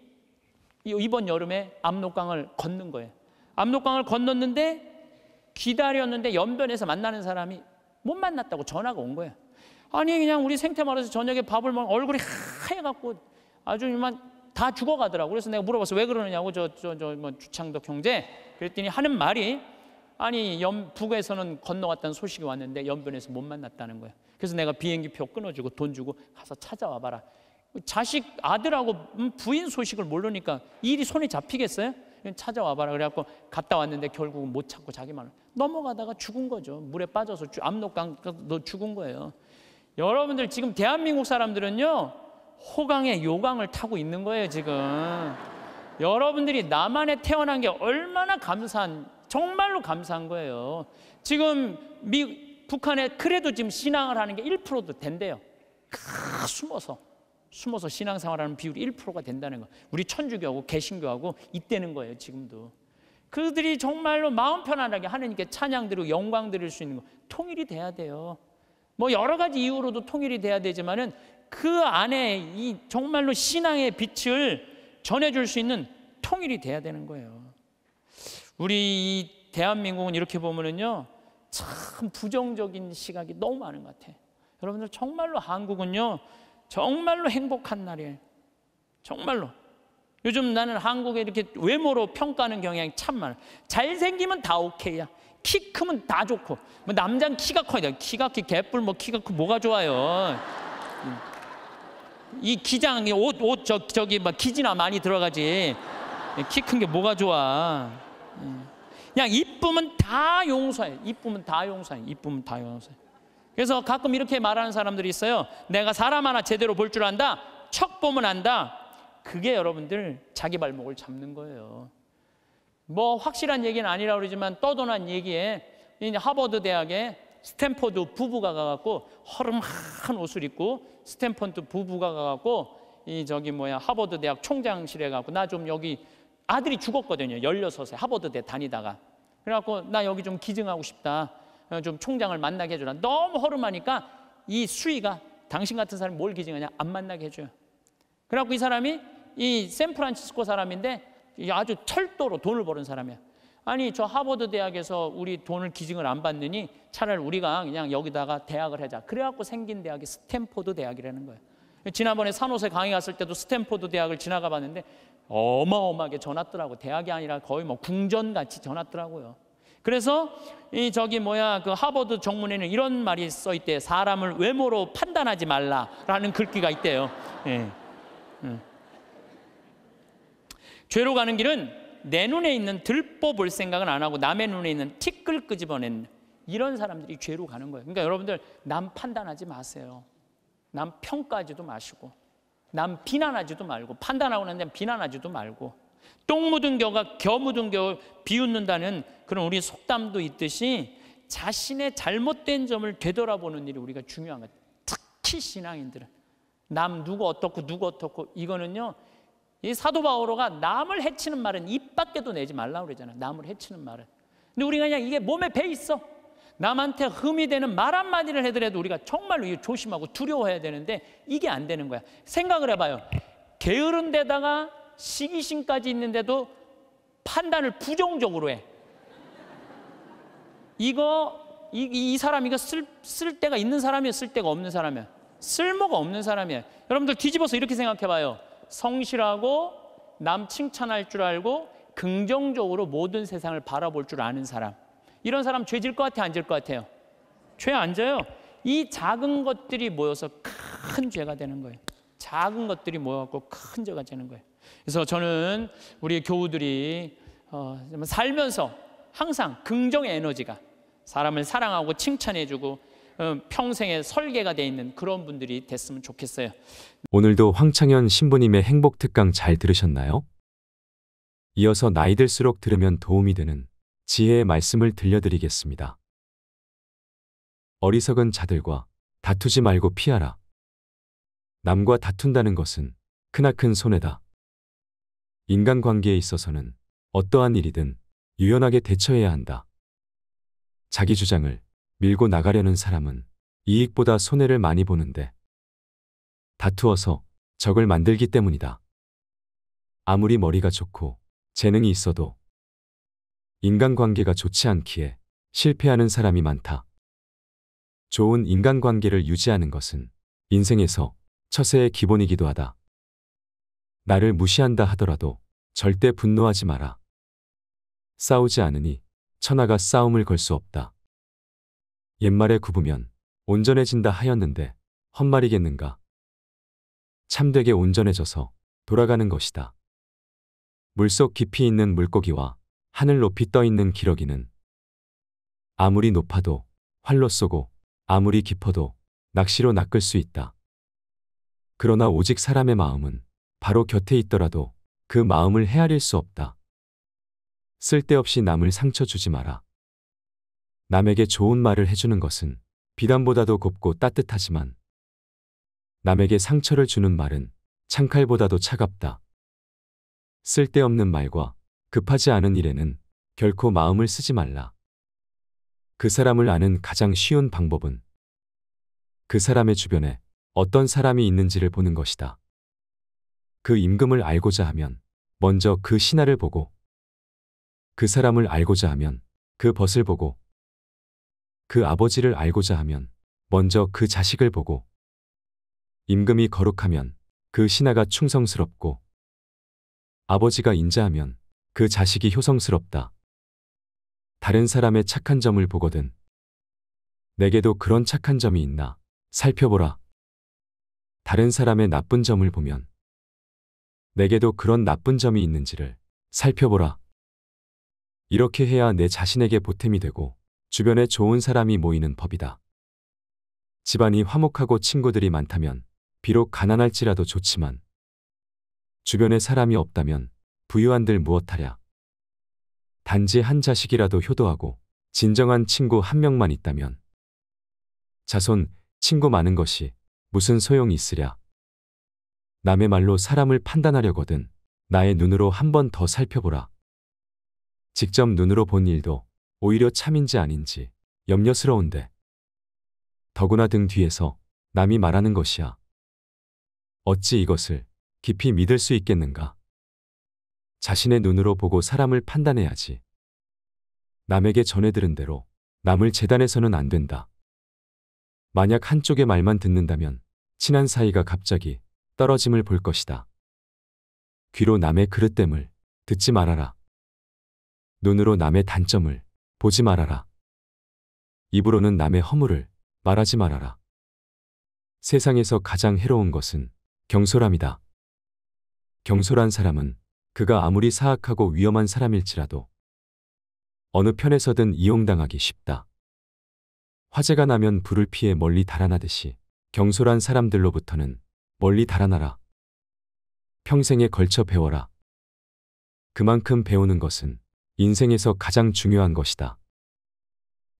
이번 여름에 압록강을 건넌 거예요. 압록강을 건넜는데 기다렸는데 연변에서 만나는 사람이 못 만났다고 전화가 온 거예요. 아니 그냥 우리 생태 마을에서 저녁에 밥을 먹 얼굴이 하얘갖고 아주 이만 다 죽어가더라고. 그래서 내가 물어봤어 왜 그러느냐고 저 저 저 뭐 주창덕 형제 그랬더니 하는 말이 아니 연 북에서는 건너갔다는 소식이 왔는데 연변에서 못 만났다는 거야. 그래서 내가 비행기표 끊어주고 돈 주고 가서 찾아와 봐라. 자식 아들하고 부인 소식을 모르니까 일이 손에 잡히겠어요? 찾아와 봐라. 그래갖고 갔다 왔는데 결국은 못 찾고 자기만 넘어가다가 죽은 거죠. 물에 빠져서 압록강 너 죽은 거예요. 여러분들 지금 대한민국 사람들은요 호강에 요강을 타고 있는 거예요 지금. 여러분들이 남한에 태어난 게 얼마나 감사한 정말로 감사한 거예요. 지금 미, 북한에 그래도 지금 신앙을 하는 게 1%도 된대요. 크, 숨어서 숨어서 신앙생활하는 비율이 1%가 된다는 거 우리 천주교하고 개신교하고 있다는 거예요 지금도 그들이 정말로 마음 편안하게 하느님께 찬양 드리고 영광 드릴 수 있는 거 통일이 돼야 돼요 뭐 여러 가지 이유로도 통일이 돼야 되지만은 그 안에 이 정말로 신앙의 빛을 전해 줄 수 있는 통일이 돼야 되는 거예요. 우리 대한민국은 이렇게 보면은요 참 부정적인 시각이 너무 많은 것 같아요. 여러분들 정말로 한국은요 정말로 행복한 날이에요. 정말로 요즘 나는 한국에 이렇게 외모로 평가하는 경향이 참 많아. 잘생기면 다 오케이야. 키 크면 다 좋고. 뭐 남자는 키가 커야 돼. 키가 키 개뿔 뭐 키가 크 뭐가 좋아요. 이 기장 옷 옷 저 저기 막 기지나 많이 들어가지. 키 큰 게 뭐가 좋아. 그냥 이쁘면 다 용서해. 이쁘면 다 용서해. 이쁘면 다 용서해. 그래서 가끔 이렇게 말하는 사람들이 있어요. 내가 사람 하나 제대로 볼 줄 안다. 척 보면 안다. 그게 여러분들 자기 발목을 잡는 거예요. 뭐 확실한 얘기는 아니라 그러지만 떠도는 얘기에 하버드 대학에 스탠포드 부부가 가갖고 허름한 옷을 입고 스탠포드 부부가 가갖고 이 저기 뭐야 하버드 대학 총장실에 가고 나 좀 여기 아들이 죽었거든요. 16세 하버드 대 다니다가. 그래갖고 나 여기 좀 기증하고 싶다. 어, 좀 총장을 만나게 해주라. 너무 허름하니까 이 수위가 당신 같은 사람이 뭘 기증하냐? 안 만나게 해줘요. 그래갖고 이 사람이 이 샌프란시스코 사람인데 아주 철도로 돈을 버는 사람이야. 아니 저 하버드 대학에서 우리 돈을 기증을 안 받느니 차라리 우리가 그냥 여기다가 대학을 하자. 그래갖고 생긴 대학이 스탠포드 대학이라는 거예요. 지난번에 산호세 강의 갔을 때도 스탠포드 대학을 지나가 봤는데 어마어마하게 져놨더라고. 대학이 아니라 거의 뭐 궁전같이 져놨더라고요. 그래서 이 저기 뭐야 그 하버드 정문에는 이런 말이 써 있대. 사람을 외모로 판단하지 말라라는 글귀가 있대요. 예. 예. 죄로 가는 길은 내 눈에 있는 들보 볼 생각은 안 하고 남의 눈에 있는 티끌 끄집어낸 이런 사람들이 죄로 가는 거예요. 그러니까 여러분들 남 판단하지 마세요. 남 평가하지도 마시고 남 비난하지도 말고 판단하고 난 다음에 비난하지도 말고 똥 묻은 겨가 겨 묻은 겨 비웃는다는 그런 우리 속담도 있듯이 자신의 잘못된 점을 되돌아보는 일이 우리가 중요한 거예요. 특히 신앙인들은 남 누구 어떻고 누구 어떻고 이거는요. 이 사도 바오로가 남을 해치는 말은 입 밖에도 내지 말라고 그러잖아. 남을 해치는 말은. 근데 우리가 그냥 이게 몸에 배 있어. 남한테 흠이 되는 말 한마디를 해더라도 우리가 정말로 조심하고 두려워해야 되는데 이게 안 되는 거야. 생각을 해봐요. 게으른 데다가 시기심까지 있는데도 판단을 부정적으로 해. 이거 이, 이 사람 이거 쓸, 쓸 데가 있는 사람이야, 쓸 데가 없는 사람이야. 쓸모가 없는 사람이야. 여러분들 뒤집어서 이렇게 생각해 봐요. 성실하고 남 칭찬할 줄 알고 긍정적으로 모든 세상을 바라볼 줄 아는 사람. 이런 사람 죄질 것 같아, 안 질 것 같아요? 죄 안 져요. 이 작은 것들이 모여서 큰 죄가 되는 거예요. 작은 것들이 모여갖고 큰 죄가 되는 거예요. 그래서 저는 우리 교우들이 어, 살면서 항상 긍정의 에너지가 사람을 사랑하고 칭찬해주고 어, 평생의 설계가 돼 있는 그런 분들이 됐으면 좋겠어요. 오늘도 황창현 신부님의 행복 특강 잘 들으셨나요? 이어서 나이 들수록 들으면 도움이 되는 지혜의 말씀을 들려드리겠습니다. 어리석은 자들과 다투지 말고 피하라. 남과 다툰다는 것은 크나큰 손해다. 인간관계에 있어서는 어떠한 일이든 유연하게 대처해야 한다. 자기 주장을 밀고 나가려는 사람은 이익보다 손해를 많이 보는데 다투어서 적을 만들기 때문이다. 아무리 머리가 좋고 재능이 있어도 인간관계가 좋지 않기에 실패하는 사람이 많다. 좋은 인간관계를 유지하는 것은 인생에서 처세의 기본이기도 하다. 나를 무시한다 하더라도 절대 분노하지 마라. 싸우지 않으니 천하가 싸움을 걸 수 없다. 옛말에 굽으면 온전해진다 하였는데 헛말이겠는가. 참되게 온전해져서 돌아가는 것이다. 물속 깊이 있는 물고기와 하늘 높이 떠 있는 기러기는 아무리 높아도 활로 쏘고 아무리 깊어도 낚시로 낚을 수 있다. 그러나 오직 사람의 마음은 바로 곁에 있더라도 그 마음을 헤아릴 수 없다. 쓸데없이 남을 상처 주지 마라. 남에게 좋은 말을 해주는 것은 비단보다도 곱고 따뜻하지만 남에게 상처를 주는 말은 창칼보다도 차갑다. 쓸데없는 말과 급하지 않은 일에는 결코 마음을 쓰지 말라. 그 사람을 아는 가장 쉬운 방법은 그 사람의 주변에 어떤 사람이 있는지를 보는 것이다. 그 임금을 알고자 하면 먼저 그 신하를 보고 그 사람을 알고자 하면 그 벗을 보고 그 아버지를 알고자 하면 먼저 그 자식을 보고 임금이 거룩하면 그 신하가 충성스럽고 아버지가 인자하면 그 자식이 효성스럽다. 다른 사람의 착한 점을 보거든. 내게도 그런 착한 점이 있나 살펴보라. 다른 사람의 나쁜 점을 보면 내게도 그런 나쁜 점이 있는지를 살펴보라. 이렇게 해야 내 자신에게 보탬이 되고 주변에 좋은 사람이 모이는 법이다. 집안이 화목하고 친구들이 많다면 비록 가난할지라도 좋지만 주변에 사람이 없다면 부유한들 무엇하랴. 단지 한 자식이라도 효도하고 진정한 친구 한 명만 있다면 자손, 친구 많은 것이 무슨 소용이 있으랴. 남의 말로 사람을 판단하려거든 나의 눈으로 한 번 더 살펴보라. 직접 눈으로 본 일도 오히려 참인지 아닌지 염려스러운데 더구나 등 뒤에서 남이 말하는 것이야. 어찌 이것을 깊이 믿을 수 있겠는가? 자신의 눈으로 보고 사람을 판단해야지. 남에게 전해 들은 대로 남을 재단해서는 안 된다. 만약 한쪽의 말만 듣는다면 친한 사이가 갑자기 떨어짐을 볼 것이다. 귀로 남의 그릇됨을 듣지 말아라. 눈으로 남의 단점을 보지 말아라. 입으로는 남의 허물을 말하지 말아라. 세상에서 가장 해로운 것은 경솔함이다. 경솔한 사람은 그가 아무리 사악하고 위험한 사람일지라도 어느 편에서든 이용당하기 쉽다. 화재가 나면 불을 피해 멀리 달아나듯이 경솔한 사람들로부터는 멀리 달아나라. 평생에 걸쳐 배워라. 그만큼 배우는 것은 인생에서 가장 중요한 것이다.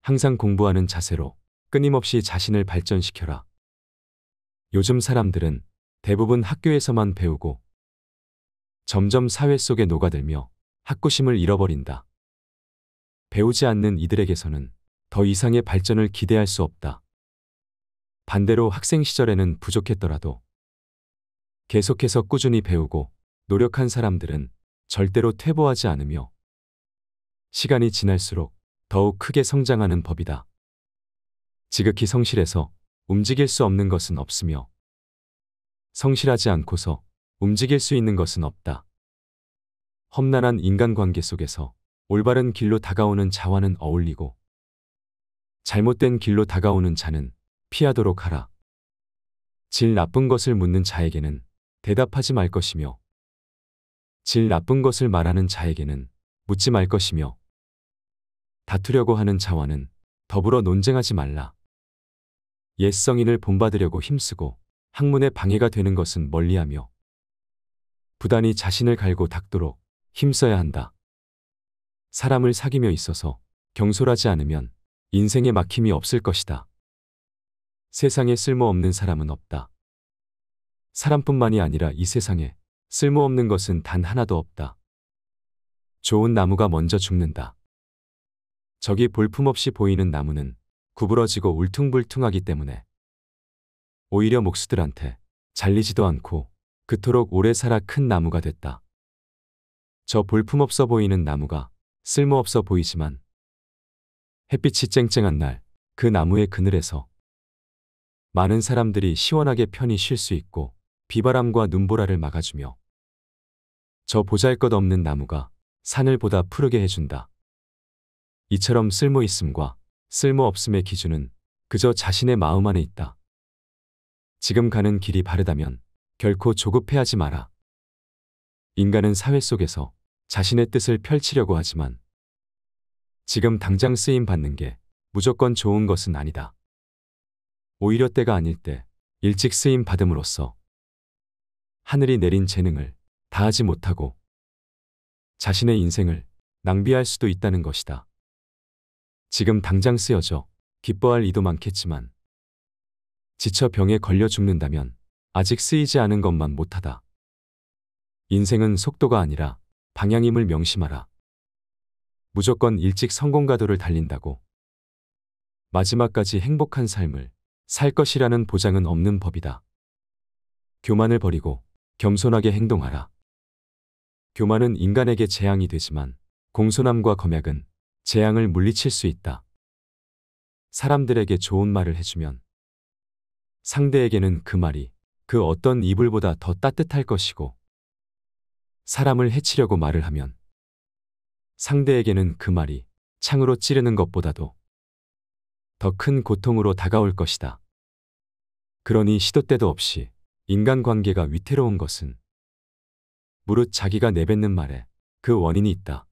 항상 공부하는 자세로 끊임없이 자신을 발전시켜라. 요즘 사람들은 대부분 학교에서만 배우고 점점 사회 속에 녹아들며 학구심을 잃어버린다. 배우지 않는 이들에게서는 더 이상의 발전을 기대할 수 없다. 반대로 학생 시절에는 부족했더라도 계속해서 꾸준히 배우고 노력한 사람들은 절대로 퇴보하지 않으며 시간이 지날수록 더욱 크게 성장하는 법이다. 지극히 성실해서 움직일 수 없는 것은 없으며 성실하지 않고서 움직일 수 있는 것은 없다. 험난한 인간관계 속에서 올바른 길로 다가오는 자와는 어울리고 잘못된 길로 다가오는 자는 피하도록 하라. 질 나쁜 것을 묻는 자에게는 대답하지 말 것이며 질 나쁜 것을 말하는 자에게는 묻지 말 것이며 다투려고 하는 자와는 더불어 논쟁하지 말라. 옛 성인을 본받으려고 힘쓰고 학문에 방해가 되는 것은 멀리하며 부단히 자신을 갈고 닦도록 힘써야 한다. 사람을 사귀며 있어서 경솔하지 않으면 인생에 막힘이 없을 것이다. 세상에 쓸모없는 사람은 없다. 사람뿐만이 아니라 이 세상에 쓸모없는 것은 단 하나도 없다. 좋은 나무가 먼저 죽는다. 저기 볼품없이 보이는 나무는 구부러지고 울퉁불퉁하기 때문에 오히려 목수들한테 잘리지도 않고 그토록 오래 살아 큰 나무가 됐다. 저 볼품없어 보이는 나무가 쓸모없어 보이지만 햇빛이 쨍쨍한 날 그 나무의 그늘에서 많은 사람들이 시원하게 편히 쉴 수 있고 비바람과 눈보라를 막아주며 저 보잘것없는 나무가 산을 보다 푸르게 해준다. 이처럼 쓸모 있음과 쓸모 없음의 기준은 그저 자신의 마음 안에 있다. 지금 가는 길이 바르다면 결코 조급해하지 마라. 인간은 사회 속에서 자신의 뜻을 펼치려고 하지만 지금 당장 쓰임 받는 게 무조건 좋은 것은 아니다. 오히려 때가 아닐 때 일찍 쓰임 받음으로써 하늘이 내린 재능을 다하지 못하고 자신의 인생을 낭비할 수도 있다는 것이다. 지금 당장 쓰여져 기뻐할 이도 많겠지만 지쳐 병에 걸려 죽는다면 아직 쓰이지 않은 것만 못하다. 인생은 속도가 아니라 방향임을 명심하라. 무조건 일찍 성공가도를 달린다고 마지막까지 행복한 삶을 살 것이라는 보장은 없는 법이다. 교만을 버리고 겸손하게 행동하라. 교만은 인간에게 재앙이 되지만 공손함과 검약은 재앙을 물리칠 수 있다. 사람들에게 좋은 말을 해주면 상대에게는 그 말이 그 어떤 이불보다 더 따뜻할 것이고 사람을 해치려고 말을 하면 상대에게는 그 말이 창으로 찌르는 것보다도 더 큰 고통으로 다가올 것이다. 그러니 시도 때도 없이 인간관계가 위태로운 것은 무릇 자기가 내뱉는 말에 그 원인이 있다.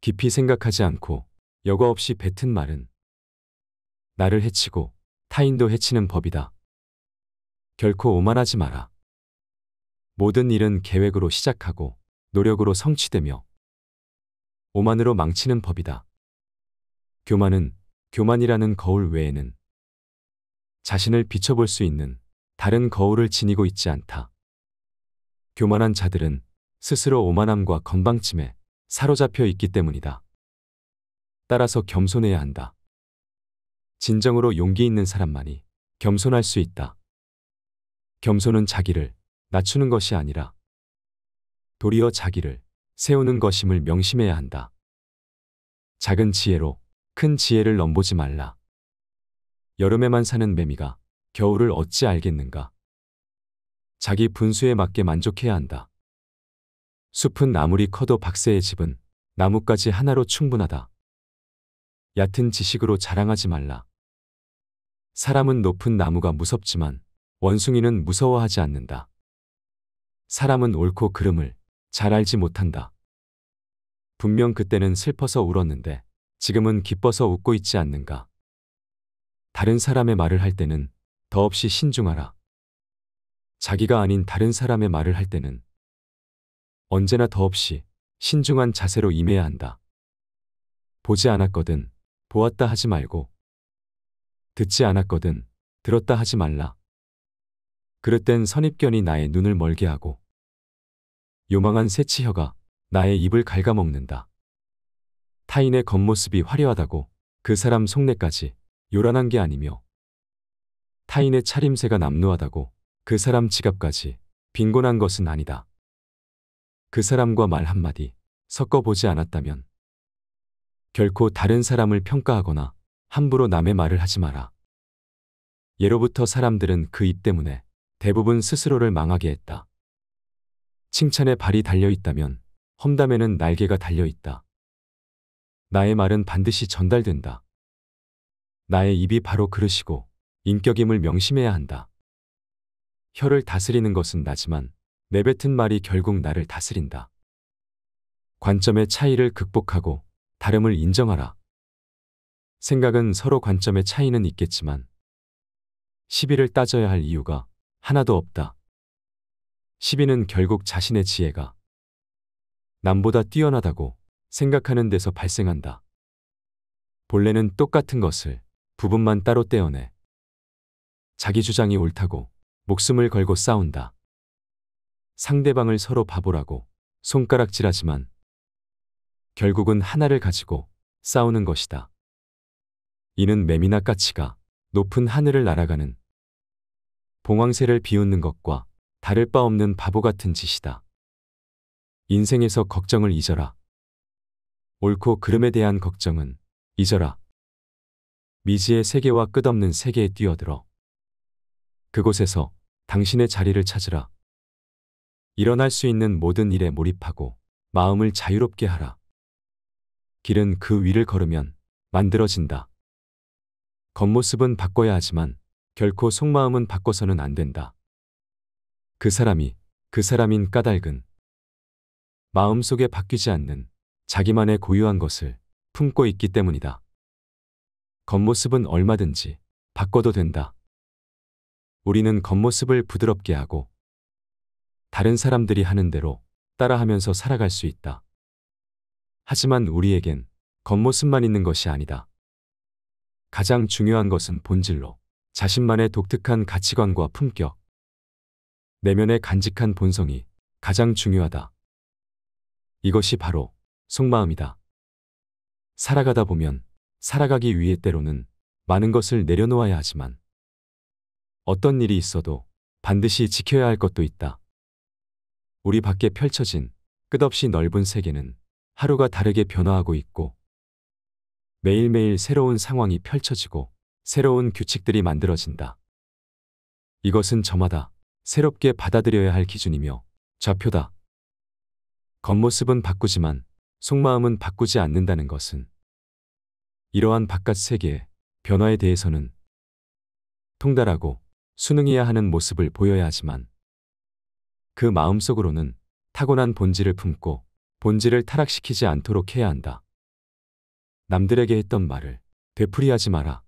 깊이 생각하지 않고 여과 없이 뱉은 말은 나를 해치고 타인도 해치는 법이다. 결코 오만하지 마라. 모든 일은 계획으로 시작하고 노력으로 성취되며 오만으로 망치는 법이다. 교만은 교만이라는 거울 외에는 자신을 비춰볼 수 있는 다른 거울을 지니고 있지 않다. 교만한 자들은 스스로 오만함과 건방짐에 사로잡혀 있기 때문이다. 따라서 겸손해야 한다. 진정으로 용기 있는 사람만이 겸손할 수 있다. 겸손은 자기를 낮추는 것이 아니라 도리어 자기를 세우는 것임을 명심해야 한다. 작은 지혜로 큰 지혜를 넘보지 말라. 여름에만 사는 매미가 겨울을 어찌 알겠는가? 자기 분수에 맞게 만족해야 한다. 숲은 아무리 커도 박새의 집은 나뭇가지 하나로 충분하다. 얕은 지식으로 자랑하지 말라. 사람은 높은 나무가 무섭지만 원숭이는 무서워하지 않는다. 사람은 옳고 그름을 잘 알지 못한다. 분명 그때는 슬퍼서 울었는데 지금은 기뻐서 웃고 있지 않는가. 다른 사람의 말을 할 때는 더없이 신중하라. 자기가 아닌 다른 사람의 말을 할 때는 언제나 더없이 신중한 자세로 임해야 한다. 보지 않았거든 보았다 하지 말고 듣지 않았거든 들었다 하지 말라. 그릇된 선입견이 나의 눈을 멀게 하고 요망한 새치혀가 나의 입을 갉아먹는다. 타인의 겉모습이 화려하다고 그 사람 속내까지 요란한 게 아니며 타인의 차림새가 남루하다고 그 사람 지갑까지 빈곤한 것은 아니다. 그 사람과 말 한마디 섞어보지 않았다면 결코 다른 사람을 평가하거나 함부로 남의 말을 하지 마라. 예로부터 사람들은 그 입 때문에 대부분 스스로를 망하게 했다. 칭찬에 발이 달려 있다면 험담에는 날개가 달려 있다. 나의 말은 반드시 전달된다. 나의 입이 바로 그릇이고 인격임을 명심해야 한다. 혀를 다스리는 것은 나지만 내뱉은 말이 결국 나를 다스린다. 관점의 차이를 극복하고 다름을 인정하라. 생각은 서로 관점의 차이는 있겠지만 시비를 따져야 할 이유가 하나도 없다. 시비는 결국 자신의 지혜가 남보다 뛰어나다고 생각하는 데서 발생한다. 본래는 똑같은 것을 부분만 따로 떼어내 자기 주장이 옳다고 목숨을 걸고 싸운다. 상대방을 서로 바보라고 손가락질하지만 결국은 하나를 가지고 싸우는 것이다. 이는 매미나 까치가 높은 하늘을 날아가는 봉황새를 비웃는 것과 다를 바 없는 바보 같은 짓이다. 인생에서 걱정을 잊어라. 옳고 그름에 대한 걱정은 잊어라. 미지의 세계와 끝없는 세계에 뛰어들어. 그곳에서 당신의 자리를 찾으라. 일어날 수 있는 모든 일에 몰입하고 마음을 자유롭게 하라. 길은 그 위를 걸으면 만들어진다. 겉모습은 바꿔야 하지만 결코 속마음은 바꿔서는 안 된다. 그 사람이 그 사람인 까닭은 마음속에 바뀌지 않는 자기만의 고유한 것을 품고 있기 때문이다. 겉모습은 얼마든지 바꿔도 된다. 우리는 겉모습을 부드럽게 하고 다른 사람들이 하는 대로 따라하면서 살아갈 수 있다. 하지만 우리에겐 겉모습만 있는 것이 아니다. 가장 중요한 것은 본질로 자신만의 독특한 가치관과 품격, 내면의 간직한 본성이 가장 중요하다. 이것이 바로 속마음이다. 살아가다 보면 살아가기 위해 때로는 많은 것을 내려놓아야 하지만 어떤 일이 있어도 반드시 지켜야 할 것도 있다. 우리 밖에 펼쳐진 끝없이 넓은 세계는 하루가 다르게 변화하고 있고 매일매일 새로운 상황이 펼쳐지고 새로운 규칙들이 만들어진다. 이것은 저마다 새롭게 받아들여야 할 기준이며 좌표다. 겉모습은 바꾸지만 속마음은 바꾸지 않는다는 것은 이러한 바깥 세계의 변화에 대해서는 통달하고 순응해야 하는 모습을 보여야 하지만 그 마음속으로는 타고난 본질을 품고 본질을 타락시키지 않도록 해야 한다. 남들에게 했던 말을 되풀이하지 마라.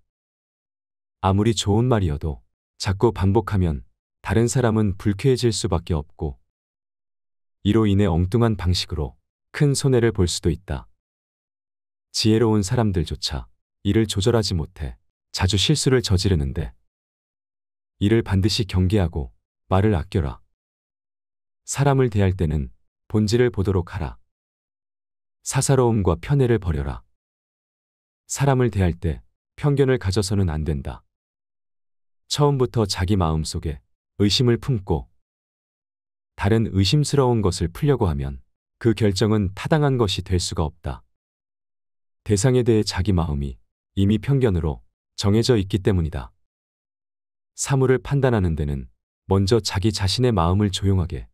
아무리 좋은 말이어도 자꾸 반복하면 다른 사람은 불쾌해질 수밖에 없고 이로 인해 엉뚱한 방식으로 큰 손해를 볼 수도 있다. 지혜로운 사람들조차 이를 조절하지 못해 자주 실수를 저지르는데 이를 반드시 경계하고 말을 아껴라. 사람을 대할 때는 본질을 보도록 하라. 사사로움과 편애를 버려라. 사람을 대할 때 편견을 가져서는 안 된다. 처음부터 자기 마음 속에 의심을 품고 다른 의심스러운 것을 풀려고 하면 그 결정은 타당한 것이 될 수가 없다. 대상에 대해 자기 마음이 이미 편견으로 정해져 있기 때문이다. 사물을 판단하는 데는 먼저 자기 자신의 마음을 조용하게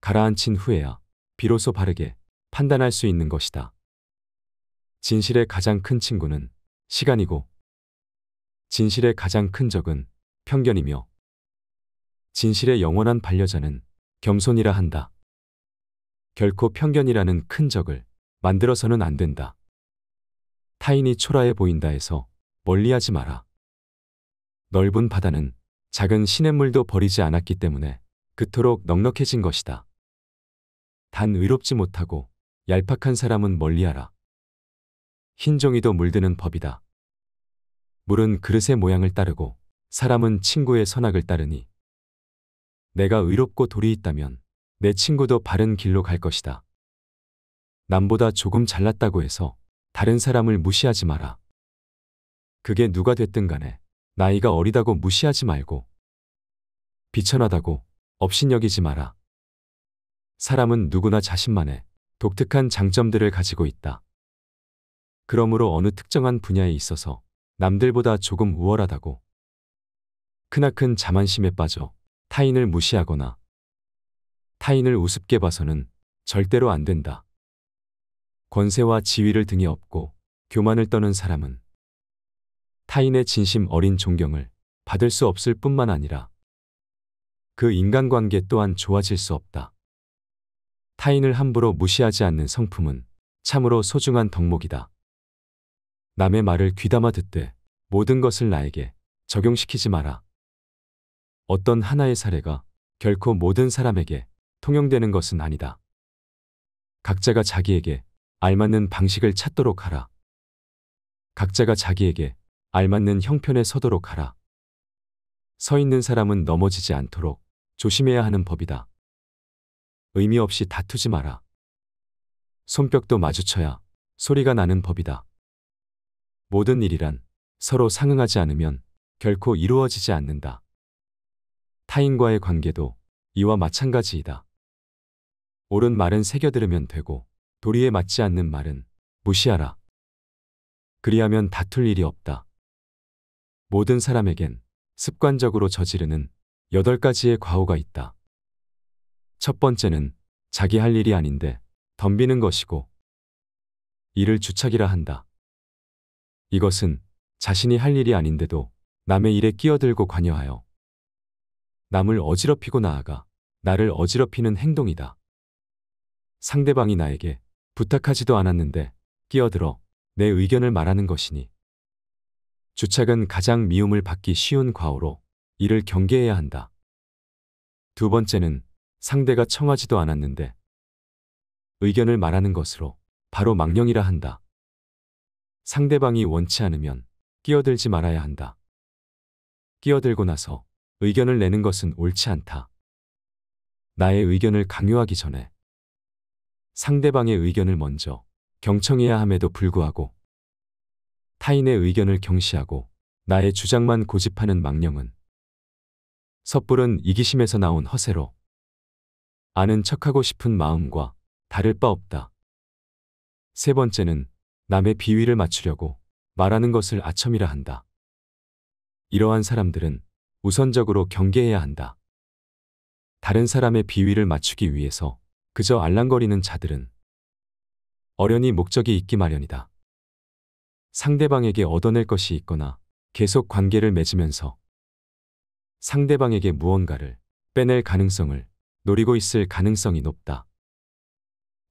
가라앉힌 후에야 비로소 바르게 판단할 수 있는 것이다. 진실의 가장 큰 친구는 시간이고 진실의 가장 큰 적은 편견이며 진실의 영원한 반려자는 겸손이라 한다. 결코 편견이라는 큰 적을 만들어서는 안 된다. 타인이 초라해 보인다 해서 멀리하지 마라. 넓은 바다는 작은 시냇물도 버리지 않았기 때문에 그토록 넉넉해진 것이다. 단 의롭지 못하고 얄팍한 사람은 멀리하라. 흰 종이도 물드는 법이다. 물은 그릇의 모양을 따르고 사람은 친구의 선악을 따르니 내가 의롭고 돌이 있다면 내 친구도 바른 길로 갈 것이다. 남보다 조금 잘났다고 해서 다른 사람을 무시하지 마라. 그게 누가 됐든 간에 나이가 어리다고 무시하지 말고 비천하다고 업신여기지 마라. 사람은 누구나 자신만의 독특한 장점들을 가지고 있다. 그러므로 어느 특정한 분야에 있어서 남들보다 조금 우월하다고 크나큰 자만심에 빠져 타인을 무시하거나 타인을 우습게 봐서는 절대로 안 된다. 권세와 지위를 등에 업고 교만을 떠는 사람은 타인의 진심 어린 존경을 받을 수 없을 뿐만 아니라 그 인간관계 또한 좋아질 수 없다. 타인을 함부로 무시하지 않는 성품은 참으로 소중한 덕목이다. 남의 말을 귀담아 듣되 모든 것을 나에게 적용시키지 마라. 어떤 하나의 사례가 결코 모든 사람에게 통용되는 것은 아니다. 각자가 자기에게 알맞는 방식을 찾도록 하라. 각자가 자기에게 알맞는 형편에 서도록 하라. 서 있는 사람은 넘어지지 않도록 조심해야 하는 법이다. 의미 없이 다투지 마라. 손뼉도 마주쳐야 소리가 나는 법이다. 모든 일이란 서로 상응하지 않으면 결코 이루어지지 않는다. 타인과의 관계도 이와 마찬가지이다. 옳은 말은 새겨 들으면 되고 도리에 맞지 않는 말은 무시하라. 그리하면 다툴 일이 없다. 모든 사람에겐 습관적으로 저지르는 여덟 가지의 과오가 있다. 첫 번째는 자기 할 일이 아닌데 덤비는 것이고 이를 주착이라 한다. 이것은 자신이 할 일이 아닌데도 남의 일에 끼어들고 관여하여 남을 어지럽히고 나아가 나를 어지럽히는 행동이다. 상대방이 나에게 부탁하지도 않았는데 끼어들어 내 의견을 말하는 것이니 주착은 가장 미움을 받기 쉬운 과오로 이를 경계해야 한다. 두 번째는 상대가 청하지도 않았는데 의견을 말하는 것으로 바로 망령이라 한다. 상대방이 원치 않으면 끼어들지 말아야 한다. 끼어들고 나서 의견을 내는 것은 옳지 않다. 나의 의견을 강요하기 전에 상대방의 의견을 먼저 경청해야 함에도 불구하고 타인의 의견을 경시하고 나의 주장만 고집하는 망령은 섣부른 이기심에서 나온 허세로 아는 척하고 싶은 마음과 다를 바 없다. 세 번째는 남의 비위를 맞추려고 말하는 것을 아첨이라 한다. 이러한 사람들은 우선적으로 경계해야 한다. 다른 사람의 비위를 맞추기 위해서 그저 알랑거리는 자들은 어련히 목적이 있기 마련이다. 상대방에게 얻어낼 것이 있거나 계속 관계를 맺으면서 상대방에게 무언가를 빼낼 가능성을 노리고 있을 가능성이 높다.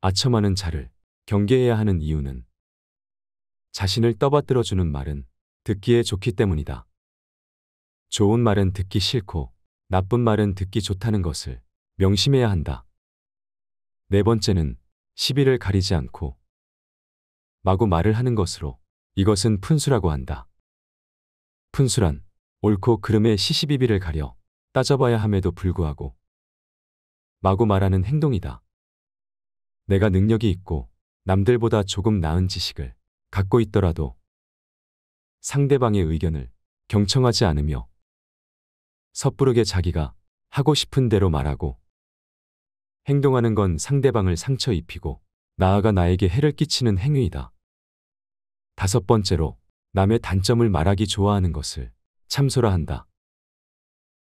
아첨하는 자를 경계해야 하는 이유는 자신을 떠받들어주는 말은 듣기에 좋기 때문이다. 좋은 말은 듣기 싫고 나쁜 말은 듣기 좋다는 것을 명심해야 한다. 네 번째는 시비를 가리지 않고 마구 말을 하는 것으로 이것은 푼수라고 한다. 푼수란 옳고 그름의 시시비비를 가려 따져봐야 함에도 불구하고 마구 말하는 행동이다. 내가 능력이 있고 남들보다 조금 나은 지식을 갖고 있더라도 상대방의 의견을 경청하지 않으며 섣부르게 자기가 하고 싶은 대로 말하고 행동하는 건 상대방을 상처 입히고 나아가 나에게 해를 끼치는 행위이다. 다섯 번째로 남의 단점을 말하기 좋아하는 것을 참소라 한다.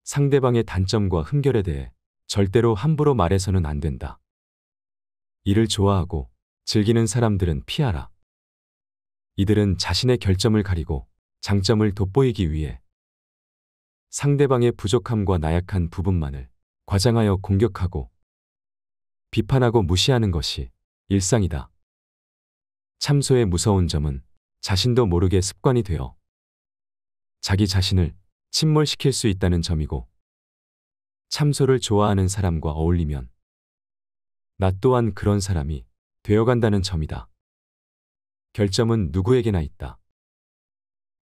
상대방의 단점과 흠결에 대해 절대로 함부로 말해서는 안 된다. 이를 좋아하고 즐기는 사람들은 피하라. 이들은 자신의 결점을 가리고 장점을 돋보이기 위해 상대방의 부족함과 나약한 부분만을 과장하여 공격하고 비판하고 무시하는 것이 일상이다. 참소의 무서운 점은 자신도 모르게 습관이 되어 자기 자신을 침몰시킬 수 있다는 점이고 참소를 좋아하는 사람과 어울리면 나 또한 그런 사람이 되어간다는 점이다. 결점은 누구에게나 있다.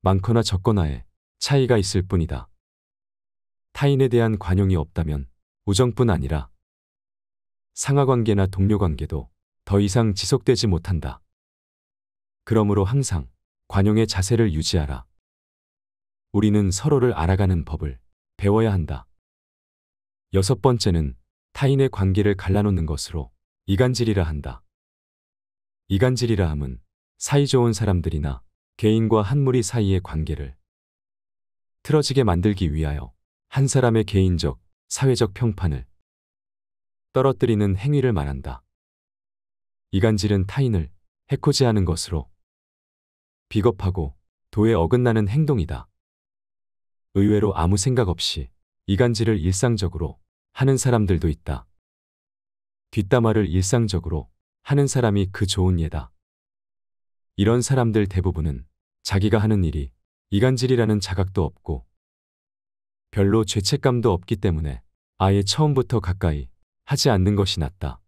많거나 적거나의 차이가 있을 뿐이다. 타인에 대한 관용이 없다면 우정뿐 아니라 상하관계나 동료관계도 더 이상 지속되지 못한다. 그러므로 항상 관용의 자세를 유지하라. 우리는 서로를 알아가는 법을 배워야 한다. 여섯 번째는 타인의 관계를 갈라놓는 것으로 이간질이라 한다. 이간질이라 함은 사이좋은 사람들이나 개인과 한 무리 사이의 관계를 틀어지게 만들기 위하여 한 사람의 개인적, 사회적 평판을 떨어뜨리는 행위를 말한다. 이간질은 타인을 해코지하는 것으로 비겁하고 도에 어긋나는 행동이다. 의외로 아무 생각 없이 이간질을 일상적으로 하는 사람들도 있다. 뒷담화를 일상적으로 하는 사람이 그 좋은 예다. 이런 사람들 대부분은 자기가 하는 일이 이간질이라는 자각도 없고 별로 죄책감도 없기 때문에 아예 처음부터 가까이 하지 않는 것이 낫다.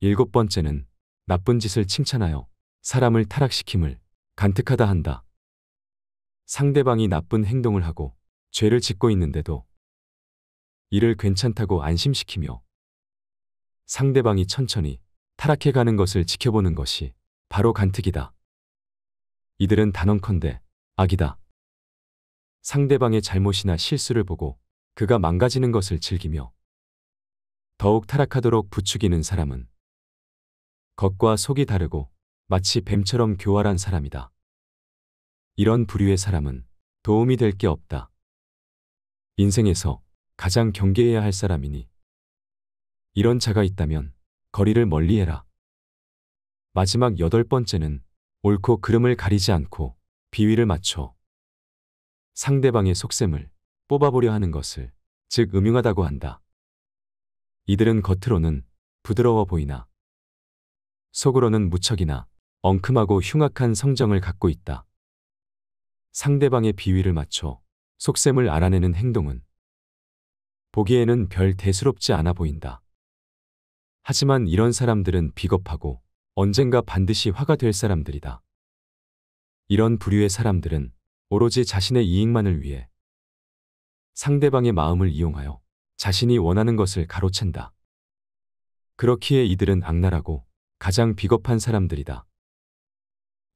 일곱 번째는 나쁜 짓을 칭찬하여 사람을 타락시킴을 간특하다 한다. 상대방이 나쁜 행동을 하고 죄를 짓고 있는데도 이를 괜찮다고 안심시키며 상대방이 천천히 타락해 가는 것을 지켜보는 것이 바로 간특이다. 이들은 단언컨대 악이다. 상대방의 잘못이나 실수를 보고 그가 망가지는 것을 즐기며 더욱 타락하도록 부추기는 사람은 겉과 속이 다르고 마치 뱀처럼 교활한 사람이다. 이런 부류의 사람은 도움이 될 게 없다. 인생에서 가장 경계해야 할 사람이니 이런 자가 있다면 거리를 멀리해라. 마지막 여덟 번째는 옳고 그름을 가리지 않고 비위를 맞춰 상대방의 속셈을 뽑아보려 하는 것을 즉 음흉하다고 한다. 이들은 겉으로는 부드러워 보이나 속으로는 무척이나 엉큼하고 흉악한 성정을 갖고 있다. 상대방의 비위를 맞춰 속셈을 알아내는 행동은 보기에는 별 대수롭지 않아 보인다. 하지만 이런 사람들은 비겁하고 언젠가 반드시 화가 될 사람들이다. 이런 부류의 사람들은 오로지 자신의 이익만을 위해 상대방의 마음을 이용하여 자신이 원하는 것을 가로챈다. 그렇기에 이들은 악랄하고 가장 비겁한 사람들이다.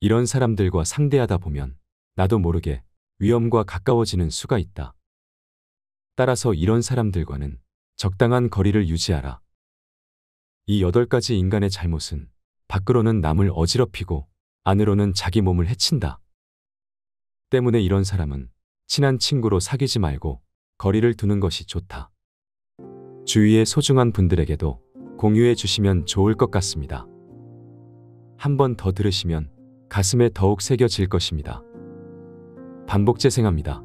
이런 사람들과 상대하다 보면 나도 모르게 위험과 가까워지는 수가 있다. 따라서 이런 사람들과는 적당한 거리를 유지하라. 이 여덟 가지 인간의 잘못은 밖으로는 남을 어지럽히고 안으로는 자기 몸을 해친다. 때문에 이런 사람은 친한 친구로 사귀지 말고 거리를 두는 것이 좋다. 주위의 소중한 분들에게도 공유해 주시면 좋을 것 같습니다. 한 번 더 들으시면 가슴에 더욱 새겨질 것입니다. 반복 재생합니다.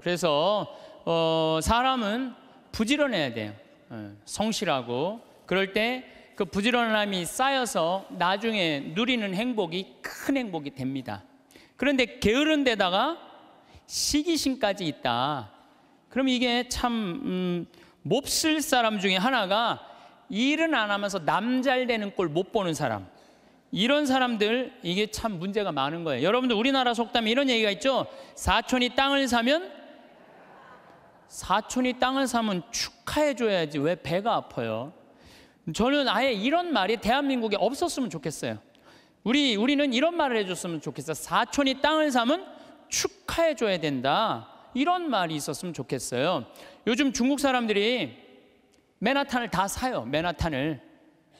그래서 어, 사람은 부지런해야 돼요. 어, 성실하고 그럴 때 그 부지런함이 쌓여서 나중에 누리는 행복이 큰 행복이 됩니다. 그런데 게으른 데다가 시기심까지 있다. 그럼 이게 참 음, 몹쓸 사람 중에 하나가 일은 안 하면서 남잘 되는 꼴 못 보는 사람. 이런 사람들 이게 참 문제가 많은 거예요. 여러분들 우리나라 속담에 이런 얘기가 있죠. 사촌이 땅을 사면 사촌이 땅을 사면 축하해 줘야지 왜 배가 아파요? 저는 아예 이런 말이 대한민국에 없었으면 좋겠어요. 우리 우리는 이런 말을 해줬으면 좋겠어요. 사촌이 땅을 사면 축하해 줘야 된다. 이런 말이 있었으면 좋겠어요. 요즘 중국 사람들이 맨하탄을 다 사요. 맨하탄을.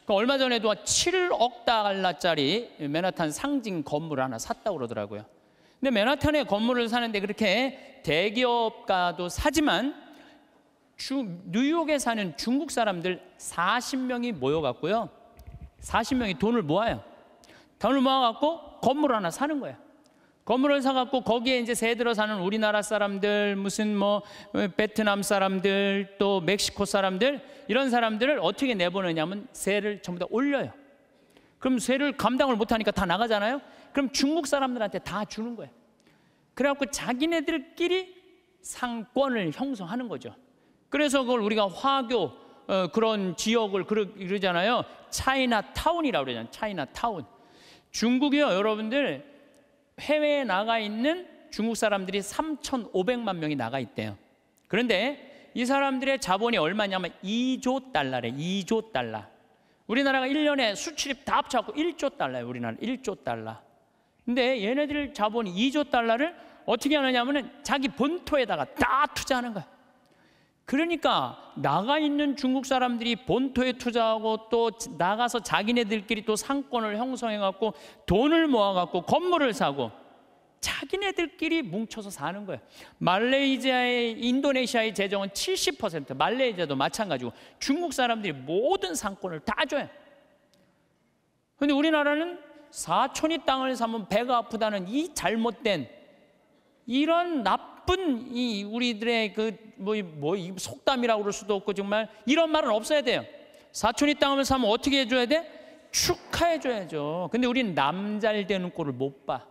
그 얼마 전에도 7억 달러짜리 맨하탄 상징 건물 하나 샀다고 그러더라고요. 근데 맨하탄에 건물을 사는데 그렇게 대기업가도 사지만 주, 뉴욕에 사는 중국 사람들 40명이 모여갖고요. 40명이 돈을 모아요. 돈을 모아갖고 건물 하나 사는 거예요. 건물을 사갖고 거기에 이제 새 들어 사는 우리나라 사람들, 무슨 뭐 베트남 사람들, 또 멕시코 사람들 이런 사람들을 어떻게 내보내냐면 세를 전부 다 올려요. 그럼 세를 감당을 못하니까 다 나가잖아요. 그럼 중국 사람들한테 다 주는 거예요. 그래갖고 자기네들끼리 상권을 형성하는 거죠. 그래서 그걸 우리가 화교 어, 그런 지역을 그러, 그러잖아요. 차이나 타운이라고 그러잖아요. 차이나 타운. 중국이요, 여러분들 해외에 나가 있는 중국 사람들이 3,500만 명이 나가 있대요. 그런데 이 사람들의 자본이 얼마냐면 2조 달러래. 2조 달러. 우리나라가 1년에 수출입 다 합쳐갖고 1조 달러예요. 우리나라 1조 달러. 근데 얘네들 자본이 2조 달러를 어떻게 하느냐면은 자기 본토에다가 다 투자하는 거야. 그러니까 나가 있는 중국 사람들이 본토에 투자하고 또 나가서 자기네들끼리 또 상권을 형성해 갖고 돈을 모아 갖고 건물을 사고 자기네들끼리 뭉쳐서 사는 거예요. 말레이시아의 인도네시아의 재정은 70%, 말레이시아도 마찬가지고 중국 사람들이 모든 상권을 다 줘요. 근데 우리나라는 사촌이 땅을 사면 배가 아프다는 이 잘못된 이런 나쁜 이 우리들의 그뭐뭐 뭐 속담이라고 그럴 수도 없고 정말 이런 말은 없어야 돼요. 사촌이 땅을 사면 어떻게 해줘야 돼? 축하해줘야죠. 근데 우리는 남잘 되는 꼴을 못 봐.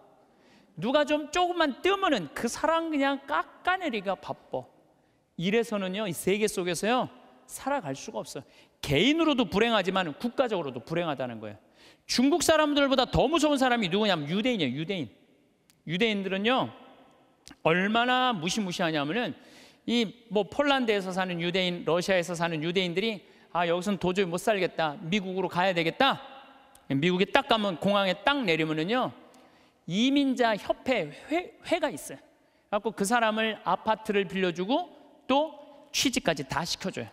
누가 좀 조금만 뜨면은 그 사람 그냥 깎아내리가 바빠. 이래서는요, 이 세계 속에서요, 살아갈 수가 없어요. 개인으로도 불행하지만 국가적으로도 불행하다는 거예요. 중국 사람들보다 더 무서운 사람이 누구냐면 유대인이에요, 유대인. 유대인들은요, 얼마나 무시무시하냐면은 이 뭐 폴란드에서 사는 유대인, 러시아에서 사는 유대인들이 아, 여기서는 도저히 못 살겠다. 미국으로 가야 되겠다. 미국에 딱 가면 공항에 딱 내리면은요. 이민자 협회 회, 가 있어요. 갖고 그 사람을 아파트를 빌려주고 또 취직까지 다 시켜줘요.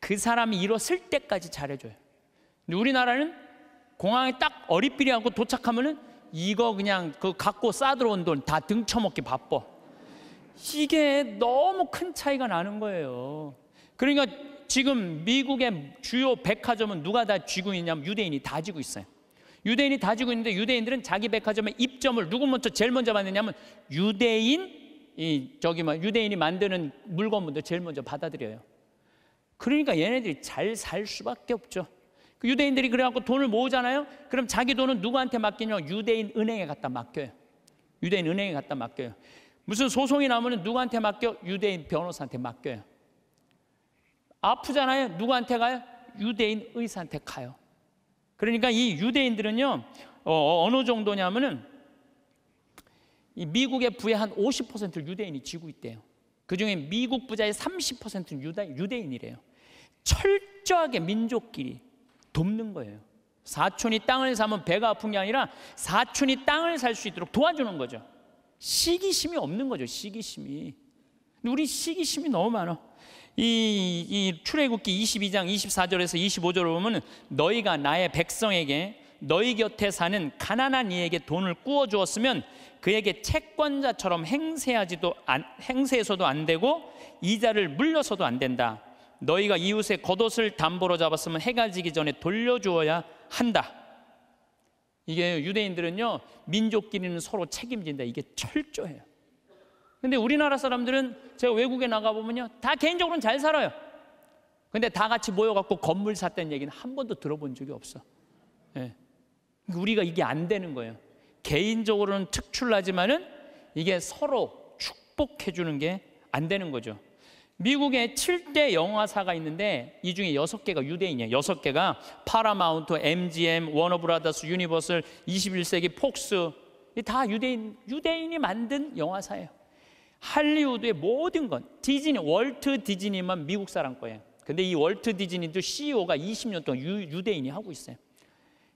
그 사람이 일었을 때까지 잘해줘요. 우리나라는 공항에 딱 어리삐리하고 도착하면은 이거 그냥 그 갖고 싸들어온 돈 다 등쳐먹기 바빠. 이게 너무 큰 차이가 나는 거예요. 그러니까 지금 미국의 주요 백화점은 누가 다 쥐고 있냐면 유대인이 다 쥐고 있어요. 유대인이 다 쥐고 있는데 유대인들은 자기 백화점에 입점을 누구 먼저 제일 먼저 받느냐면 유대인 이 저기 뭐 유대인이 만드는 물건부터 제일 먼저 받아들여요. 그러니까 얘네들이 잘 살 수밖에 없죠. 그 유대인들이 그래갖고 돈을 모으잖아요. 그럼 자기 돈은 누구한테 맡기냐? 유대인 은행에 갖다 맡겨요. 유대인 은행에 갖다 맡겨요. 무슨 소송이 나면 누구한테 맡겨? 유대인 변호사한테 맡겨요. 아프잖아요. 누구한테 가요? 유대인 의사한테 가요. 그러니까 이 유대인들은요 어, 어느 정도냐면은 이 미국의 부의 한 50%를 유대인이 쥐고 있대요. 그 중에 미국 부자의 30%는 유다, 유대인이래요. 철저하게 민족끼리 돕는 거예요. 사촌이 땅을 사면 배가 아픈 게 아니라 사촌이 땅을 살 수 있도록 도와주는 거죠. 시기심이 없는 거죠. 시기심이. 우리 시기심이 너무 많아. 이, 이 출애굽기 22장 24절에서 25절을 보면 너희가 나의 백성에게 너희 곁에 사는 가난한 이에게 돈을 꾸어 주었으면 그에게 채권자처럼 행세하지도 안, 행세해서도 안 되고 이자를 물려서도 안 된다. 너희가 이웃의 겉옷을 담보로 잡았으면 해가 지기 전에 돌려주어야 한다. 이게 유대인들은요 민족끼리는 서로 책임진다. 이게 철저해요. 근데 우리나라 사람들은 제가 외국에 나가 보면요 다 개인적으로는 잘 살아요. 근데 다 같이 모여갖고 건물 샀다는 얘기는 한 번도 들어본 적이 없어. 예. 우리가 이게 안 되는 거예요. 개인적으로는 특출나지만은 이게 서로 축복해 주는 게 안 되는 거죠. 미국에 7대 영화사가 있는데 이 중에 6개가 유대인이에요. 6개가 파라마운트, MGM, 워너브라더스, 유니버설, 21세기 폭스 이 다 유대인 유대인이 만든 영화사예요. 할리우드의 모든 건 디즈니, 월트 디즈니만 미국 사람 거예요. 근데 이 월트 디즈니도 CEO가 20년 동안 유, 유대인이 하고 있어요.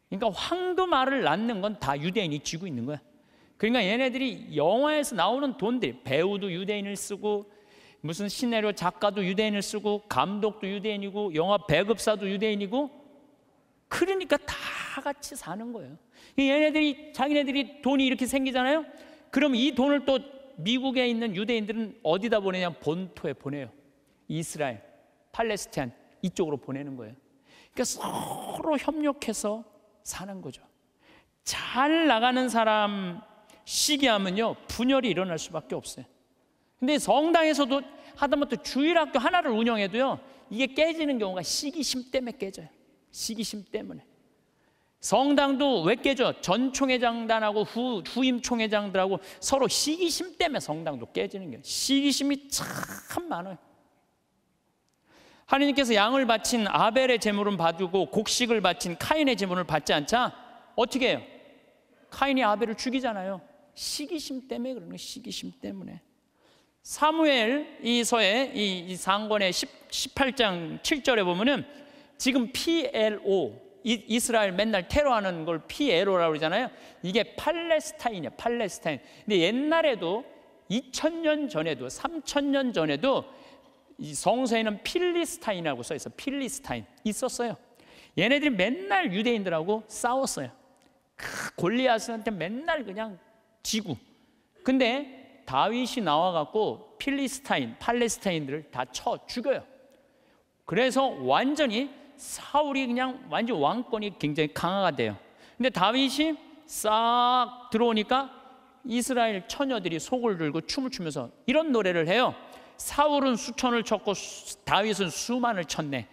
그러니까 황금알을 낳는 건 다 유대인이 쥐고 있는 거야. 그러니까 얘네들이 영화에서 나오는 돈들, 배우도 유대인을 쓰고 무슨 시나리오 작가도 유대인을 쓰고 감독도 유대인이고 영화 배급사도 유대인이고 그러니까 다 같이 사는 거예요. 얘네들이 자기네들이 돈이 이렇게 생기잖아요. 그럼 이 돈을 또 미국에 있는 유대인들은 어디다 보내냐? 본토에 보내요. 이스라엘, 팔레스타인 이쪽으로 보내는 거예요. 그러니까 서로 협력해서 사는 거죠. 잘 나가는 사람 시기하면요 분열이 일어날 수밖에 없어요. 근데 성당에서도 하다못해 주일학교 하나를 운영해도요 이게 깨지는 경우가 시기심 때문에 깨져요. 시기심 때문에. 성당도 왜 깨져? 전 총회장단하고 후, 후임 총회장들하고 서로 시기심 때문에 성당도 깨지는 거예요. 시기심이 참 많아요. 하느님께서 양을 바친 아벨의 제물은 봐두고 곡식을 바친 카인의 제물을 받지 않자 어떻게 해요? 카인이 아벨을 죽이잖아요. 시기심 때문에 그러는 거예요. 시기심 때문에. 사무엘 이서의 이, 이 상권의 10, 18장 7절에 보면은 지금 PLO 이, 이스라엘 맨날 테러하는 걸 PLO라고 그러잖아요. 이게 팔레스타인이에요. 팔레스타인. 근데 옛날에도 2000년 전에도 3000년 전에도 이 성서에는 필리스타인이라고 써 있어. 필리스타인 있었어요. 얘네들이 맨날 유대인들하고 싸웠어요. 그 골리앗한테 맨날 그냥 지구. 근데 다윗이 나와 갖고 필리스타인, 팔레스타인들을 다 쳐 죽여요. 그래서 완전히 사울이 그냥 완전 왕권이 굉장히 강화가 돼요. 근데 다윗이 싹 들어오니까 이스라엘 처녀들이 속을 들고 춤을 추면서 이런 노래를 해요. 사울은 수천을 쳤고 다윗은 수만을 쳤네.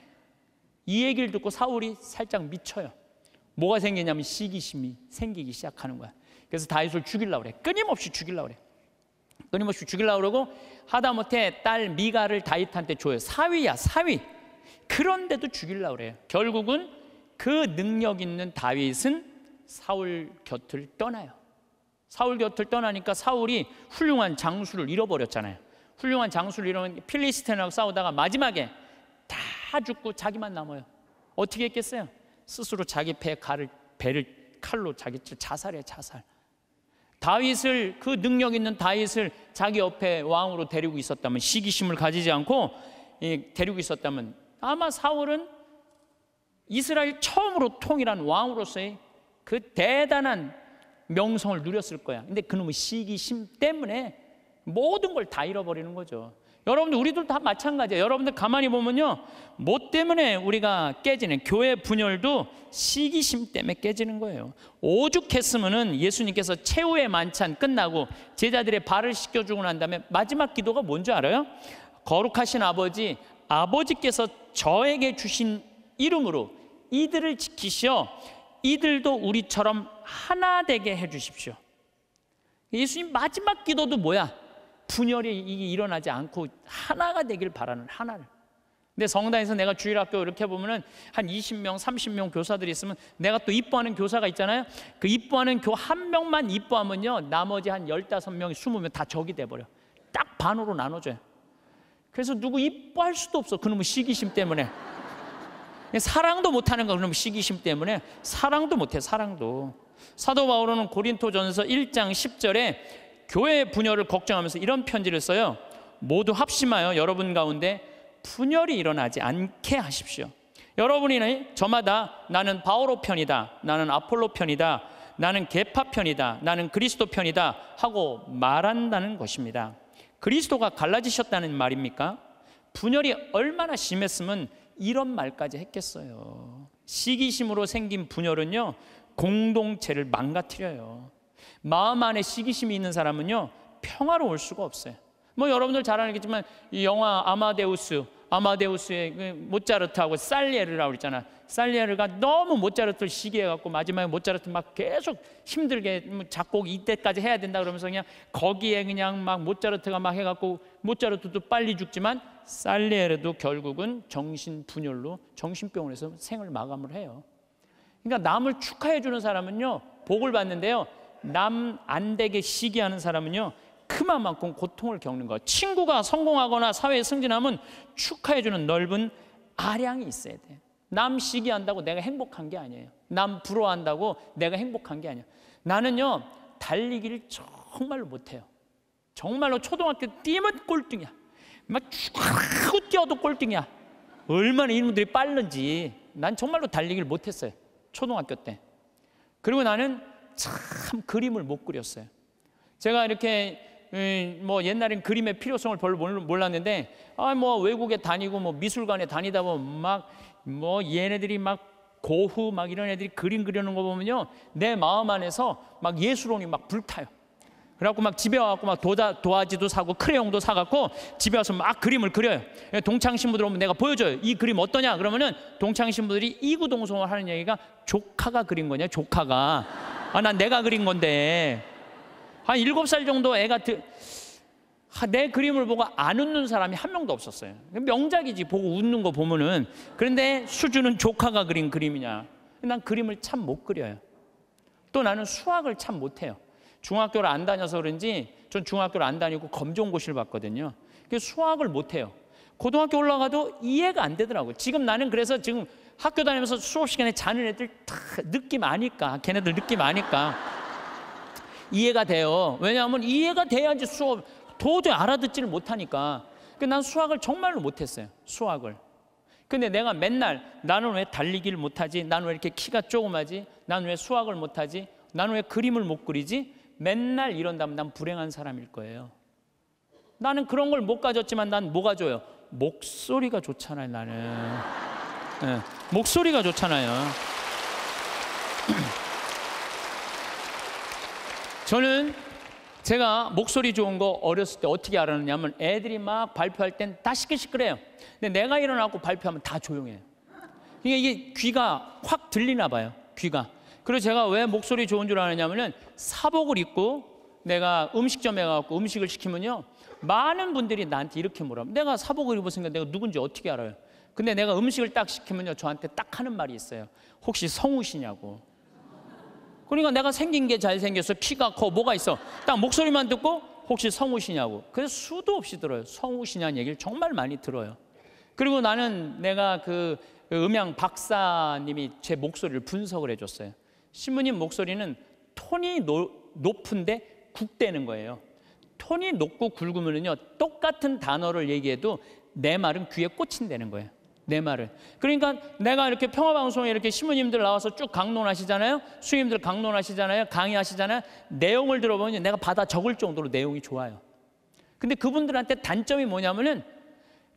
이 얘기를 듣고 사울이 살짝 미쳐요. 뭐가 생기냐면 시기심이 생기기 시작하는 거야. 그래서 다윗을 죽이려고 그래. 끊임없이 죽이려고 그래. 끊임없이 죽이려고 그러고 하다못해 딸 미가를 다윗한테 줘요. 사위야, 사위. 그런데도 죽이려고 그래요. 결국은 그 능력 있는 다윗은 사울 곁을 떠나요. 사울 곁을 떠나니까 사울이 훌륭한 장수를 잃어버렸잖아요. 훌륭한 장수를 잃어버린 필리스틴하고 싸우다가 마지막에 다 죽고 자기만 남아요. 어떻게 했겠어요? 스스로 자기 배 칼을 배를 칼로 자기 자살해 자살. 다윗을 그 능력 있는 다윗을 자기 옆에 왕으로 데리고 있었다면 시기심을 가지지 않고 데리고 있었다면 아마 사울은 이스라엘 처음으로 통일한 왕으로서의 그 대단한 명성을 누렸을 거야. 근데 그놈의 시기심 때문에 모든 걸 다 잃어버리는 거죠. 여러분들 우리들 다 마찬가지예요. 여러분들 가만히 보면요. 뭐 때문에 우리가 깨지는 교회 분열도 시기심 때문에 깨지는 거예요. 오죽했으면은 예수님께서 최후의 만찬 끝나고 제자들의 발을 씻겨 주고 난 다음에 마지막 기도가 뭔지 알아요? 거룩하신 아버지 아버지께서 저에게 주신 이름으로 이들을 지키시어 이들도 우리처럼 하나 되게 해 주십시오. 예수님 마지막 기도도 뭐야? 분열이 일어나지 않고 하나가 되길 바라는 하나를. 근데 성당에서 내가 주일학교 이렇게 보면은 한 20명, 30명 교사들이 있으면 내가 또 이뻐하는 교사가 있잖아요. 그 이뻐하는 교 한 명만 이뻐하면요. 나머지 한 15명, 20명 다 적이 돼 버려. 딱 반으로 나눠줘요. 그래서 누구 이뻐할 수도 없어. 그놈의 시기심 때문에. 사랑도 못하는 거 그놈의 시기심 때문에 사랑도 못해 사랑도. 사도 바울은 고린토전서 1장 10절에 교회 분열을 걱정하면서 이런 편지를 써요. 모두 합심하여 여러분 가운데 분열이 일어나지 않게 하십시오. 여러분이 저마다 나는 바오로 편이다. 나는 아폴로 편이다. 나는 개파 편이다. 나는 그리스도 편이다. 하고 말한다는 것입니다. 그리스도가 갈라지셨다는 말입니까? 분열이 얼마나 심했으면 이런 말까지 했겠어요. 시기심으로 생긴 분열은요, 공동체를 망가뜨려요. 마음 안에 시기심이 있는 사람은요, 평화로울 수가 없어요. 뭐 여러분들 잘 알겠지만 이 영화 아마데우스, 아마데우스의 그 모차르트하고 살리에르라고 그랬잖아. 살리에르가 너무 모차르트를 시기해갖고 마지막에 모차르트 막 계속 힘들게 뭐 작곡 이때까지 해야 된다 그러면서 그냥 거기에 그냥 막 모차르트가 막 해갖고 모차르트도 빨리 죽지만 살리에르도 결국은 정신 분열로 정신병원에서 생을 마감을 해요. 그러니까 남을 축하해 주는 사람은요 복을 받는데요 남 안 되게 시기하는 사람은요 그만큼 고통을 겪는 거. 친구가 성공하거나 사회에 승진하면 축하해 주는 넓은 아량이 있어야 돼. 남 시기한다고 내가 행복한 게 아니에요. 남 부러워한다고 내가 행복한 게 아니에요. 나는요 달리기를 정말로 못해요. 정말로 초등학교 뛰면 꼴등이야. 막 쭉 뛰어도 꼴등이야. 얼마나 이놈들이 빠른지 난 정말로 달리기를 못했어요. 초등학교 때. 그리고 나는 참 그림을 못 그렸어요. 제가 이렇게 음, 뭐 옛날엔 그림의 필요성을 별로 몰- 몰랐는데 아 뭐 외국에 다니고 뭐 미술관에 다니다 보면 막 뭐 얘네들이 막 고흐 막 이런 애들이 그림 그리는 거 보면요 내 마음 안에서 막 예술혼이 막 불타요. 그래갖고 막 집에 와갖고 막 도자, 도화지도 사고 크레용도 사갖고 집에 와서 막 그림을 그려요. 동창 신부들 오면 내가 보여줘요. 이 그림 어떠냐? 그러면은 동창 신부들이 이구동성을 하는 얘기가 조카가 그린 거냐? 조카가. 아, 난 내가 그린 건데. 한 일곱 살 정도 애가 드, 하, 내 그림을 보고 안 웃는 사람이 한 명도 없었어요. 명작이지 보고 웃는 거 보면은. 그런데 수준은 조카가 그린 그림이냐? 난 그림을 참 못 그려요. 또 나는 수학을 참 못해요. 중학교를 안 다녀서 그런지 전 중학교를 안 다니고 검정고시를 봤거든요. 그래서 수학을 못해요. 고등학교 올라가도 이해가 안 되더라고요. 지금 나는 그래서 지금 학교 다니면서 수업 시간에 자는 애들 다 느낌 아니까 걔네들 느낌 아니까 이해가 돼요. 왜냐하면 이해가 돼야지 수업 도저히 알아듣지를 못하니까. 그난 수학을 정말로 못했어요. 수학을. 근데 내가 맨날 나는 왜 달리기를 못하지? 나는 왜 이렇게 키가 조그마지? 나는 왜 수학을 못하지? 나는 왜 그림을 못 그리지? 맨날 이런다면 난 불행한 사람일 거예요. 나는 그런 걸 못 가졌지만 난 뭐 가져요? 목소리가 좋잖아요, 나는. 예, 목소리가 좋잖아요. 저는 제가 목소리 좋은 거 어렸을 때 어떻게 알았느냐면 애들이 막 발표할 땐 다 시끌시끌해요. 근데 내가 일어나고 발표하면 다 조용해요. 이게 귀가 확 들리나 봐요. 귀가. 그리고 제가 왜 목소리 좋은 줄 아느냐면은 사복을 입고 내가 음식점에 가고 음식을 시키면요. 많은 분들이 나한테 이렇게 물어. 내가 사복을 입었으니까 내가 누군지 어떻게 알아요? 근데 내가 음식을 딱 시키면요. 저한테 딱 하는 말이 있어요. 혹시 성우시냐고. 그러니까 내가 생긴 게 잘생겨서 키가 커 뭐가 있어 딱 목소리만 듣고 혹시 성우시냐고 그래서 수도 없이 들어요 성우시냐는 얘기를 정말 많이 들어요 그리고 나는 내가 그 음향 박사님이 제 목소리를 분석을 해줬어요 신부님 목소리는 톤이 노- 높은데 굵대는 거예요 톤이 높고 굵으면요 똑같은 단어를 얘기해도 내 말은 귀에 꽂힌다는 거예요 내 말을. 그러니까 내가 이렇게 평화방송에 이렇게 신부님들 나와서 쭉 강론하시잖아요. 수님들 강론하시잖아요. 강의하시잖아요. 내용을 들어보면 내가 받아 적을 정도로 내용이 좋아요. 근데 그분들한테 단점이 뭐냐면은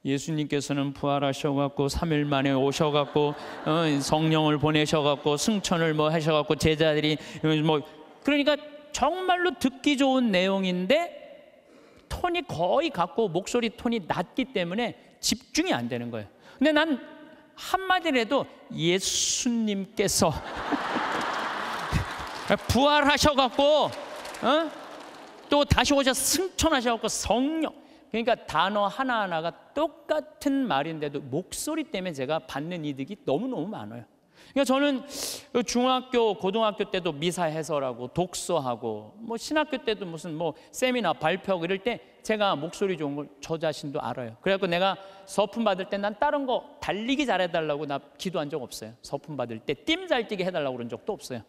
예수님께서는 부활하셔갖고 3일 만에 오셔갖고 어, 성령을 보내셔갖고 승천을 뭐 하셔갖고 제자들이 뭐 그러니까 정말로 듣기 좋은 내용인데 톤이 거의 같고 목소리 톤이 낮기 때문에 집중이 안 되는 거예요. 근데 난 한마디라도 예수님께서 *laughs* 부활하셔갖고 어? 또 다시 오셔 승천하셔갖고 성령 그러니까 단어 하나하나가 똑같은 말인데도 목소리 때문에 제가 받는 이득이 너무너무 많아요. 그러니까 저는 중학교, 고등학교 때도 미사 해설하고 독서하고 뭐 신학교 때도 무슨 뭐 세미나 발표하고 이럴 때 제가 목소리 좋은 걸 저 자신도 알아요. 그래갖고 내가 서품 받을 때 난 다른 거 달리기 잘해달라고 나 기도한 적 없어요. 서품 받을 때 띠 잘 뛰게 해달라고 그런 적도 없어요.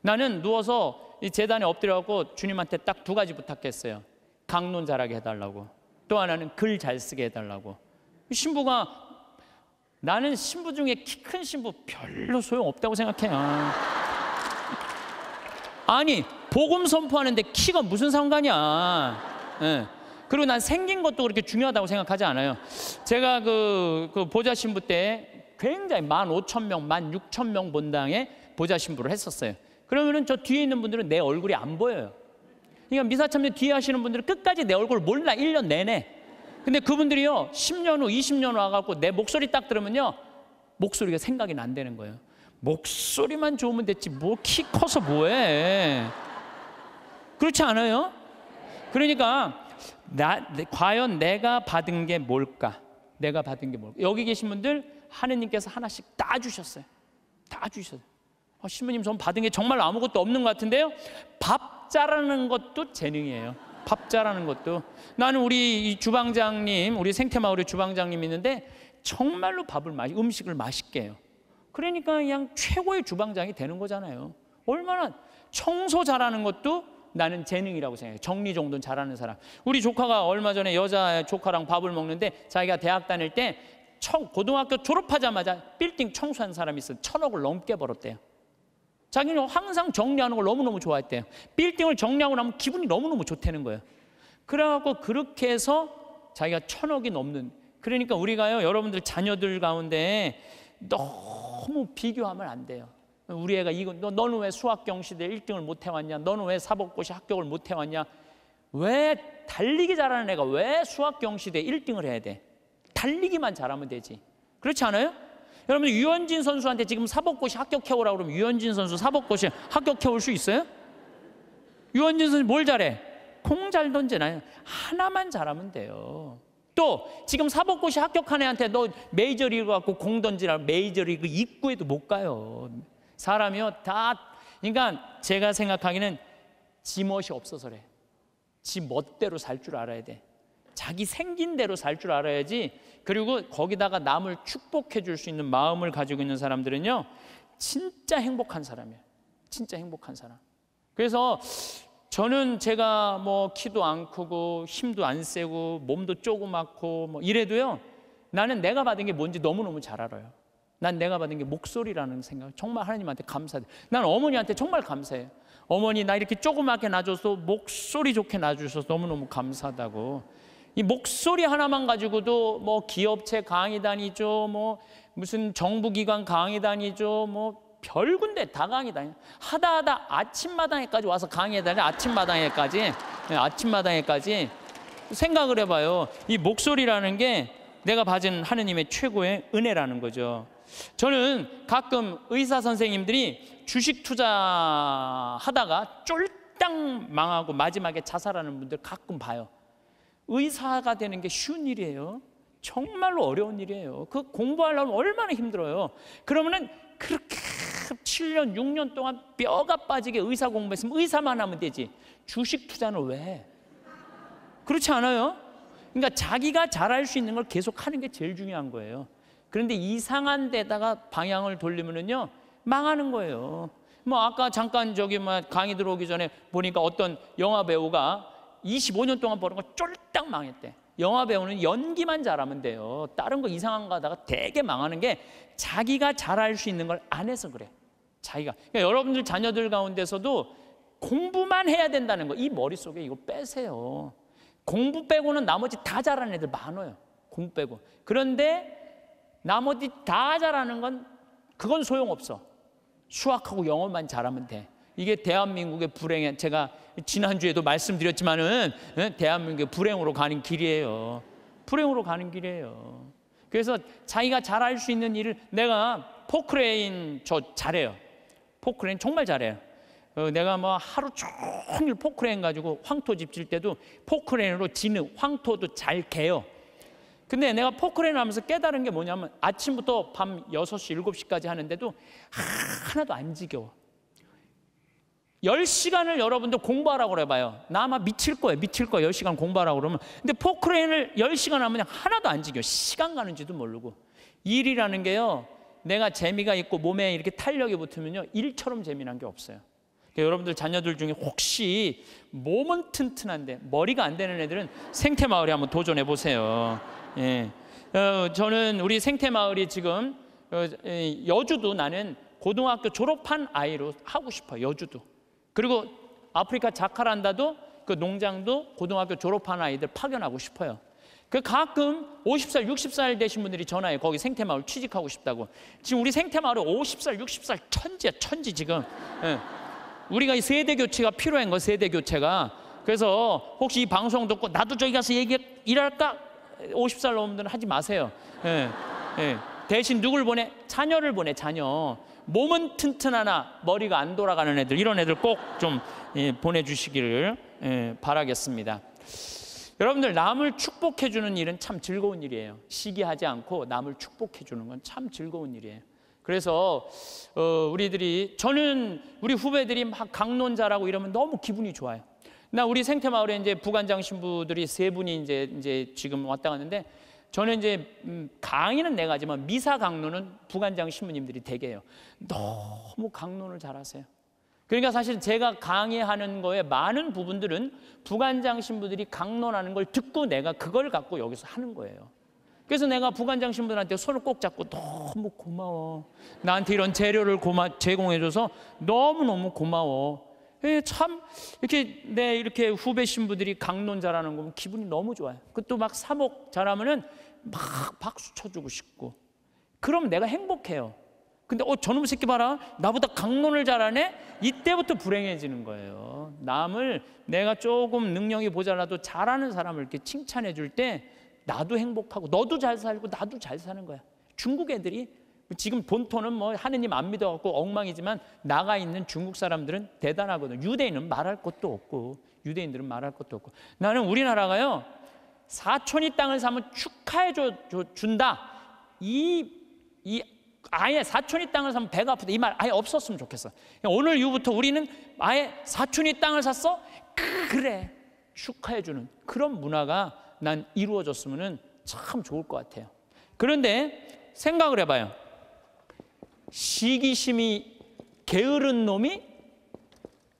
나는 누워서 이 재단에 엎드려갖고 주님한테 딱 두 가지 부탁했어요. 강론 잘하게 해달라고. 또 하나는 글 잘 쓰게 해달라고. 신부가 나는 신부 중에 키 큰 신부 별로 소용 없다고 생각해요. 아니 복음 선포하는데 키가 무슨 상관이야? 예. 그리고 난 생긴 것도 그렇게 중요하다고 생각하지 않아요. 제가 그, 그 보좌 신부 때 굉장히 만 오천 명, 만 육천 명 본당에 보좌 신부를 했었어요. 그러면은 저 뒤에 있는 분들은 내 얼굴이 안 보여요. 그러니까 미사참여 뒤에 하시는 분들은 끝까지 내 얼굴 몰라 1년 내내. 근데 그분들이요 10년 후, 20년 후 와갖고 내 목소리 딱 들으면요 목소리가 생각이 안 되는 거예요. 목소리만 좋으면 됐지 뭐 키 커서 뭐해? 그렇지 않아요? 그러니까 나, 내- 과연 내가 받은 게 뭘까? 내가 받은 게 뭘까? 여기 계신 분들 하느님께서 하나씩 다 주셨어요. 다 주셨어요. 어, 신부님 전 받은 게 정말 아무것도 없는 것 같은데요. 밥 잘하는 것도 재능이에요. 밥 잘하는 것도 나는 우리 이 주방장님, 우리 생태마을의 주방장님 있는데 정말로 밥을 맛, 음식을 맛있게 해요. 그러니까 그냥 최고의 주방장이 되는 거잖아요. 얼마나 청소 잘하는 것도 나는 재능이라고 생각해요. 정리 정돈 잘하는 사람. 우리 조카가 얼마 전에 여자 조카랑 밥을 먹는데 자기가 대학 다닐 때 청, 고등학교 졸업하자마자 빌딩 청소한 사람이 있어요. 천억을 넘게 벌었대요. 자기는 항상 정리하는 걸 너무너무 좋아했대요. 빌딩을 정리하고 나면 기분이 너무너무 좋다는 거예요. 그래갖고 그렇게 해서 자기가 천억이 넘는 그러니까 우리가요 여러분들 자녀들 가운데 너무 비교하면 안 돼요. 우리 애가 이거 너, 너는 왜 수학 경시대 1등을 못 해왔냐? 너는 왜 사법고시 합격을 못 해왔냐? 왜 달리기 잘하는 애가 왜 수학 경시대 1등을 해야 돼? 달리기만 잘하면 되지. 그렇지 않아요? 여러분 유현진 선수한테 지금 사법고시 합격해오라 그러면 유현진 선수 사법고시 합격해올 수 있어요? 유현진 선수 뭘 잘해? 공 잘 던지나요? 하나만 잘하면 돼요. 또 지금 사법고시 합격한 애한테 너 메이저리그 갖고 공 던지라 메이저리그 입구에도 못 가요. 사람이요 다 그러니까 제가 생각하기는 지멋이 없어서 그래. 지 멋대로 살 줄 알아야 돼. 자기 생긴 대로 살 줄 알아야지. 그리고 거기다가 남을 축복해 줄 수 있는 마음을 가지고 있는 사람들은요. 진짜 행복한 사람이에요. 진짜 행복한 사람. 그래서 저는 제가 뭐 키도 안 크고 힘도 안 세고 몸도 조그맣고 뭐 이래도요. 나는 내가 받은 게 뭔지 너무너무 잘 알아요. 난 내가 받은 게 목소리라는 생각. 정말 하나님한테 감사해. 난 어머니한테 정말 감사해요. 어머니 나 이렇게 조그맣게 낳아줘서 목소리 좋게 낳아주셔서 너무너무 감사하다고. 이 목소리 하나만 가지고도 뭐 기업체 강의 다니죠, 뭐 무슨 정부기관 강의 다니죠, 뭐 별 군데 다 강의 다니. 하다 하다 아침마당에까지 와서 강의 다니. 아침마당에까지, 네, 아침마당에까지 생각을 해봐요. 이 목소리라는 게 내가 받은 하느님의 최고의 은혜라는 거죠. 저는 가끔 의사 선생님들이 주식 투자하다가 쫄딱 망하고 마지막에 자살하는 분들 가끔 봐요. 의사가 되는 게 쉬운 일이에요. 정말로 어려운 일이에요. 그 공부하려면 얼마나 힘들어요. 그러면은 그렇게 7년, 6년 동안 뼈가 빠지게 의사 공부했으면 의사만 하면 되지. 주식 투자는 왜? 그렇지 않아요? 그러니까 자기가 잘할 수 있는 걸 계속 하는 게 제일 중요한 거예요. 그런데 이상한 데다가 방향을 돌리면은요, 망하는 거예요. 뭐 아까 잠깐 저기 뭐 강의 들어오기 전에 보니까 어떤 영화 배우가 25년 동안 버는 거 쫄딱 망했대. 영화 배우는 연기만 잘하면 돼요. 다른 거 이상한 거 하다가 되게 망하는 게 자기가 잘할 수 있는 걸 안 해서 그래. 자기가. 그러니까 여러분들 자녀들 가운데서도 공부만 해야 된다는 거, 이 머릿속에 이거 빼세요. 공부 빼고는 나머지 다 잘하는 애들 많아요. 공부 빼고. 그런데 나머지 다 잘하는 건 그건 소용없어. 수학하고 영어만 잘하면 돼. 이게 대한민국의 불행에 제가 지난주에도 말씀드렸지만은 예, 대한민국의 불행으로 가는 길이에요. 불행으로 가는 길이에요. 그래서 자기가 잘할 수 있는 일을 내가 포크레인 저 잘해요. 포크레인 정말 잘해요. 어, 내가 뭐 하루 종일 포크레인 가지고 황토집 질 때도 포크레인으로 지는 황토도 잘 개요. 근데 내가 포크레인 하면서 깨달은 게 뭐냐면 아침부터 밤 6시, 7시까지 하는데도 하나도 안 지겨워. 10시간을 여러분들 공부하라고 그래봐요. 나 아마 미칠 거예요. 미칠 거예요. 10시간 공부하라고 그러면. 근데 포크레인을 10시간 하면 하나도 안 지겨워. 시간 가는지도 모르고. 일이라는 게요. 내가 재미가 있고 몸에 이렇게 탄력이 붙으면요. 일처럼 재미난 게 없어요. 그러니까 여러분들 자녀들 중에 혹시 몸은 튼튼한데 머리가 안 되는 애들은 생태 마을에 한번 도전해 보세요. 예. 어, 저는 우리 생태 마을이 지금 어, 에, 여주도 나는 고등학교 졸업한 아이로 하고 싶어요. 여주도. 그리고 아프리카 자카란다도 그 농장도 고등학교 졸업한 아이들 파견하고 싶어요. 그 가끔 50살, 60살 되신 분들이 전화해 거기 생태마을 취직하고 싶다고. 지금 우리 생태마을에 50살, 60살 천지야 천지 지금. 예. 우리가 이 세대 교체가 필요한 거 세대 교체가. 그래서 혹시 이 방송 듣고 나도 저기 가서 얘기 일할까? 50살 넘으면 하지 마세요. 예. 예. 대신 누굴 보내? 자녀를 보내 자녀. 몸은 튼튼하나 머리가 안 돌아가는 애들 이런 애들 꼭좀 예, 보내주시기를 예, 바라겠습니다. 여러분들 남을 축복해 주는 일은 참 즐거운 일이에요. 시기하지 않고 남을 축복해 주는 건 참 즐거운 일이에요. 그래서 어, 우리들이 저는 우리 후배들이 막 강론자라고 이러면 너무 기분이 좋아요. 나 우리 생태 마을에 이제 부관장 신부들이 세 분이 이제 이제 지금 왔다 갔는데 저는 이제 음, 강의는 내가 하지만 미사 강론은 부관장 신부님들이 대개요. 너무 강론을 잘하세요. 그러니까 사실 제가 강의하는 거에 많은 부분들은 부관장 신부들이 강론하는 걸 듣고 내가 그걸 갖고 여기서 하는 거예요. 그래서 내가 부관장 신부들한테 손을 꼭 잡고 너무 고마워. 나한테 이런 재료를 고마, 제공해줘서 너무너무 고마워. 예, 참 이렇게 내 이렇게 후배 신부들이 강론자라는 거 보면 기분이 너무 좋아요. 그것도 막 사목 잘하면은 막 박수 쳐주고 싶고. 그럼 내가 행복해요. 근데 어 저놈 새끼 봐라 나보다 강론을 잘하네 이때부터 불행해지는 거예요 남을 내가 조금 능력이 모자라도 잘하는 사람을 이렇게 칭찬해 줄 때 나도 행복하고 너도 잘 살고 나도 잘 사는 거야 중국 애들이 지금 본토는 뭐 하느님 안 믿어갖고 엉망이지만 나가 있는 중국 사람들은 대단하거든 유대인은 말할 것도 없고 유대인들은 말할 것도 없고 나는 우리나라가요 사촌이 땅을 사면 축하해 줘, 줘 준다 이 이 아예 사촌이 땅을 사면 배가 아프다 이 말 아예 없었으면 좋겠어. 오늘 이후부터 우리는 아예 사촌이 땅을 샀어 그래 축하해 주는 그런 문화가 난 이루어졌으면 참 좋을 것 같아요. 그런데 생각을 해봐요. 시기심이 게으른 놈이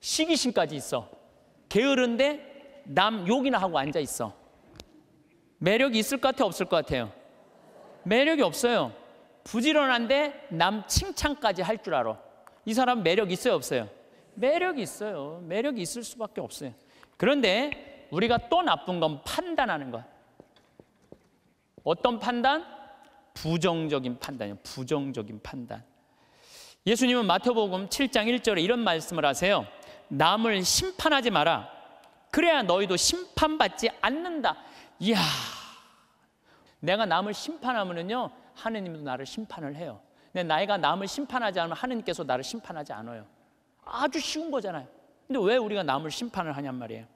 시기심까지 있어. 게으른데 남 욕이나 하고 앉아 있어. 매력이 있을 것 같아 없을 것 같아요. 매력이 없어요. 부지런한데 남 칭찬까지 할 줄 알아. 이 사람 매력 있어요, 없어요? 매력이 있어요. 매력이 있을 수밖에 없어요. 그런데 우리가 또 나쁜 건 판단하는 것. 어떤 판단? 부정적인 판단이요. 부정적인 판단. 예수님은 마태복음 7장 1절에 이런 말씀을 하세요. 남을 심판하지 마라. 그래야 너희도 심판받지 않는다. 이야. 내가 남을 심판하면은요. 하느님도 나를 심판을 해요. 내 나이가 남을 심판하지 않으면 하느님께서 나를 심판하지 않아요. 아주 쉬운 거잖아요. 근데 왜 우리가 남을 심판을 하냔 말이에요.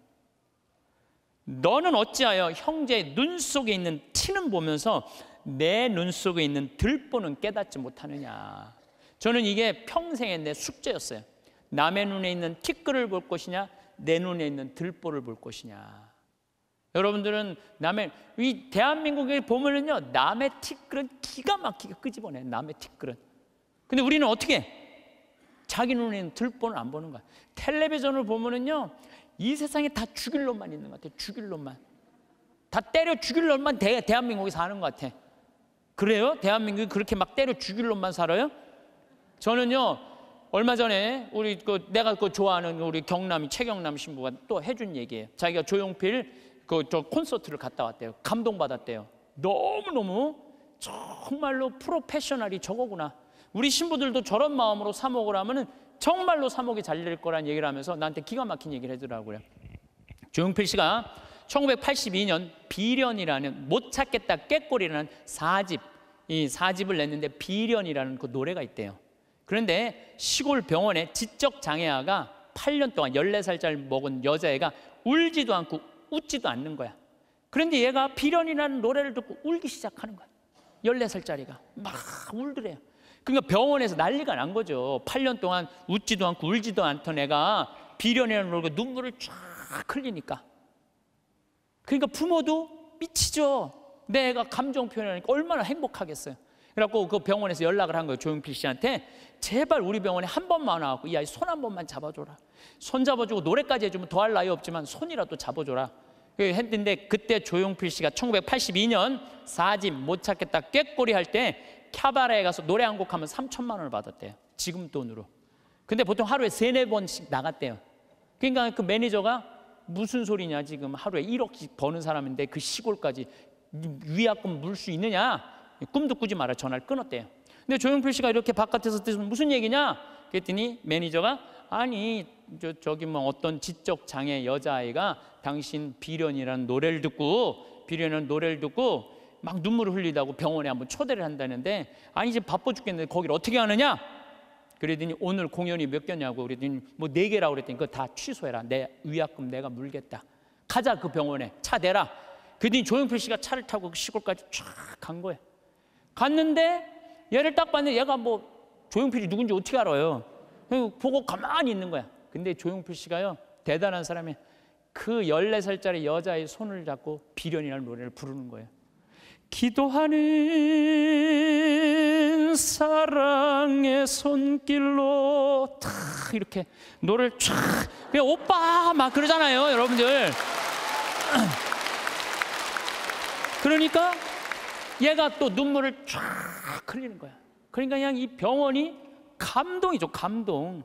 너는 어찌하여 형제의 눈 속에 있는 티는 보면서 내 눈 속에 있는 들보는 깨닫지 못하느냐. 저는 이게 평생의 내 숙제였어요. 남의 눈에 있는 티끌을 볼 것이냐, 내 눈에 있는 들보를 볼 것이냐. 여러분들은 남의 이 대한민국에 보면은요 남의 티끌은 기가 막히게 끄집어내 남의 티끌은. 근데 우리는 어떻게? 자기 눈에는 들보는 안 보는 거야. 텔레비전을 보면은요 이 세상에 다 죽일 놈만 있는 것 같아 죽일 놈만. 다 때려 죽일 놈만 대, 대한민국에 사는 것 같아. 그래요? 대한민국이 그렇게 막 때려 죽일 놈만 살아요 저는요 얼마 전에 우리 그 내가 그 좋아하는 우리 경남이 최경남 신부가 또 해준 얘기예요 자기가 조용필 그 저 콘서트를 갔다 왔대요. 감동받았대요. 너무 너무 정말로 프로페셔널이 저거구나. 우리 신부들도 저런 마음으로 사목을 하면은 정말로 사목이 잘 될 거란 얘기를 하면서 나한테 기가 막힌 얘기를 해주더라고요. 조용필 씨가 1982년 비련이라는 못 찾겠다 깨꼬리라는 사집 이 사집을 냈는데 비련이라는 그 노래가 있대요. 그런데 시골 병원에 지적 장애아가 8년 동안 14살짜리 먹은 여자애가 울지도 않고 웃지도 않는 거야. 그런데 얘가 비련이라는 노래를 듣고 울기 시작하는 거야. 14살짜리가 막 울더래요. 그러니까 병원에서 난리가 난 거죠. 8년 동안 웃지도 않고 울지도 않던 애가 비련이라는 노래가 눈물을 쫙 흘리니까. 그러니까 부모도 미치죠. 내 애가 감정 표현하니까 얼마나 행복하겠어요. 그래갖고 그 병원에서 연락을 한 거예요. 조용필 씨한테 제발 우리 병원에 한 번만 와갖고 이 아이 손 한 번만 잡아줘라. 손 잡아주고 노래까지 해주면 더할 나위 없지만 손이라도 잡아줘라. 그 했는데 그때 조용필 씨가 1982년 4집 못 찾겠다 꾀꼬리 할 때 캬바레에 가서 노래 한 곡 하면 3천만 원을 받았대요. 지금 돈으로. 근데 보통 하루에 세네 번씩 나갔대요. 그러니까 그 매니저가 무슨 소리냐 지금 하루에 1억씩 버는 사람인데 그 시골까지 위약금 물 수 있느냐? 꿈도 꾸지 마라 전화를 끊었대요. 근데 조용필 씨가 이렇게 바깥에서 듣고는 무슨 얘기냐? 그랬더니 매니저가 아니 저, 저기 뭐 어떤 지적 장애 여자아이가 당신 비련이라는 노래를 듣고 비련이라는 노래를 듣고 막 눈물을 흘린다고 병원에 한번 초대를 한다는데 아니 이제 바빠 죽겠는데 거기를 어떻게 하느냐? 그랬더니 오늘 공연이 몇 개냐고 그랬더니 뭐 네 개라고 그랬더니 그거 다 취소해라. 내 위약금 내가 물겠다. 가자 그 병원에. 차 대라. 그랬더니 조용필 씨가 차를 타고 그 시골까지 쫙 간 거예요. 갔는데 얘를 딱 봤는데 얘가 뭐 조용필이 누군지 어떻게 알아요? 보고 가만히 있는 거야. 근데 조용필 씨가요 대단한 사람이 그 14살짜리 여자의 손을 잡고 비련이라는 노래를 부르는 거예요. 기도하는 사랑의 손길로 탁 이렇게 노래를 쫙 그냥 오빠 막 그러잖아요 여러분들. *clears throat* 그러니까 얘가 또 눈물을 쫙 흘리는 거야 그러니까 그냥 이 병원이 감동이죠 감동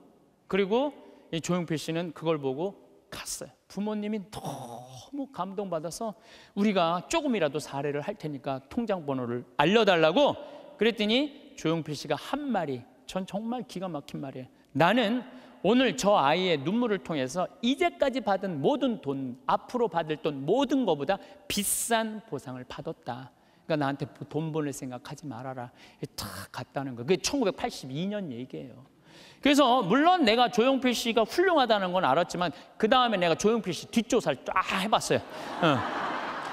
그리고 이 조용필 씨는 그걸 보고 갔어요 부모님이 너무 감동받아서 우리가 조금이라도 사례를 할 테니까 통장 번호를 알려달라고 그랬더니 조용필 씨가 한 말이 전 정말 기가 막힌 말이에요. 나는 오늘 저 아이의 눈물을 통해서 이제까지 받은 모든 돈, 앞으로 받을 돈 모든 것보다 비싼 보상을 받았다. 그러니까 나한테 돈 보낼 생각하지 말아라. 탁 갔다는 거. 그게 1982년 얘기예요. 그래서 물론 내가 조용필 씨가 훌륭하다는 건 알았지만 그 다음에 내가 조용필 씨 뒷조사를 쫙 해봤어요. 어.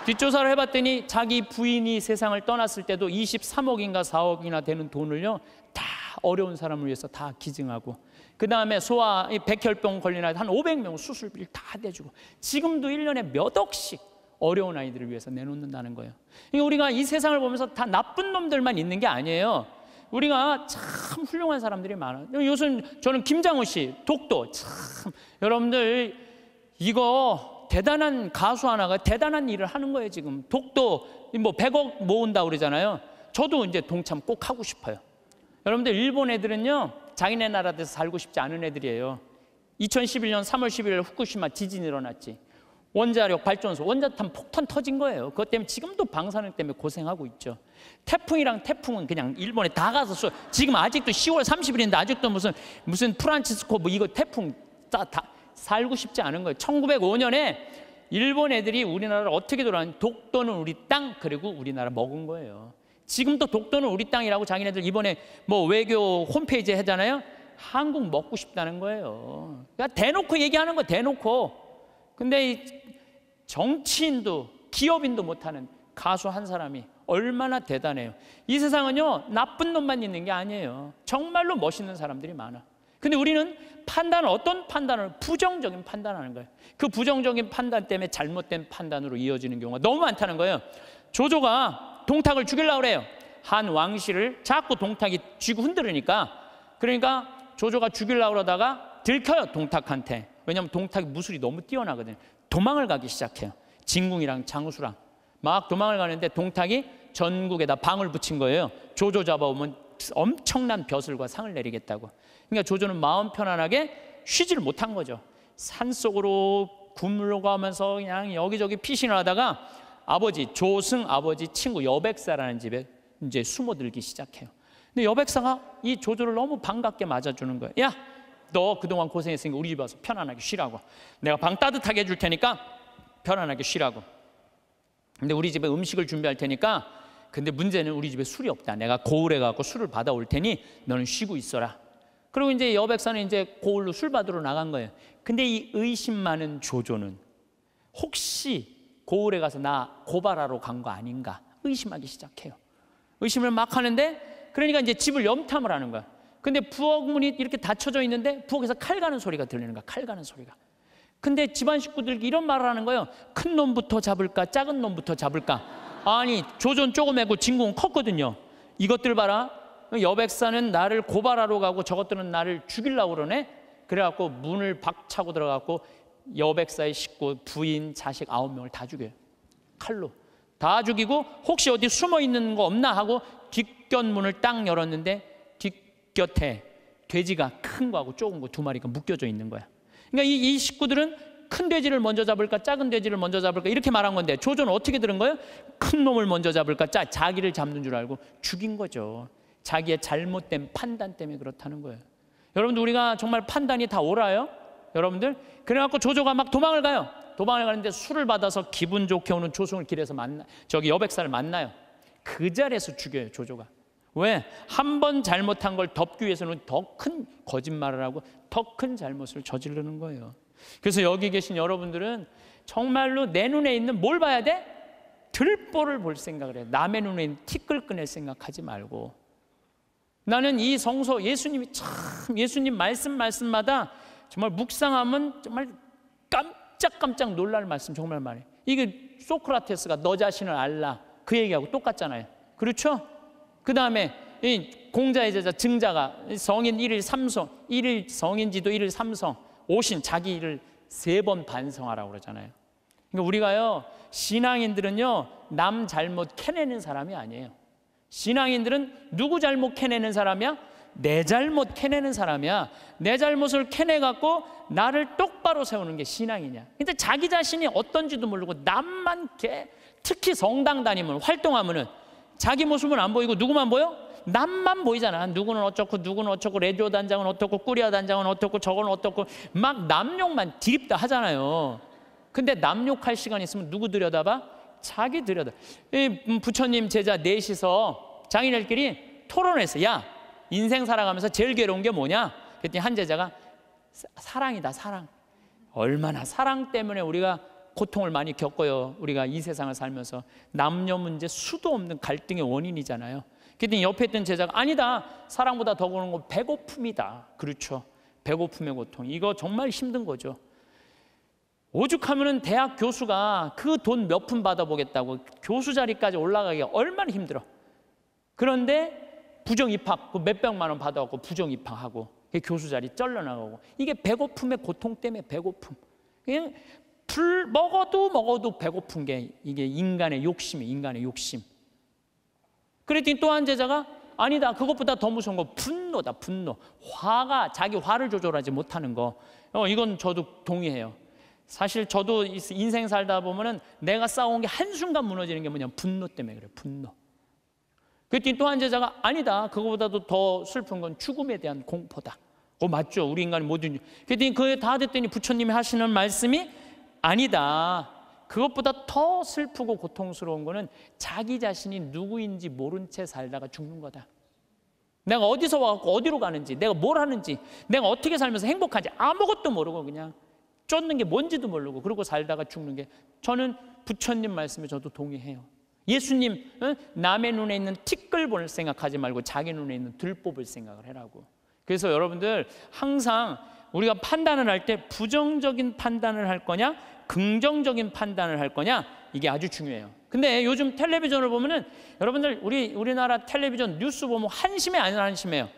뒷조사를 해봤더니 자기 부인이 세상을 떠났을 때도 23억인가 4억이나 되는 돈을요 다 어려운 사람을 위해서 다 기증하고 그 다음에 소아 백혈병 걸린 아이 한 500명 수술비를 다 대주고 지금도 1년에 몇 억씩 어려운 아이들을 위해서 내놓는다는 거예요. 그러니까 우리가 이 세상을 보면서 다 나쁜 놈들만 있는 게 아니에요. 우리가 참 훌륭한 사람들이 많아요. 요즘 저는 김장호 씨, 독도 참 여러분들 이거 대단한 가수 하나가 대단한 일을 하는 거예요 지금. 독도 뭐 100억 모은다 그러잖아요. 저도 이제 동참 꼭 하고 싶어요. 여러분들 일본 애들은요 자기네 나라에서 살고 싶지 않은 애들이에요. 2011년 3월 11일 후쿠시마 지진이 일어났지. 원자력 발전소, 원자탄 폭탄 터진 거예요. 그것 때문에 지금도 방사능 때문에 고생하고 있죠. 태풍이랑 태풍은 그냥 일본에 다 가서 쏘. 지금 아직도 10월 30일인데 아직도 무슨 무슨 프란치스코 뭐 이거 태풍 다, 다 살고 싶지 않은 거예요. 1905년에 일본 애들이 우리나라를 어떻게 돌아왔는 독도는 우리 땅 그리고 우리나라 먹은 거예요. 지금도 독도는 우리 땅이라고 자기네들 이번에 뭐 외교 홈페이지에 하잖아요. 한국 먹고 싶다는 거예요. 그러니까 대놓고 얘기하는 거 대놓고. 근데 정치인도 기업인도 못하는 가수 한 사람이 얼마나 대단해요. 이 세상은요, 나쁜 놈만 있는 게 아니에요. 정말로 멋있는 사람들이 많아. 근데 우리는 판단을 어떤 판단을 부정적인 판단하는 거예요. 그 부정적인 판단 때문에 잘못된 판단으로 이어지는 경우가 너무 많다는 거예요. 조조가 동탁을 죽이려고 그래요. 한 왕실을 자꾸 동탁이 쥐고 흔들으니까 그러니까 조조가 죽이려고 그러다가 들켜요 동탁한테. 왜냐하면 동탁이 무술이 너무 뛰어나거든요. 도망을 가기 시작해요. 진궁이랑 장수랑 막 도망을 가는데 동탁이 전국에다 방을 붙인 거예요. 조조 잡아오면 엄청난 벼슬과 상을 내리겠다고. 그러니까 조조는 마음 편안하게 쉬지를 못한 거죠. 산 속으로 굶으러 가면서 그냥 여기저기 피신을 하다가 아버지 조승 아버지 친구 여백사라는 집에 이제 숨어들기 시작해요. 근데 여백사가 이 조조를 너무 반갑게 맞아주는 거예요. 야, 너 그동안 고생했으니까 우리 집 와서 편안하게 쉬라고. 내가 방 따뜻하게 해줄 테니까 편안하게 쉬라고. 근데 우리 집에 음식을 준비할 테니까 근데 문제는 우리 집에 술이 없다. 내가 고을에 가고 술을 받아올 테니 너는 쉬고 있어라. 그리고 이제 여백사는 이제 고을로 술 받으러 나간 거예요. 근데 이 의심 많은 조조는 혹시 고을에 가서 나 고발하러 간 거 아닌가 의심하기 시작해요. 의심을 막 하는데 그러니까 이제 집을 염탐을 하는 거야. 근데 부엌 문이 이렇게 닫혀져 있는데 부엌에서 칼 가는 소리가 들리는 거야. 칼 가는 소리가. 근데 집안 식구들 이런 말을 하는 거예요. 큰 놈부터 잡을까, 작은 놈부터 잡을까. 아니 조전 조금하고 진공은 컸거든요. 이것들 봐라. 여백사는 나를 고발하러 가고 저것들은 나를 죽이려고 그러네. 그래갖고 문을 박차고 들어갔고 여백사의 식구, 부인, 자식 아홉 명을 다 죽여요. 칼로. 다 죽이고 혹시 어디 숨어 있는 거 없나 하고 뒷견문을 딱 열었는데 뒷 곁에 돼지가 큰 거하고 조금 거 두 마리가 묶여져 있는 거야. 그러니까 이, 이 식구들은 큰 돼지를 먼저 잡을까 작은 돼지를 먼저 잡을까 이렇게 말한 건데 조조는 어떻게 들은 거예요? 큰 놈을 먼저 잡을까 짜 자기를 잡는 줄 알고 죽인 거죠. 자기의 잘못된 판단 때문에 그렇다는 거예요. 여러분들 우리가 정말 판단이 다 옳아요? 여러분들 그래갖고 조조가 막 도망을 가요. 도망을 가는데 술을 받아서 기분 좋게 오는 조송을 길에서 만나 저기 여백사를 만나요. 그 자리에서 죽여요 조조가. 왜? 한 번 잘못한 걸 덮기 위해서는 더 큰 거짓말을 하고 더 큰 잘못을 저지르는 거예요. 그래서 여기 계신 여러분들은 정말로 내 눈에 있는 뭘 봐야 돼? 들보를 볼 생각을 해. 남의 눈에 있는 티끌 꺼낼 생각하지 말고. 나는 이 성서 예수님이 참 예수님 말씀 말씀마다 정말 묵상하면 정말 깜짝깜짝 놀랄 말씀 정말 많아요. 이게 소크라테스가 너 자신을 알라 그 얘기하고 똑같잖아요. 그렇죠? 그 다음에 이 공자의 제자 증자가 성인 1일 3성, 1일 성인 지도 1일 3성, 오신 자기 일을 세 번 반성하라고 그러잖아요. 그러니까 우리가요, 신앙인들은요, 남 잘못 캐내는 사람이 아니에요. 신앙인들은 누구 잘못 캐내는 사람이야? 내 잘못 캐내는 사람이야. 내 잘못을 캐내갖고 나를 똑바로 세우는 게 신앙이냐. 근데 자기 자신이 어떤지도 모르고 남만 개, 특히 성당 다니면 활동하면은 자기 모습은 안 보이고 누구만 보여? 남만 보이잖아. 누구는 어쩌고 누구는 어쩌고 레디오 단장은 어떻고 꾸리아 단장은 어떻고 저건 어떻고 막 남욕만 디립다 하잖아요. 근데 남욕할 시간 있으면 누구 들여다봐? 자기 들여다. 이 음, 부처님 제자 넷이서 장인들끼리 토론했어. 야 인생 살아가면서 제일 괴로운 게 뭐냐? 그랬더니 한 제자가 사- 사랑이다 사랑. 얼마나 사랑 때문에 우리가 고통을 많이 겪어요. 우리가 이 세상을 살면서 남녀 문제 수도 없는 갈등의 원인이잖아요. 그랬더니 옆에 있던 제자가 아니다. 사랑보다 더 그런 건 배고픔이다. 그렇죠. 배고픔의 고통. 이거 정말 힘든 거죠. 오죽하면은 대학 교수가 그 돈 몇 푼 받아보겠다고 교수 자리까지 올라가기가 얼마나 힘들어. 그런데 부정 입학 그 몇백만 원 받아갖고 부정 입학하고 그 교수 자리 쩔려나가고 이게 배고픔의 고통 때문에 배고픔. 그냥 불 먹어도 먹어도 배고픈 게 이게 인간의 욕심이 인간의 욕심. 그랬더니 또 한 제자가 아니다 그것보다 더 무서운 거 분노다 분노. 화가 자기 화를 조절하지 못하는 거. 어, 이건 저도 동의해요. 사실 저도 이- 인생 살다 보면은 내가 싸운 게 한순간 무너지는 게 뭐냐 분노 때문에 그래요 분노. 그랬더니 또 한 제자가 아니다 그거보다도 더 슬픈 건 죽음에 대한 공포다. 어 맞죠? 우리 인간이 모든 그랬더니 그게 다 됐더니 부처님이 하시는 말씀이 아니다 그것보다 더 슬프고 고통스러운 거는 자기 자신이 누구인지 모른 채 살다가 죽는 거다. 내가 어디서 와갖고 어디로 가는지, 내가 뭘 하는지, 내가 어떻게 살면서 행복한지 아무것도 모르고 그냥 쫓는 게 뭔지도 모르고 그러고 살다가 죽는 게 저는 부처님 말씀에 저도 동의해요. 예수님 응? 남의 눈에 있는 티끌 볼 생각하지 말고 자기 눈에 있는 들뽑을 생각을 해라고. 그래서 여러분들 항상 우리가 판단을 할 때 부정적인 판단을 할 거냐, 긍정적인 판단을 할 거냐 이게 아주 중요해요. 근데 요즘 텔레비전을 보면은 여러분들 우리 우리나라 텔레비전 뉴스 보면 한심해 안 한심해요?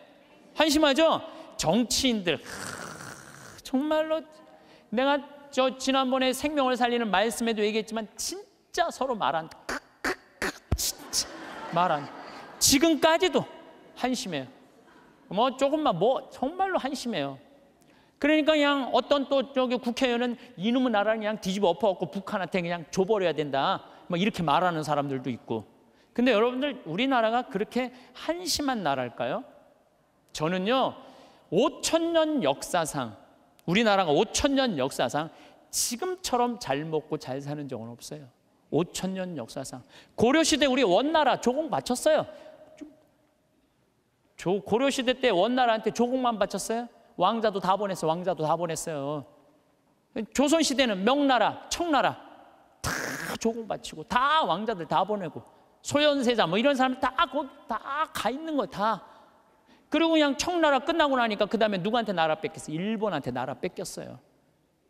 한심하죠? 정치인들 하, 정말로 내가 저 지난번에 생명을 살리는 말씀에도 얘기했지만 진짜 서로 말한 크크크 진짜 말한 지금까지도 한심해요. 뭐 조금만 뭐 정말로 한심해요. 그러니까 그냥 어떤 또 저기 국회의원은 이놈의 나라를 그냥 뒤집어 엎어갖고 북한한테 그냥 줘버려야 된다. 뭐 이렇게 말하는 사람들도 있고. 근데 여러분들 우리나라가 그렇게 한심한 나라일까요? 저는요 5천 년 역사상 우리나라가 5천 년 역사상 지금처럼 잘 먹고 잘 사는 적은 없어요. 5천 년 역사상 고려 시대 우리 원나라 조공 바쳤어요. 조, 고려 시대 때 원나라한테 조공만 바쳤어요. 왕자도 다 보냈어요. 왕자도 다 보냈어요. 조선 시대는 명나라, 청나라 다 조공 바치고 다 왕자들 다 보내고 소현세자 뭐 이런 사람 다 거기 다가 있는 거 다. 그리고 그냥 청나라 끝나고 나니까 그 다음에 누구한테 나라 뺏겼어요? 일본한테 나라 뺏겼어요.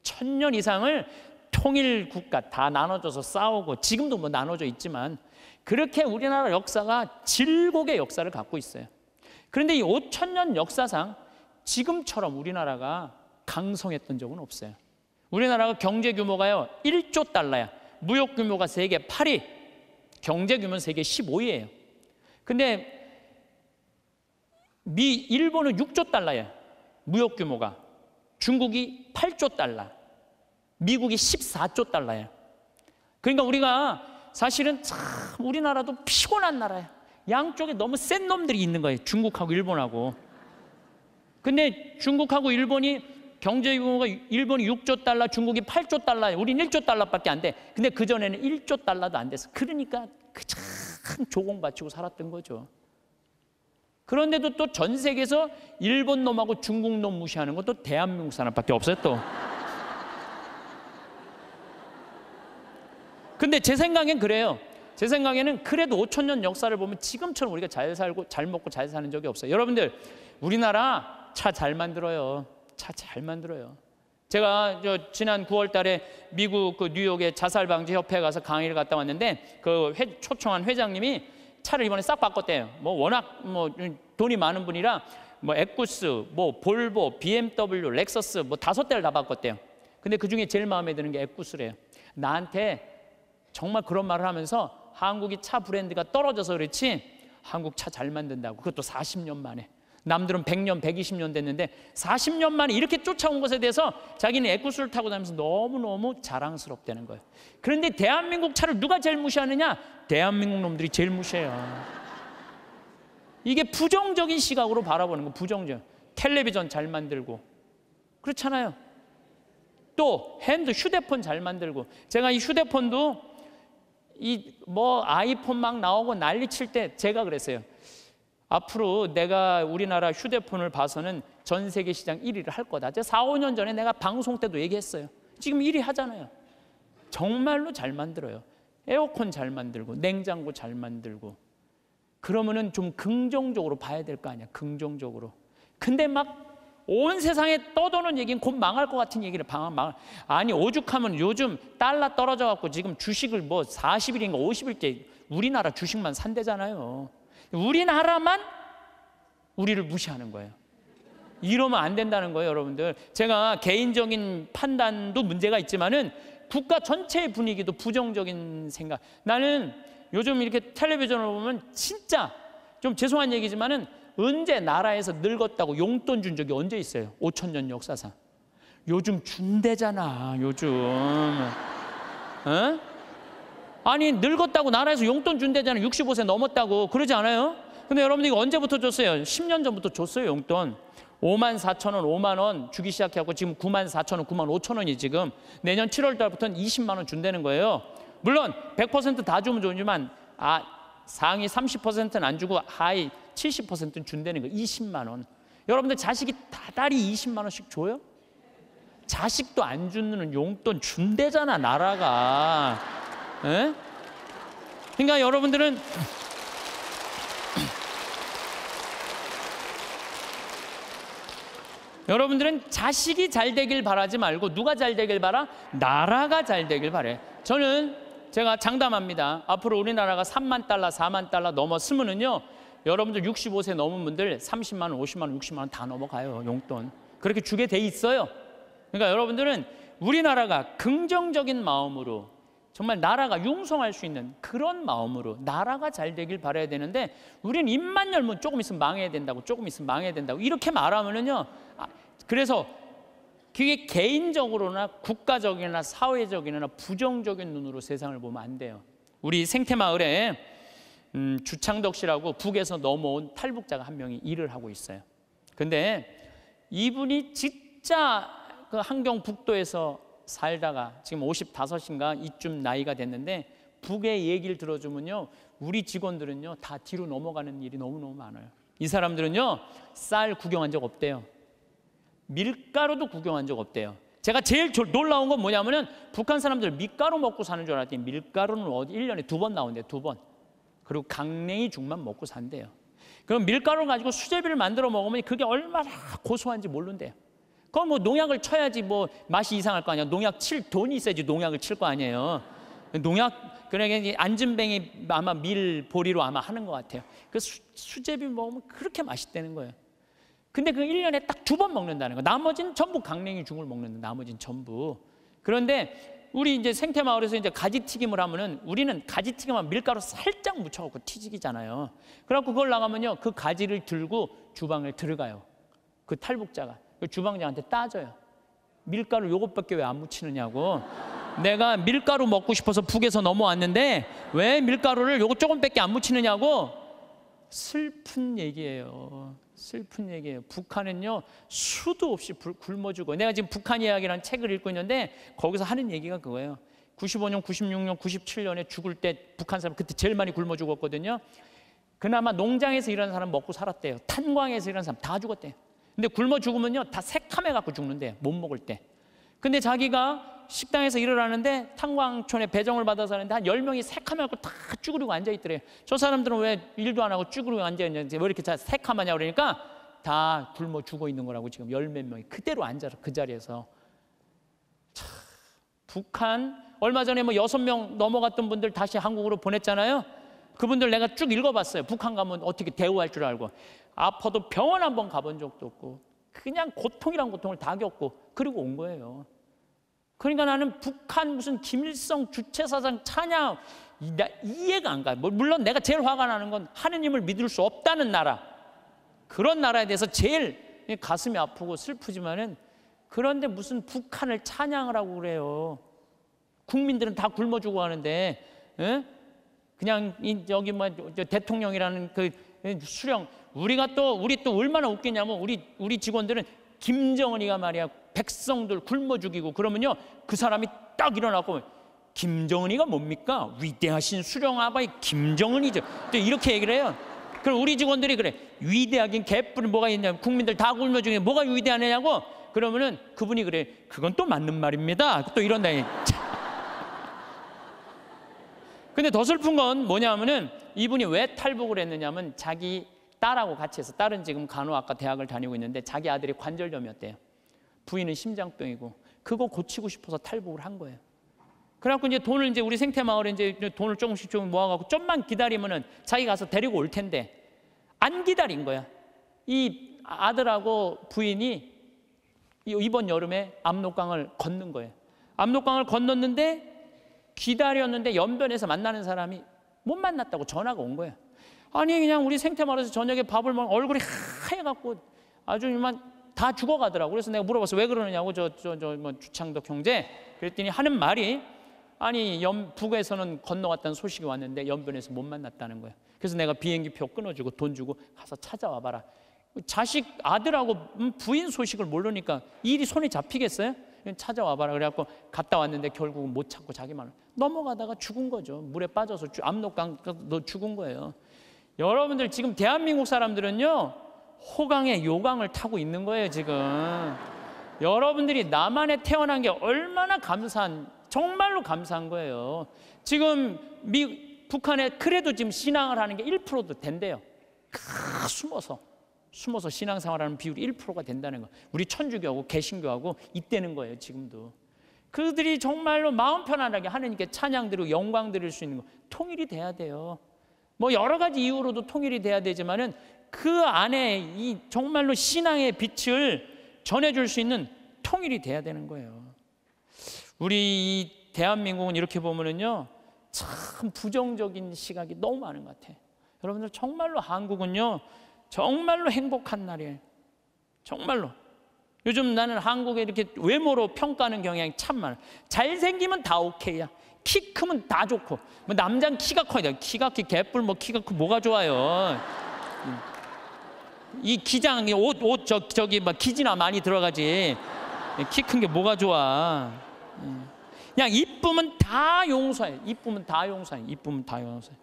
천년 이상을 통일 국가 다 나눠져서 싸우고 지금도 뭐 나눠져 있지만 그렇게 우리나라 역사가 질곡의 역사를 갖고 있어요. 그런데 이 5천 년 역사상 지금처럼 우리나라가 강성했던 적은 없어요. 우리나라가 경제 규모가요 1조 달러야. 무역 규모가 세계 8위. 경제 규모는 세계 15위예요. 근데 미 일본은 6조 달러야. 무역 규모가. 중국이 8조 달러. 미국이 14조 달러예요. 그러니까 우리가 사실은 참 우리나라도 피곤한 나라예요. 양쪽에 너무 센 놈들이 있는 거예요. 중국하고 일본하고. 근데 중국하고 일본이 경제 규모가 일본이 6조 달러, 중국이 8조 달러예요. 우린 1조 달러밖에 안 돼. 근데 그 전에는 1조 달러도 안 됐어. 그러니까 그참 조공 바치고 살았던 거죠. 그런데도 또 전 세계에서 일본 놈하고 중국 놈 무시하는 것도 대한민국 사람밖에 없어요 또. *laughs* 근데 제 생각엔 그래요. 제 생각에는 그래도 5천 년 역사를 보면 지금처럼 우리가 잘 살고 잘 먹고 잘 사는 적이 없어요. 여러분들 우리나라 차 잘 만들어요. 차 잘 만들어요. 제가 저 지난 9월 달에 미국 그 뉴욕의 자살 방지 협회에 가서 강의를 갔다 왔는데 그 회, 초청한 회장님이 차를 이번에 싹 바꿨대요. 뭐 워낙 뭐 돈이 많은 분이라 뭐 에쿠스, 뭐 볼보, BMW, 렉서스 뭐 다섯 대를 다 바꿨대요. 근데 그 중에 제일 마음에 드는 게 에쿠스래요. 나한테 정말 그런 말을 하면서 한국이 차 브랜드가 떨어져서 그렇지 한국 차 잘 만든다고 그것도 40년 만에 남들은 100년, 120년 됐는데 40년 만에 이렇게 쫓아온 것에 대해서 자기는 에쿠스를 타고 다니면서 너무너무 자랑스럽다는 거예요. 그런데 대한민국 차를 누가 제일 무시하느냐? 대한민국 놈들이 제일 무시해요. 이게 부정적인 시각으로 바라보는 거 부정적. 텔레비전 잘 만들고 그렇잖아요. 또 핸드 휴대폰 잘 만들고 제가 이 휴대폰도 이 뭐 아이폰 막 나오고 난리 칠 때 제가 그랬어요. 앞으로 내가 우리나라 휴대폰을 봐서는 전 세계 시장 1위를 할 거다. 제가 4, 5년 전에 내가 방송 때도 얘기했어요. 지금 1위 하잖아요. 정말로 잘 만들어요. 에어컨 잘 만들고 냉장고 잘 만들고 그러면은 좀 긍정적으로 봐야 될 거 아니야. 긍정적으로. 근데 막 온 세상에 떠도는 얘기는 곧 망할 것 같은 얘기를 방 망 아니 오죽하면 요즘 달러 떨어져 갖고 지금 주식을 뭐 40일인가 50일째 우리나라 주식만 산대잖아요. 우리나라만 우리를 무시하는 거예요. 이러면 안 된다는 거예요, 여러분들. 제가 개인적인 판단도 문제가 있지만은 국가 전체의 분위기도 부정적인 생각. 나는 요즘 이렇게 텔레비전을 보면 진짜 좀 죄송한 얘기지만은 언제 나라에서 늙었다고 용돈 준 적이 언제 있어요? 5천 년 역사상. 요즘 준대잖아, 요즘. 어? 아니 늙었다고 나라에서 용돈 준대잖아 65세 넘었다고 그러지 않아요? 근데 여러분들 이거 언제부터 줬어요? 10년 전부터 줬어요 용돈 5만 4천 원, 5만 원 주기 시작해갖고 지금 9만 4천 원, 9만 5천 원이 지금 내년 7월 달부터는 20만 원 준다는 거예요 물론 100%다 주면 좋지만 아 상위 30%는 안 주고 하위 70%는 준다는 거 20만 원 여러분들 자식이 다 달이 20만 원씩 줘요? 자식도 안 주는 용돈 준대잖아 나라가 에? 그러니까 여러분들은 여러분들은 자식이 잘 되길 바라지 말고 누가 잘 되길 바라? 나라가 잘 되길 바래. 저는 제가 장담합니다. 앞으로 우리나라가 3만 달러, 4만 달러 넘었으면은요. 여러분들 65세 넘은 분들 30만 원, 50만 원, 60만 원 다 넘어가요. 용돈. 그렇게 주게 돼 있어요. 그러니까 여러분들은 우리나라가 긍정적인 마음으로 정말 나라가 융성할 수 있는 그런 마음으로 나라가 잘 되길 바라야 되는데 우리는 입만 열면 조금 있으면 망해야 된다고 조금 있으면 망해야 된다고 이렇게 말하면은요 아, 그래서 그게 개인적으로나 국가적이나 사회적이나 부정적인 눈으로 세상을 보면 안 돼요. 우리 생태마을에 음, 주창덕 씨라고 북에서 넘어온 탈북자가 한 명이 일을 하고 있어요. 근데 이분이 진짜 그 한경북도에서 살다가 지금 55인가 이쯤 나이가 됐는데 북의 얘기를 들어주면요 우리 직원들은요 다 뒤로 넘어가는 일이 너무너무 많아요. 이 사람들은요 쌀 구경한 적 없대요. 밀가루도 구경한 적 없대요. 제가 제일 놀라운 건 뭐냐면은 북한 사람들 밀가루 먹고 사는 줄 알았더니 밀가루는 어디 1년에 두 번 나온대 두번. 그리고 강냉이 죽만 먹고 산대요. 그럼 밀가루 가지고 수제비를 만들어 먹으면 그게 얼마나 고소한지 모른대요 그럼 뭐 농약을 쳐야지 뭐 맛이 이상할 거 아니야. 농약 칠 돈이 있어야지 농약을 칠 거 아니에요. 농약 그러니까 안전뱅이 아마 밀 보리로 아마 하는 것 같아요. 그 수, 수제비 먹으면 그렇게 맛있다는 거예요. 근데 그 1년에 딱 두 번 먹는다는 거. 나머지는 전부 강냉이 죽을 먹는 나머지는 전부. 그런데 우리 이제 생태 마을에서 이제 가지 튀김을 하면은 우리는 가지 튀김하면 밀가루 살짝 묻혀 갖고 튀기잖아요. 그래갖고 그걸 나가면요 그 가지를 들고 주방에 들어가요. 그 탈북자가. 그 주방장한테 따져요. 밀가루 요것밖에 왜 안 묻히느냐고. 내가 밀가루 먹고 싶어서 북에서 넘어왔는데 왜 밀가루를 요거 조금밖에 안 묻히느냐고 슬픈 얘기예요. 슬픈 얘기예요. 북한은요 수도 없이 불- 굶어주고 내가 지금 북한 이야기라는 책을 읽고 있는데 거기서 하는 얘기가 그거예요. 95년, 96년, 97년에 죽을 때 북한 사람 그때 제일 많이 굶어 죽었거든요. 그나마 농장에서 일하는 사람 먹고 살았대요. 탄광에서 일하는 사람 다 죽었대요. 근데 굶어 죽으면요 다 새카매 갖고 죽는데 못 먹을 때. 근데 자기가 식당에서 일을 하는데 탄광촌에 배정을 받아서 하는데 한 10명이 새카매 갖고 다 쭈그리고 앉아 있더래요. 저 사람들은 왜 일도 안 하고 쭈그리고 앉아 있는지 왜 이렇게 다 새카마냐 그러니까 다 굶어 죽어 있는 거라고 지금 열 몇 명이 그대로 앉아서 그 자리에서 참, 북한 얼마 전에 뭐 여섯 명 넘어갔던 분들 다시 한국으로 보냈잖아요. 그분들 내가 쭉 읽어봤어요. 북한 가면 어떻게 대우할 줄 알고 아파도 병원 한 번 가본 적도 없고 그냥 고통이란 고통을 다 겪고 그리고 온 거예요. 그러니까 나는 북한 무슨 김일성 주체사상 찬양 이해가 안 가요. 뭐 물론 내가 제일 화가 나는 건 하느님을 믿을 수 없다는 나라 그런 나라에 대해서 제일 가슴이 아프고 슬프지만은 그런데 무슨 북한을 찬양을 하고 그래요. 국민들은 다 굶어 죽어 하는데 예? 그냥 이 저기 뭐저 대통령이라는 그 수령. 우리가 또 우리 또 얼마나 웃기냐면 우리 우리 직원들은 김정은이가 말이야. 백성들 굶어 죽이고 그러면요 그 사람이 딱 일어나고 김정은이가 뭡니까? 위대하신 수령 아바이 김정은이죠. 또 이렇게 얘기를 해요. 그럼 우리 직원들이 그래. 위대하긴 개뿔이 뭐가 있냐. 국민들 다 굶어 죽이는 뭐가 위대하냐고. 그러면은 그분이 그래. 그건 또 맞는 말입니다. 또 이런다니 참. 근데 더 슬픈 건 뭐냐면은 이분이 왜 탈북을 했느냐면 자기 딸하고 같이 해서 딸은 지금 간호학과 대학을 다니고 있는데 자기 아들이 관절염이었대요. 부인은 심장병이고 그거 고치고 싶어서 탈북을 한 거예요. 그래갖고 이제 돈을 이제 우리 생태마을에 이제 돈을 조금씩 좀 모아갖고 좀만 기다리면은 자기 가서 데리고 올 텐데 안 기다린 거야. 이 아들하고 부인이 이- 이번 여름에 압록강을 건넌 거예요. 압록강을 건넜는데 기다렸는데 연변에서 만나는 사람이 못 만났다고 전화가 온 거예요. 아니 그냥 우리 생태마을에서 저녁에 밥을 먹 얼굴이 하얘갖고 아주 이만 다 죽어가더라고. 그래서 내가 물어봤어 왜 그러느냐고 저 저 저 뭐 주창덕 형제 그랬더니 하는 말이 아니 연 북에서는 건너갔다는 소식이 왔는데 연변에서 못 만났다는 거예요. 그래서 내가 비행기표 끊어주고 돈 주고 가서 찾아와 봐라. 자식 아들하고 음, 부인 소식을 모르니까 일이 손에 잡히겠어요? 찾아와 봐라. 그래갖고 갔다 왔는데 결국은 못 찾고 자기만 넘어가다가 죽은 거죠. 물에 빠져서 주- 압록강 너 죽은 거예요. 여러분들 지금 대한민국 사람들은요 호강의 요강을 타고 있는 거예요 지금. 여러분들이 남한에 태어난 게 얼마나 감사한 정말로 감사한 거예요. 지금 미 북한에 그래도 지금 신앙을 하는 게 1%도 된대요. 크, 숨어서 숨어서 신앙생활하는 비율이 1%가 된다는 거. 우리 천주교하고 개신교하고 있다는 거예요, 지금도. 그들이 정말로 마음 편안하게 하나님께 찬양 드리고 영광 드릴 수 있는 거 통일이 돼야 돼요. 뭐 여러 가지 이유로도 통일이 돼야 되지만은 그 안에 이 정말로 신앙의 빛을 전해 줄 수 있는 통일이 돼야 되는 거예요. 우리 이 대한민국은 이렇게 보면은요 참 부정적인 시각이 너무 많은 것 같아요. 여러분들 정말로 한국은요 정말로 행복한 나라예요. 정말로. 요즘 나는 한국에 이렇게 외모로 평가하는 경향이 참 많아. 잘생기면 다 오케이야. 키 크면 다 좋고. 뭐 남자는 키가 커야 돼. 키가 키 개뿔 뭐 키가 크 뭐가 좋아요. 이 기장 옷 옷 저 저기 막 기지나 많이 들어가지. 키 큰 게 뭐가 좋아. 그냥 이쁘면 다 용서해. 이쁘면 다 용서해. 이쁘면 다 용서해.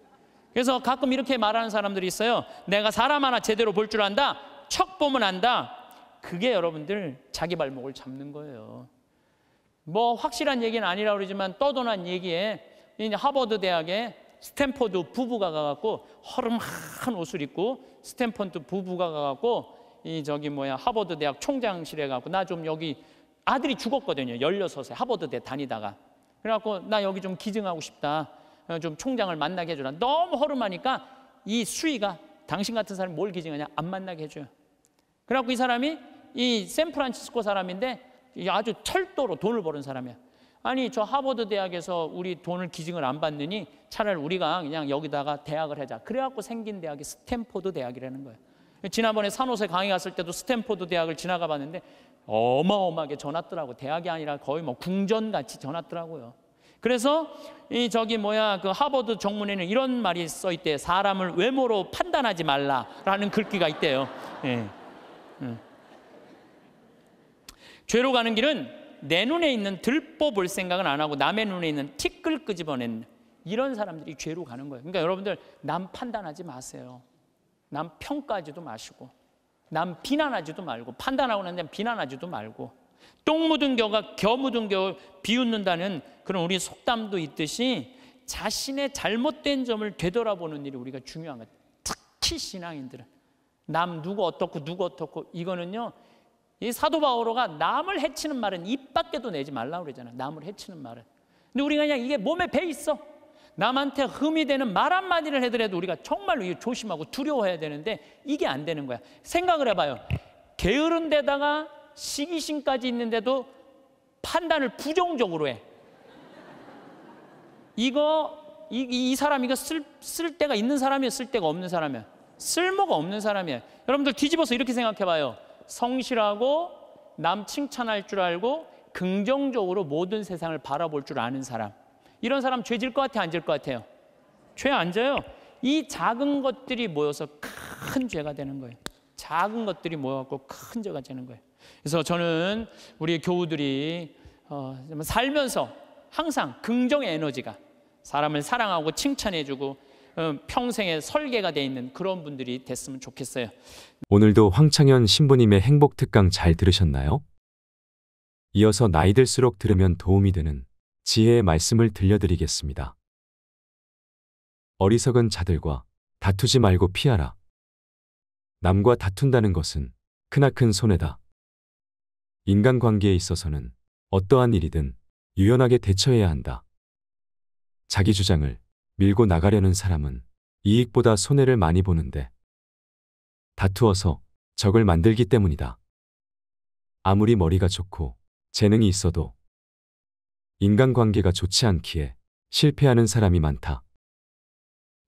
그래서 가끔 이렇게 말하는 사람들이 있어요. 내가 사람 하나 제대로 볼 줄 안다. 척 보면 안다. 그게 여러분들 자기 발목을 잡는 거예요. 뭐 확실한 얘기는 아니라 그러지만 떠도는 얘기에 하버드 대학에 스탠포드 부부가 가갖고 허름한 옷을 입고 스탠포드 부부가 가갖고 이 저기 뭐야 하버드 대학 총장실에 가고 나 좀 여기 아들이 죽었거든요. 16세 하버드 대 다니다가 그래갖고 나 여기 좀 기증하고 싶다. 어, 좀 총장을 만나게 해주라. 너무 허름하니까 이 수위가 당신 같은 사람이 뭘 기증하냐 안 만나게 해줘요. 그래갖고 이 사람이 이 샌프란시스코 사람인데 이 아주 철도로 돈을 버는 사람이야. 아니 저 하버드 대학에서 우리 돈을 기증을 안 받느니 차라리 우리가 그냥 여기다가 대학을 하자. 그래갖고 생긴 대학이 스탠포드 대학이라는 거예요. 지난번에 산호세 강의 갔을 때도 스탠포드 대학을 지나가 봤는데 어마어마하게 져놨더라고. 대학이 아니라 거의 뭐 궁전 같이 져놨더라고요. 그래서 이 저기 뭐야 그 하버드 정문에는 이런 말이 써 있대. 사람을 외모로 판단하지 말라라는 글귀가 있대요. 예. 예. 죄로 가는 길은 내 눈에 있는 들보 볼 생각은 안 하고 남의 눈에 있는 티끌 끄집어낸 이런 사람들이 죄로 가는 거예요. 그러니까 여러분들 남 판단하지 마세요. 남 평가하지도 마시고 남 비난하지도 말고 판단하고 난 다음에 비난하지도 말고 똥 묻은 겨가 겨 묻은 겨 비웃는다는 그런 우리 속담도 있듯이 자신의 잘못된 점을 되돌아보는 일이 우리가 중요한 거예요. 특히 신앙인들은 남 누구 어떻고 누구 어떻고 이거는요. 이 사도 바오로가 남을 해치는 말은 입 밖에도 내지 말라 그러잖아요. 남을 해치는 말은. 근데 우리가 그냥 이게 몸에 배 있어. 남한테 흠이 되는 말 한마디를 해더라도 우리가 정말로 조심하고 두려워해야 되는데 이게 안 되는 거야. 생각을 해봐요. 게으른 데다가 시기심까지 있는데도 판단을 부정적으로 해. 이거 이, 이 사람 이거 쓸, 쓸 데가 있는 사람이야, 쓸 데가 없는 사람이야. 쓸모가 없는 사람이야. 여러분들 뒤집어서 이렇게 생각해 봐요. 성실하고 남 칭찬할 줄 알고 긍정적으로 모든 세상을 바라볼 줄 아는 사람. 이런 사람 죄질 것 같아, 안질것 같아요? 죄 안 져요. 이 작은 것들이 모여서 큰 죄가 되는 거예요. 작은 것들이 모여갖고 큰 죄가 되는 거예요. 그래서 저는 우리 교우들이 어, 살면서 항상 긍정의 에너지가 사람을 사랑하고 칭찬해주고 어, 평생의 설계가 돼 있는 그런 분들이 됐으면 좋겠어요. 오늘도 황창현 신부님의 행복 특강 잘 들으셨나요? 이어서 나이 들수록 들으면 도움이 되는 지혜의 말씀을 들려드리겠습니다. 어리석은 자들과 다투지 말고 피하라. 남과 다툰다는 것은 크나큰 손해다. 인간관계에 있어서는 어떠한 일이든 유연하게 대처해야 한다. 자기 주장을 밀고 나가려는 사람은 이익보다 손해를 많이 보는데 다투어서 적을 만들기 때문이다. 아무리 머리가 좋고 재능이 있어도 인간관계가 좋지 않기에 실패하는 사람이 많다.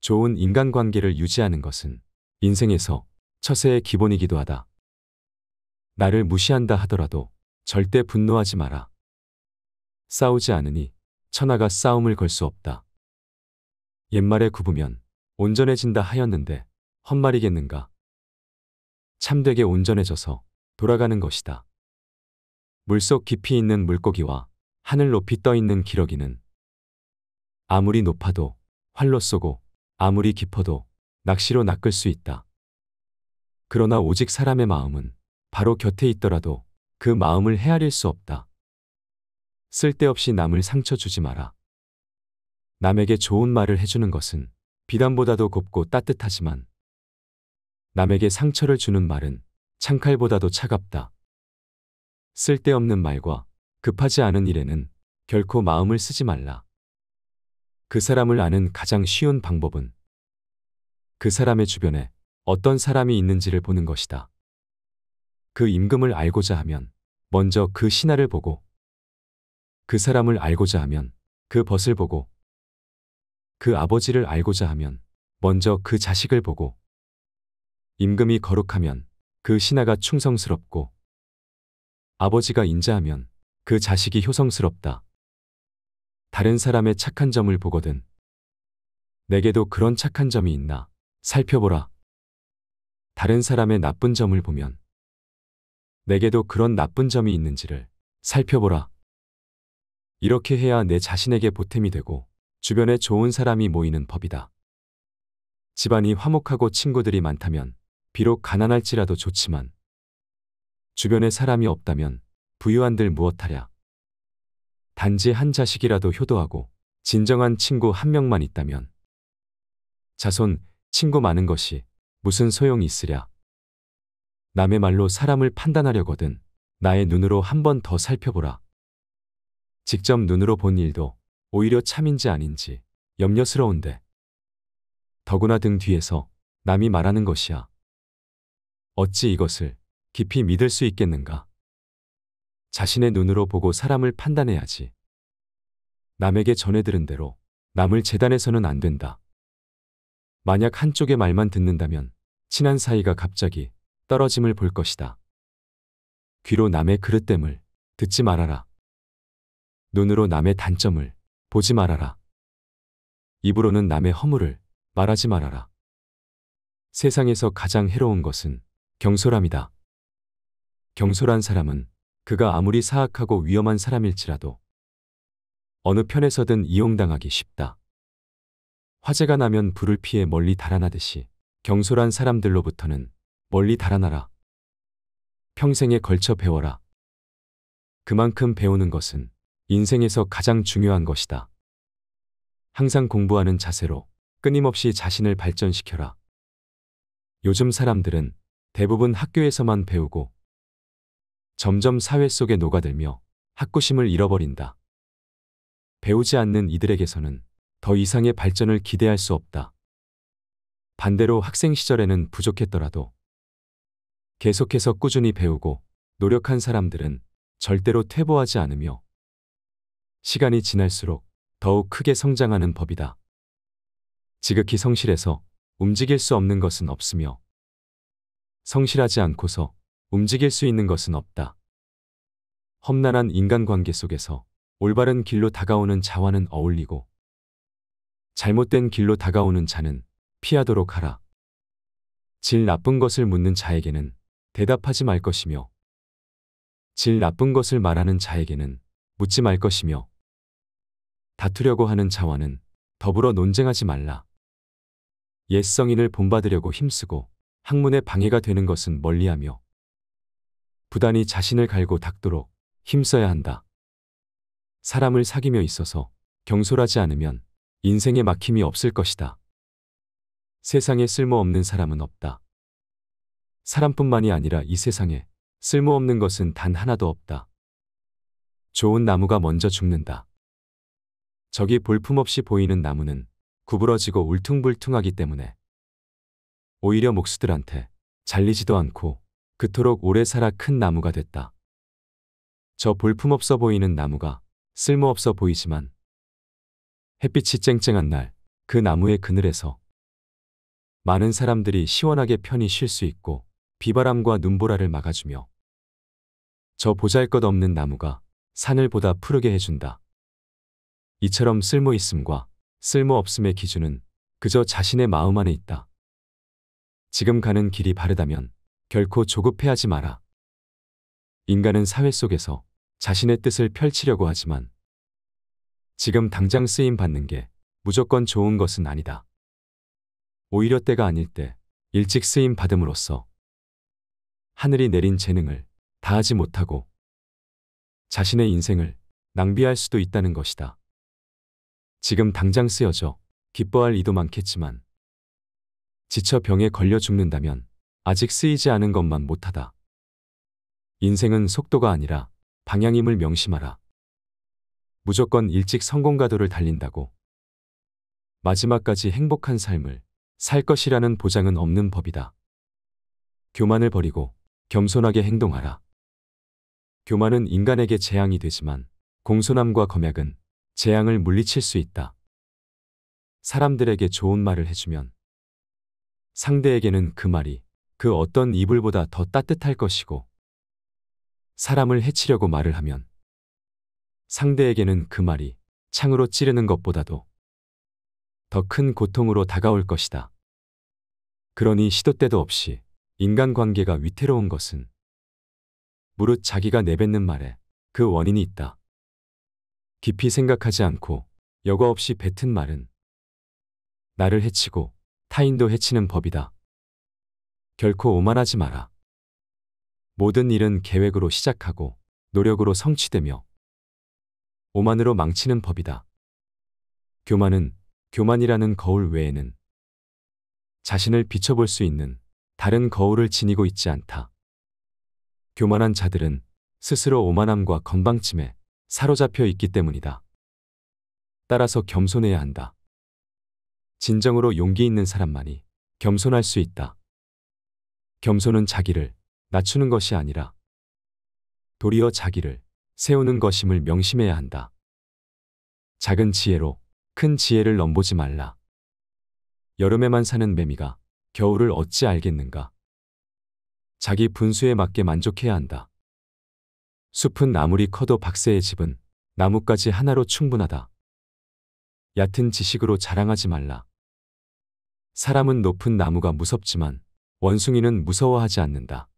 좋은 인간관계를 유지하는 것은 인생에서 처세의 기본이기도 하다. 나를 무시한다 하더라도 절대 분노하지 마라. 싸우지 않으니 천하가 싸움을 걸 수 없다. 옛말에 굽으면 온전해진다 하였는데 헛말이겠는가? 참되게 온전해져서 돌아가는 것이다. 물속 깊이 있는 물고기와 하늘 높이 떠 있는 기러기는 아무리 높아도 활로 쏘고 아무리 깊어도 낚시로 낚을 수 있다. 그러나 오직 사람의 마음은 바로 곁에 있더라도 그 마음을 헤아릴 수 없다. 쓸데없이 남을 상처 주지 마라. 남에게 좋은 말을 해주는 것은 비단보다도 곱고 따뜻하지만 남에게 상처를 주는 말은 창칼보다도 차갑다. 쓸데없는 말과 급하지 않은 일에는 결코 마음을 쓰지 말라. 그 사람을 아는 가장 쉬운 방법은 그 사람의 주변에 어떤 사람이 있는지를 보는 것이다. 그 임금을 알고자 하면 먼저 그 신하를 보고 그 사람을 알고자 하면 그 벗을 보고 그 아버지를 알고자 하면 먼저 그 자식을 보고 임금이 거룩하면 그 신하가 충성스럽고 아버지가 인자하면 그 자식이 효성스럽다. 다른 사람의 착한 점을 보거든. 내게도 그런 착한 점이 있나 살펴보라. 다른 사람의 나쁜 점을 보면 내게도 그런 나쁜 점이 있는지를 살펴보라. 이렇게 해야 내 자신에게 보탬이 되고 주변에 좋은 사람이 모이는 법이다. 집안이 화목하고 친구들이 많다면 비록 가난할지라도 좋지만 주변에 사람이 없다면 부유한들 무엇하랴. 단지 한 자식이라도 효도하고 진정한 친구 한 명만 있다면 자손, 친구 많은 것이 무슨 소용이 있으랴. 남의 말로 사람을 판단하려거든 나의 눈으로 한 번 더 살펴보라. 직접 눈으로 본 일도 오히려 참인지 아닌지 염려스러운데 더구나 등 뒤에서 남이 말하는 것이야. 어찌 이것을 깊이 믿을 수 있겠는가? 자신의 눈으로 보고 사람을 판단해야지. 남에게 전해 들은 대로 남을 재단해서는 안 된다. 만약 한쪽의 말만 듣는다면 친한 사이가 갑자기 떨어짐을 볼 것이다. 귀로 남의 그릇됨을 듣지 말아라. 눈으로 남의 단점을 보지 말아라. 입으로는 남의 허물을 말하지 말아라. 세상에서 가장 해로운 것은 경솔함이다. 경솔한 사람은 그가 아무리 사악하고 위험한 사람일지라도 어느 편에서든 이용당하기 쉽다. 화재가 나면 불을 피해 멀리 달아나듯이 경솔한 사람들로부터는 멀리 달아나라. 평생에 걸쳐 배워라. 그만큼 배우는 것은 인생에서 가장 중요한 것이다. 항상 공부하는 자세로 끊임없이 자신을 발전시켜라. 요즘 사람들은 대부분 학교에서만 배우고 점점 사회 속에 녹아들며 학구심을 잃어버린다. 배우지 않는 이들에게서는 더 이상의 발전을 기대할 수 없다. 반대로 학생 시절에는 부족했더라도 계속해서 꾸준히 배우고 노력한 사람들은 절대로 퇴보하지 않으며 시간이 지날수록 더욱 크게 성장하는 법이다. 지극히 성실해서 움직일 수 없는 것은 없으며 성실하지 않고서 움직일 수 있는 것은 없다. 험난한 인간관계 속에서 올바른 길로 다가오는 자와는 어울리고 잘못된 길로 다가오는 자는 피하도록 하라. 질 나쁜 것을 묻는 자에게는 대답하지 말 것이며 질 나쁜 것을 말하는 자에게는 묻지 말 것이며 다투려고 하는 자와는 더불어 논쟁하지 말라. 옛 성인을 본받으려고 힘쓰고 학문에 방해가 되는 것은 멀리하며 부단히 자신을 갈고 닦도록 힘써야 한다. 사람을 사귀며 있어서 경솔하지 않으면 인생에 막힘이 없을 것이다. 세상에 쓸모없는 사람은 없다. 사람뿐만이 아니라 이 세상에 쓸모없는 것은 단 하나도 없다. 좋은 나무가 먼저 죽는다. 저기 볼품없이 보이는 나무는 구부러지고 울퉁불퉁하기 때문에 오히려 목수들한테 잘리지도 않고 그토록 오래 살아 큰 나무가 됐다. 저 볼품없어 보이는 나무가 쓸모없어 보이지만 햇빛이 쨍쨍한 날 그 나무의 그늘에서 많은 사람들이 시원하게 편히 쉴 수 있고 비바람과 눈보라를 막아주며 저 보잘것 없는 나무가 산을 보다 푸르게 해준다. 이처럼 쓸모 있음과 쓸모 없음의 기준은 그저 자신의 마음 안에 있다. 지금 가는 길이 바르다면 결코 조급해하지 마라. 인간은 사회 속에서 자신의 뜻을 펼치려고 하지만 지금 당장 쓰임 받는 게 무조건 좋은 것은 아니다. 오히려 때가 아닐 때 일찍 쓰임 받음으로써 하늘이 내린 재능을 다하지 못하고 자신의 인생을 낭비할 수도 있다는 것이다. 지금 당장 쓰여져 기뻐할 이도 많겠지만 지쳐 병에 걸려 죽는다면 아직 쓰이지 않은 것만 못하다. 인생은 속도가 아니라 방향임을 명심하라. 무조건 일찍 성공가도를 달린다고 마지막까지 행복한 삶을 살 것이라는 보장은 없는 법이다. 교만을 버리고 겸손하게 행동하라. 교만은 인간에게 재앙이 되지만 공손함과 검약은 재앙을 물리칠 수 있다. 사람들에게 좋은 말을 해주면 상대에게는 그 말이 그 어떤 이불보다 더 따뜻할 것이고 사람을 해치려고 말을 하면 상대에게는 그 말이 창으로 찌르는 것보다도 더 큰 고통으로 다가올 것이다. 그러니 시도 때도 없이 인간관계가 위태로운 것은 무릇 자기가 내뱉는 말에 그 원인이 있다. 깊이 생각하지 않고 여과 없이 뱉은 말은 나를 해치고 타인도 해치는 법이다. 결코 오만하지 마라. 모든 일은 계획으로 시작하고 노력으로 성취되며 오만으로 망치는 법이다. 교만은 교만이라는 거울 외에는 자신을 비춰볼 수 있는 다른 거울을 지니고 있지 않다. 교만한 자들은 스스로 오만함과 건방짐에 사로잡혀 있기 때문이다. 따라서 겸손해야 한다. 진정으로 용기 있는 사람만이 겸손할 수 있다. 겸손은 자기를 낮추는 것이 아니라 도리어 자기를 세우는 것임을 명심해야 한다. 작은 지혜로 큰 지혜를 넘보지 말라. 여름에만 사는 매미가 겨울을 어찌 알겠는가? 자기 분수에 맞게 만족해야 한다. 숲은 아무리 커도 박새의 집은 나뭇가지 하나로 충분하다. 얕은 지식으로 자랑하지 말라. 사람은 높은 나무가 무섭지만 원숭이는 무서워하지 않는다.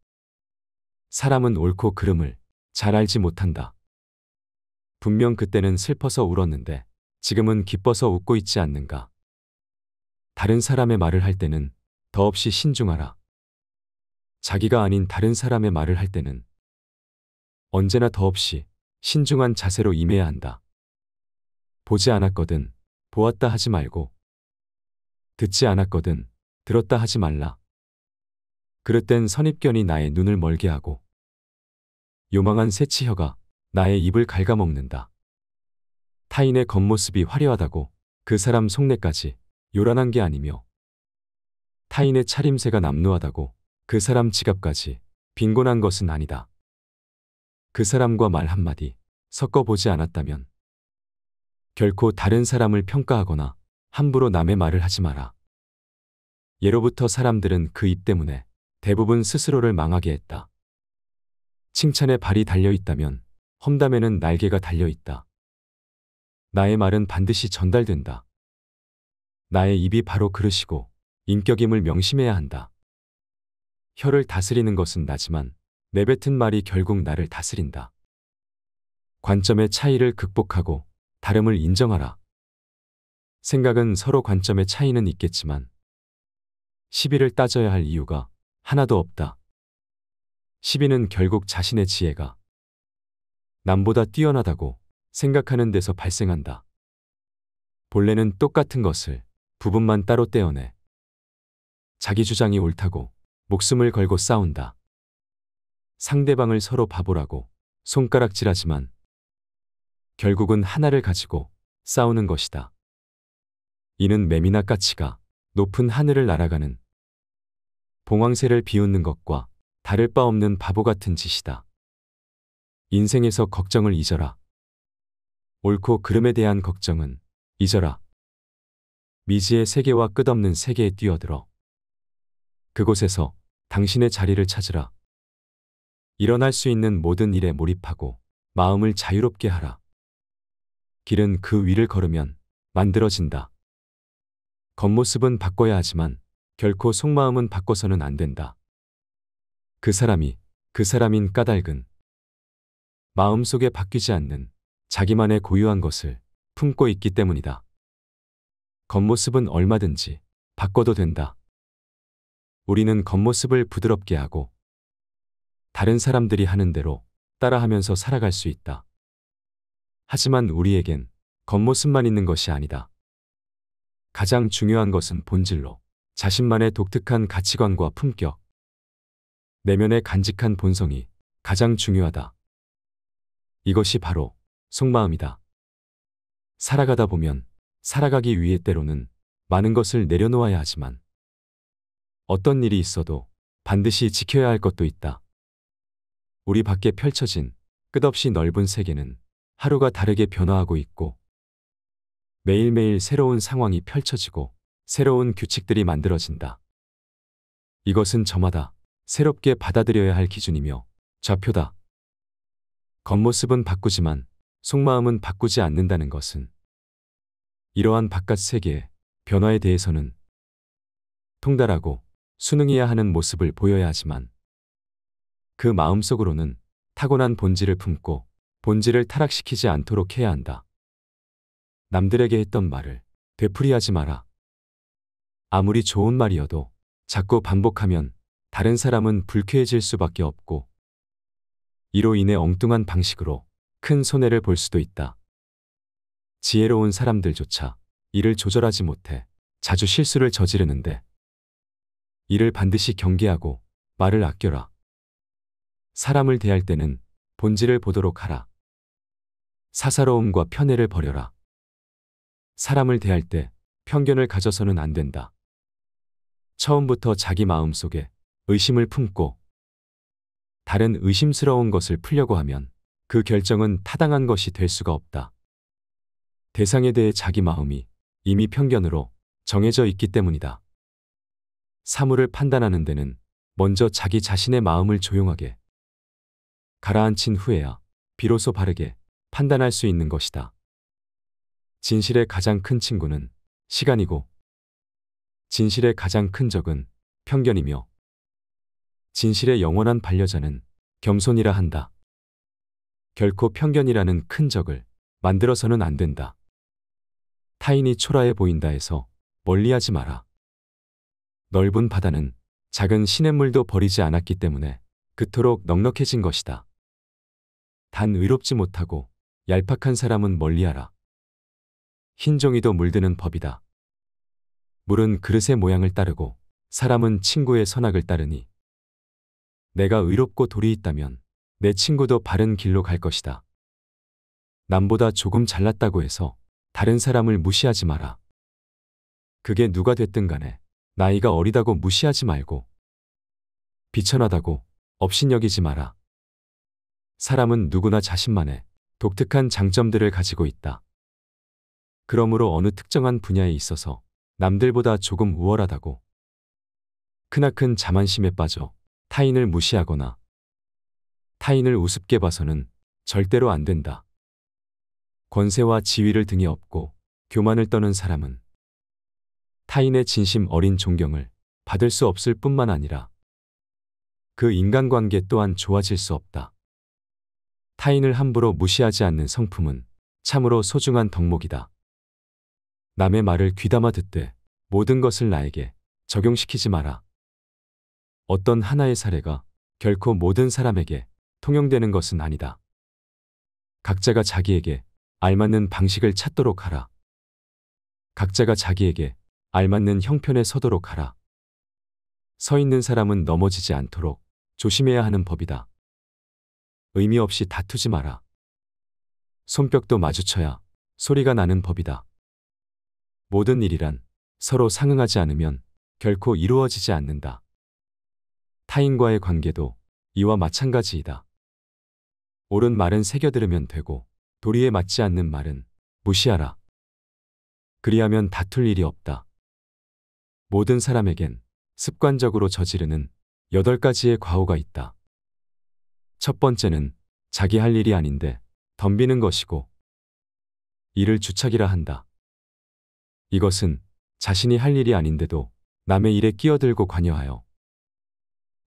사람은 옳고 그름을 잘 알지 못한다. 분명 그때는 슬퍼서 울었는데 지금은 기뻐서 웃고 있지 않는가. 다른 사람의 말을 할 때는 더없이 신중하라. 자기가 아닌 다른 사람의 말을 할 때는 언제나 더없이 신중한 자세로 임해야 한다. 보지 않았거든 보았다 하지 말고 듣지 않았거든 들었다 하지 말라. 그릇된 선입견이 나의 눈을 멀게 하고 요망한 새치혀가 나의 입을 갉아먹는다. 타인의 겉모습이 화려하다고 그 사람 속내까지 요란한 게 아니며 타인의 차림새가 남루하다고 그 사람 지갑까지 빈곤한 것은 아니다. 그 사람과 말 한마디 섞어보지 않았다면 결코 다른 사람을 평가하거나 함부로 남의 말을 하지 마라. 예로부터 사람들은 그 입 때문에 대부분 스스로를 망하게 했다. 칭찬에 발이 달려 있다면 험담에는 날개가 달려 있다. 나의 말은 반드시 전달된다. 나의 입이 바로 그릇이고 인격임을 명심해야 한다. 혀를 다스리는 것은 나지만 내뱉은 말이 결국 나를 다스린다. 관점의 차이를 극복하고 다름을 인정하라. 생각은 서로 관점의 차이는 있겠지만 시비를 따져야 할 이유가 하나도 없다. 시비는 결국 자신의 지혜가 남보다 뛰어나다고 생각하는 데서 발생한다. 본래는 똑같은 것을 부분만 따로 떼어내 자기 주장이 옳다고 목숨을 걸고 싸운다. 상대방을 서로 바보라고 손가락질하지만 결국은 하나를 가지고 싸우는 것이다. 이는 매미나 까치가 높은 하늘을 날아가는 봉황새를 비웃는 것과 다를 바 없는 바보 같은 짓이다. 인생에서 걱정을 잊어라. 옳고 그름에 대한 걱정은 잊어라. 미지의 세계와 끝없는 세계에 뛰어들어. 그곳에서 당신의 자리를 찾으라. 일어날 수 있는 모든 일에 몰입하고 마음을 자유롭게 하라. 길은 그 위를 걸으면 만들어진다. 겉모습은 바꿔야 하지만 결코 속마음은 바꿔서는 안 된다. 그 사람이 그 사람인 까닭은 마음속에 바뀌지 않는 자기만의 고유한 것을 품고 있기 때문이다. 겉모습은 얼마든지 바꿔도 된다. 우리는 겉모습을 부드럽게 하고 다른 사람들이 하는 대로 따라하면서 살아갈 수 있다. 하지만 우리에겐 겉모습만 있는 것이 아니다. 가장 중요한 것은 본질로 자신만의 독특한 가치관과 품격, 내면의 간직한 본성이 가장 중요하다. 이것이 바로 속마음이다. 살아가다 보면 살아가기 위해 때로는 많은 것을 내려놓아야 하지만 어떤 일이 있어도 반드시 지켜야 할 것도 있다. 우리 밖에 펼쳐진 끝없이 넓은 세계는 하루가 다르게 변화하고 있고 매일매일 새로운 상황이 펼쳐지고 새로운 규칙들이 만들어진다. 이것은 저마다 새롭게 받아들여야 할 기준이며 좌표다. 겉모습은 바꾸지만 속마음은 바꾸지 않는다는 것은 이러한 바깥 세계의 변화에 대해서는 통달하고 순응해야 하는 모습을 보여야 하지만 그 마음속으로는 타고난 본질을 품고 본질을 타락시키지 않도록 해야 한다. 남들에게 했던 말을 되풀이하지 마라. 아무리 좋은 말이어도 자꾸 반복하면 다른 사람은 불쾌해질 수밖에 없고 이로 인해 엉뚱한 방식으로 큰 손해를 볼 수도 있다. 지혜로운 사람들조차 이를 조절하지 못해 자주 실수를 저지르는데 이를 반드시 경계하고 말을 아껴라. 사람을 대할 때는 본질을 보도록 하라. 사사로움과 편애를 버려라. 사람을 대할 때 편견을 가져서는 안 된다. 처음부터 자기 마음 속에 의심을 품고 다른 의심스러운 것을 풀려고 하면 그 결정은 타당한 것이 될 수가 없다. 대상에 대해 자기 마음이 이미 편견으로 정해져 있기 때문이다. 사물을 판단하는 데는 먼저 자기 자신의 마음을 조용하게 가라앉힌 후에야 비로소 바르게 판단할 수 있는 것이다. 진실의 가장 큰 친구는 시간이고 진실의 가장 큰 적은 편견이며 진실의 영원한 반려자는 겸손이라 한다. 결코 편견이라는 큰 적을 만들어서는 안 된다. 타인이 초라해 보인다 해서 멀리하지 마라. 넓은 바다는 작은 시냇물도 버리지 않았기 때문에 그토록 넉넉해진 것이다. 단 의롭지 못하고 얄팍한 사람은 멀리하라. 흰 종이도 물드는 법이다. 물은 그릇의 모양을 따르고 사람은 친구의 선악을 따르니 내가 의롭고 돌이 있다면 내 친구도 바른 길로 갈 것이다. 남보다 조금 잘났다고 해서 다른 사람을 무시하지 마라. 그게 누가 됐든 간에 나이가 어리다고 무시하지 말고 비천하다고 업신여기지 마라. 사람은 누구나 자신만의 독특한 장점들을 가지고 있다. 그러므로 어느 특정한 분야에 있어서 남들보다 조금 우월하다고 크나큰 자만심에 빠져 타인을 무시하거나 타인을 우습게 봐서는 절대로 안 된다. 권세와 지위를 등에 업고 교만을 떠는 사람은 타인의 진심 어린 존경을 받을 수 없을 뿐만 아니라 그 인간관계 또한 좋아질 수 없다. 타인을 함부로 무시하지 않는 성품은 참으로 소중한 덕목이다. 남의 말을 귀담아 듣되 모든 것을 나에게 적용시키지 마라. 어떤 하나의 사례가 결코 모든 사람에게 통용되는 것은 아니다. 각자가 자기에게 알맞는 방식을 찾도록 하라. 각자가 자기에게 알맞는 형편에 서도록 하라. 서 있는 사람은 넘어지지 않도록 조심해야 하는 법이다. 의미 없이 다투지 마라. 손뼉도 마주쳐야 소리가 나는 법이다. 모든 일이란 서로 상응하지 않으면 결코 이루어지지 않는다. 타인과의 관계도 이와 마찬가지이다. 옳은 말은 새겨들으면 되고 도리에 맞지 않는 말은 무시하라. 그리하면 다툴 일이 없다. 모든 사람에겐 습관적으로 저지르는 여덟 가지의 과오가 있다. 첫 번째는 자기 할 일이 아닌데 덤비는 것이고 이를 주착이라 한다. 이것은 자신이 할 일이 아닌데도 남의 일에 끼어들고 관여하여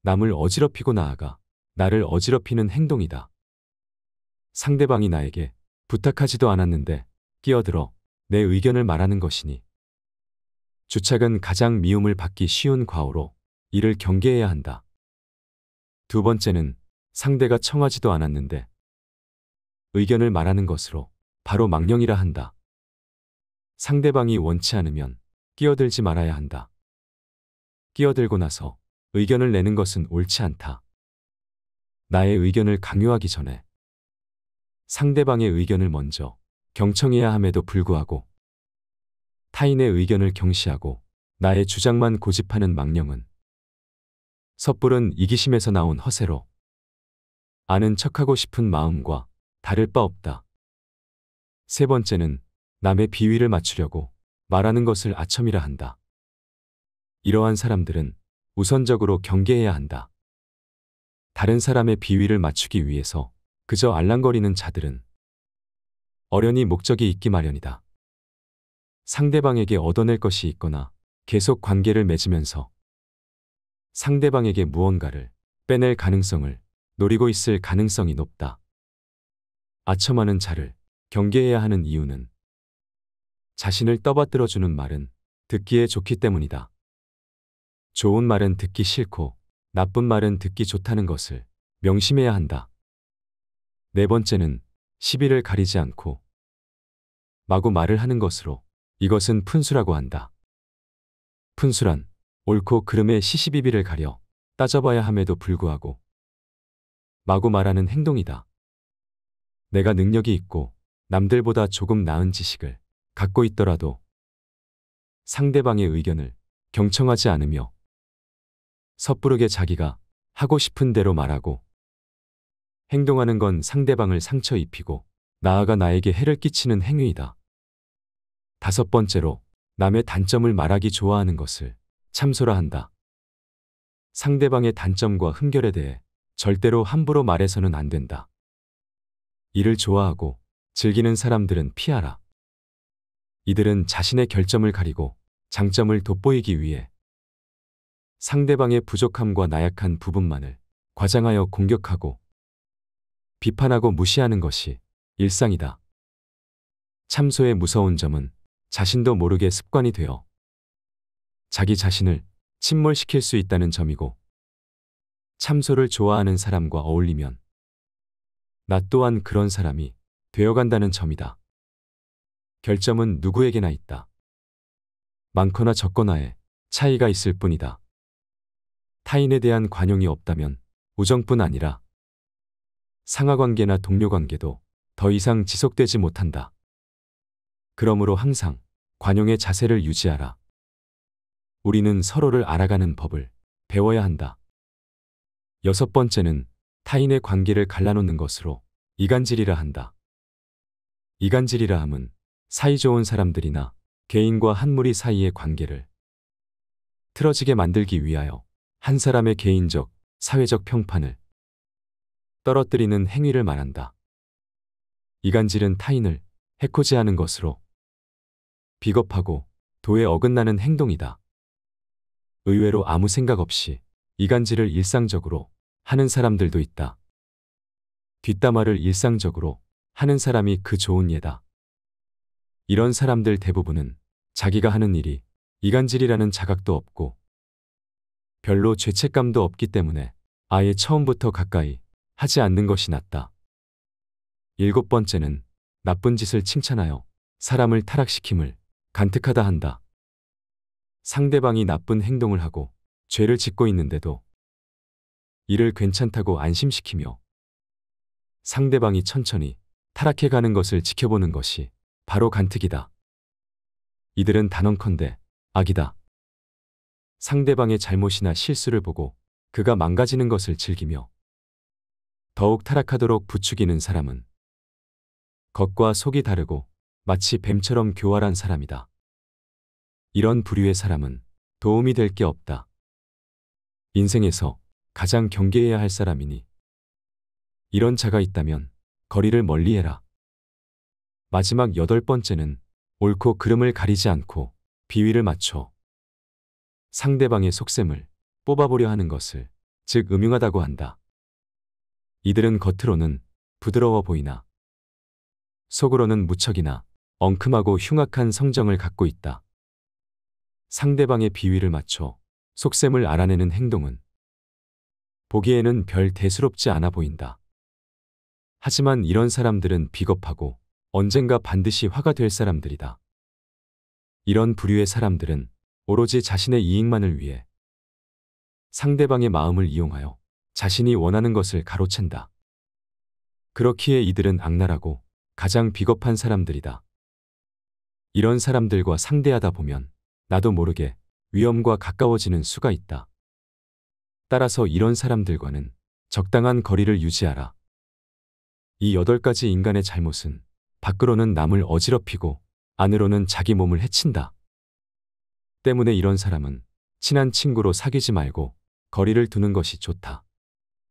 남을 어지럽히고 나아가 나를 어지럽히는 행동이다. 상대방이 나에게 부탁하지도 않았는데 끼어들어 내 의견을 말하는 것이니 주착은 가장 미움을 받기 쉬운 과오로 이를 경계해야 한다. 두 번째는 상대가 청하지도 않았는데 의견을 말하는 것으로 바로 망령이라 한다. 상대방이 원치 않으면 끼어들지 말아야 한다. 끼어들고 나서 의견을 내는 것은 옳지 않다. 나의 의견을 강요하기 전에 상대방의 의견을 먼저 경청해야 함에도 불구하고 타인의 의견을 경시하고 나의 주장만 고집하는 망령은 섣부른 이기심에서 나온 허세로 아는 척하고 싶은 마음과 다를 바 없다. 세 번째는 남의 비위를 맞추려고 말하는 것을 아첨이라 한다. 이러한 사람들은 우선적으로 경계해야 한다. 다른 사람의 비위를 맞추기 위해서 그저 알랑거리는 자들은 어련히 목적이 있기 마련이다. 상대방에게 얻어낼 것이 있거나 계속 관계를 맺으면서 상대방에게 무언가를 빼낼 가능성을 노리고 있을 가능성이 높다. 아첨하는 자를 경계해야 하는 이유는 자신을 떠받들어주는 말은 듣기에 좋기 때문이다. 좋은 말은 듣기 싫고 나쁜 말은 듣기 좋다는 것을 명심해야 한다. 네 번째는 시비를 가리지 않고 마구 말을 하는 것으로 이것은 푼수라고 한다. 푼수란 옳고 그름의 시시비비를 가려 따져봐야 함에도 불구하고 마구 말하는 행동이다. 내가 능력이 있고 남들보다 조금 나은 지식을 갖고 있더라도 상대방의 의견을 경청하지 않으며 섣부르게 자기가 하고 싶은 대로 말하고 행동하는 건 상대방을 상처 입히고 나아가 나에게 해를 끼치는 행위이다. 다섯 번째로 남의 단점을 말하기 좋아하는 것을 참소라 한다. 상대방의 단점과 흠결에 대해 절대로 함부로 말해서는 안 된다. 이를 좋아하고 즐기는 사람들은 피하라. 이들은 자신의 결점을 가리고 장점을 돋보이기 위해 상대방의 부족함과 나약한 부분만을 과장하여 공격하고 비판하고 무시하는 것이 일상이다. 참소의 무서운 점은 자신도 모르게 습관이 되어 자기 자신을 침몰시킬 수 있다는 점이고 참소를 좋아하는 사람과 어울리면 나 또한 그런 사람이 되어간다는 점이다. 결점은 누구에게나 있다. 많거나 적거나의 차이가 있을 뿐이다. 타인에 대한 관용이 없다면 우정뿐 아니라 상하관계나 동료관계도 더 이상 지속되지 못한다. 그러므로 항상 관용의 자세를 유지하라. 우리는 서로를 알아가는 법을 배워야 한다. 여섯 번째는 타인의 관계를 갈라놓는 것으로 이간질이라 한다. 이간질이라 함은 사이좋은 사람들이나 개인과 한 무리 사이의 관계를 틀어지게 만들기 위하여 한 사람의 개인적, 사회적 평판을 떨어뜨리는 행위를 말한다. 이간질은 타인을 해코지하는 것으로 비겁하고 도에 어긋나는 행동이다. 의외로 아무 생각 없이 이간질을 일상적으로 하는 사람들도 있다. 뒷담화를 일상적으로 하는 사람이 그 좋은 예다. 이런 사람들 대부분은 자기가 하는 일이 이간질이라는 자각도 없고 별로 죄책감도 없기 때문에 아예 처음부터 가까이 하지 않는 것이 낫다. 일곱 번째는 나쁜 짓을 칭찬하여 사람을 타락시킴을 간특하다 한다. 상대방이 나쁜 행동을 하고 죄를 짓고 있는데도 이를 괜찮다고 안심시키며 상대방이 천천히 타락해 가는 것을 지켜보는 것이 바로 간특이다. 이들은 단언컨대 악이다. 상대방의 잘못이나 실수를 보고 그가 망가지는 것을 즐기며 더욱 타락하도록 부추기는 사람은 겉과 속이 다르고 마치 뱀처럼 교활한 사람이다. 이런 부류의 사람은 도움이 될 게 없다. 인생에서 가장 경계해야 할 사람이니 이런 자가 있다면 거리를 멀리해라. 마지막 여덟 번째는 옳고 그름을 가리지 않고 비위를 맞춰 상대방의 속셈을 뽑아보려 하는 것을 즉 음흉하다고 한다. 이들은 겉으로는 부드러워 보이나 속으로는 무척이나 엉큼하고 흉악한 성정을 갖고 있다. 상대방의 비위를 맞춰 속셈을 알아내는 행동은 보기에는 별 대수롭지 않아 보인다. 하지만 이런 사람들은 비겁하고 언젠가 반드시 화가 될 사람들이다. 이런 부류의 사람들은 오로지 자신의 이익만을 위해 상대방의 마음을 이용하여 자신이 원하는 것을 가로챈다. 그렇기에 이들은 악랄하고 가장 비겁한 사람들이다. 이런 사람들과 상대하다 보면 나도 모르게 위험과 가까워지는 수가 있다. 따라서 이런 사람들과는 적당한 거리를 유지하라. 이 여덟 가지 인간의 잘못은 밖으로는 남을 어지럽히고 안으로는 자기 몸을 해친다. 때문에 이런 사람은 친한 친구로 사귀지 말고 거리를 두는 것이 좋다.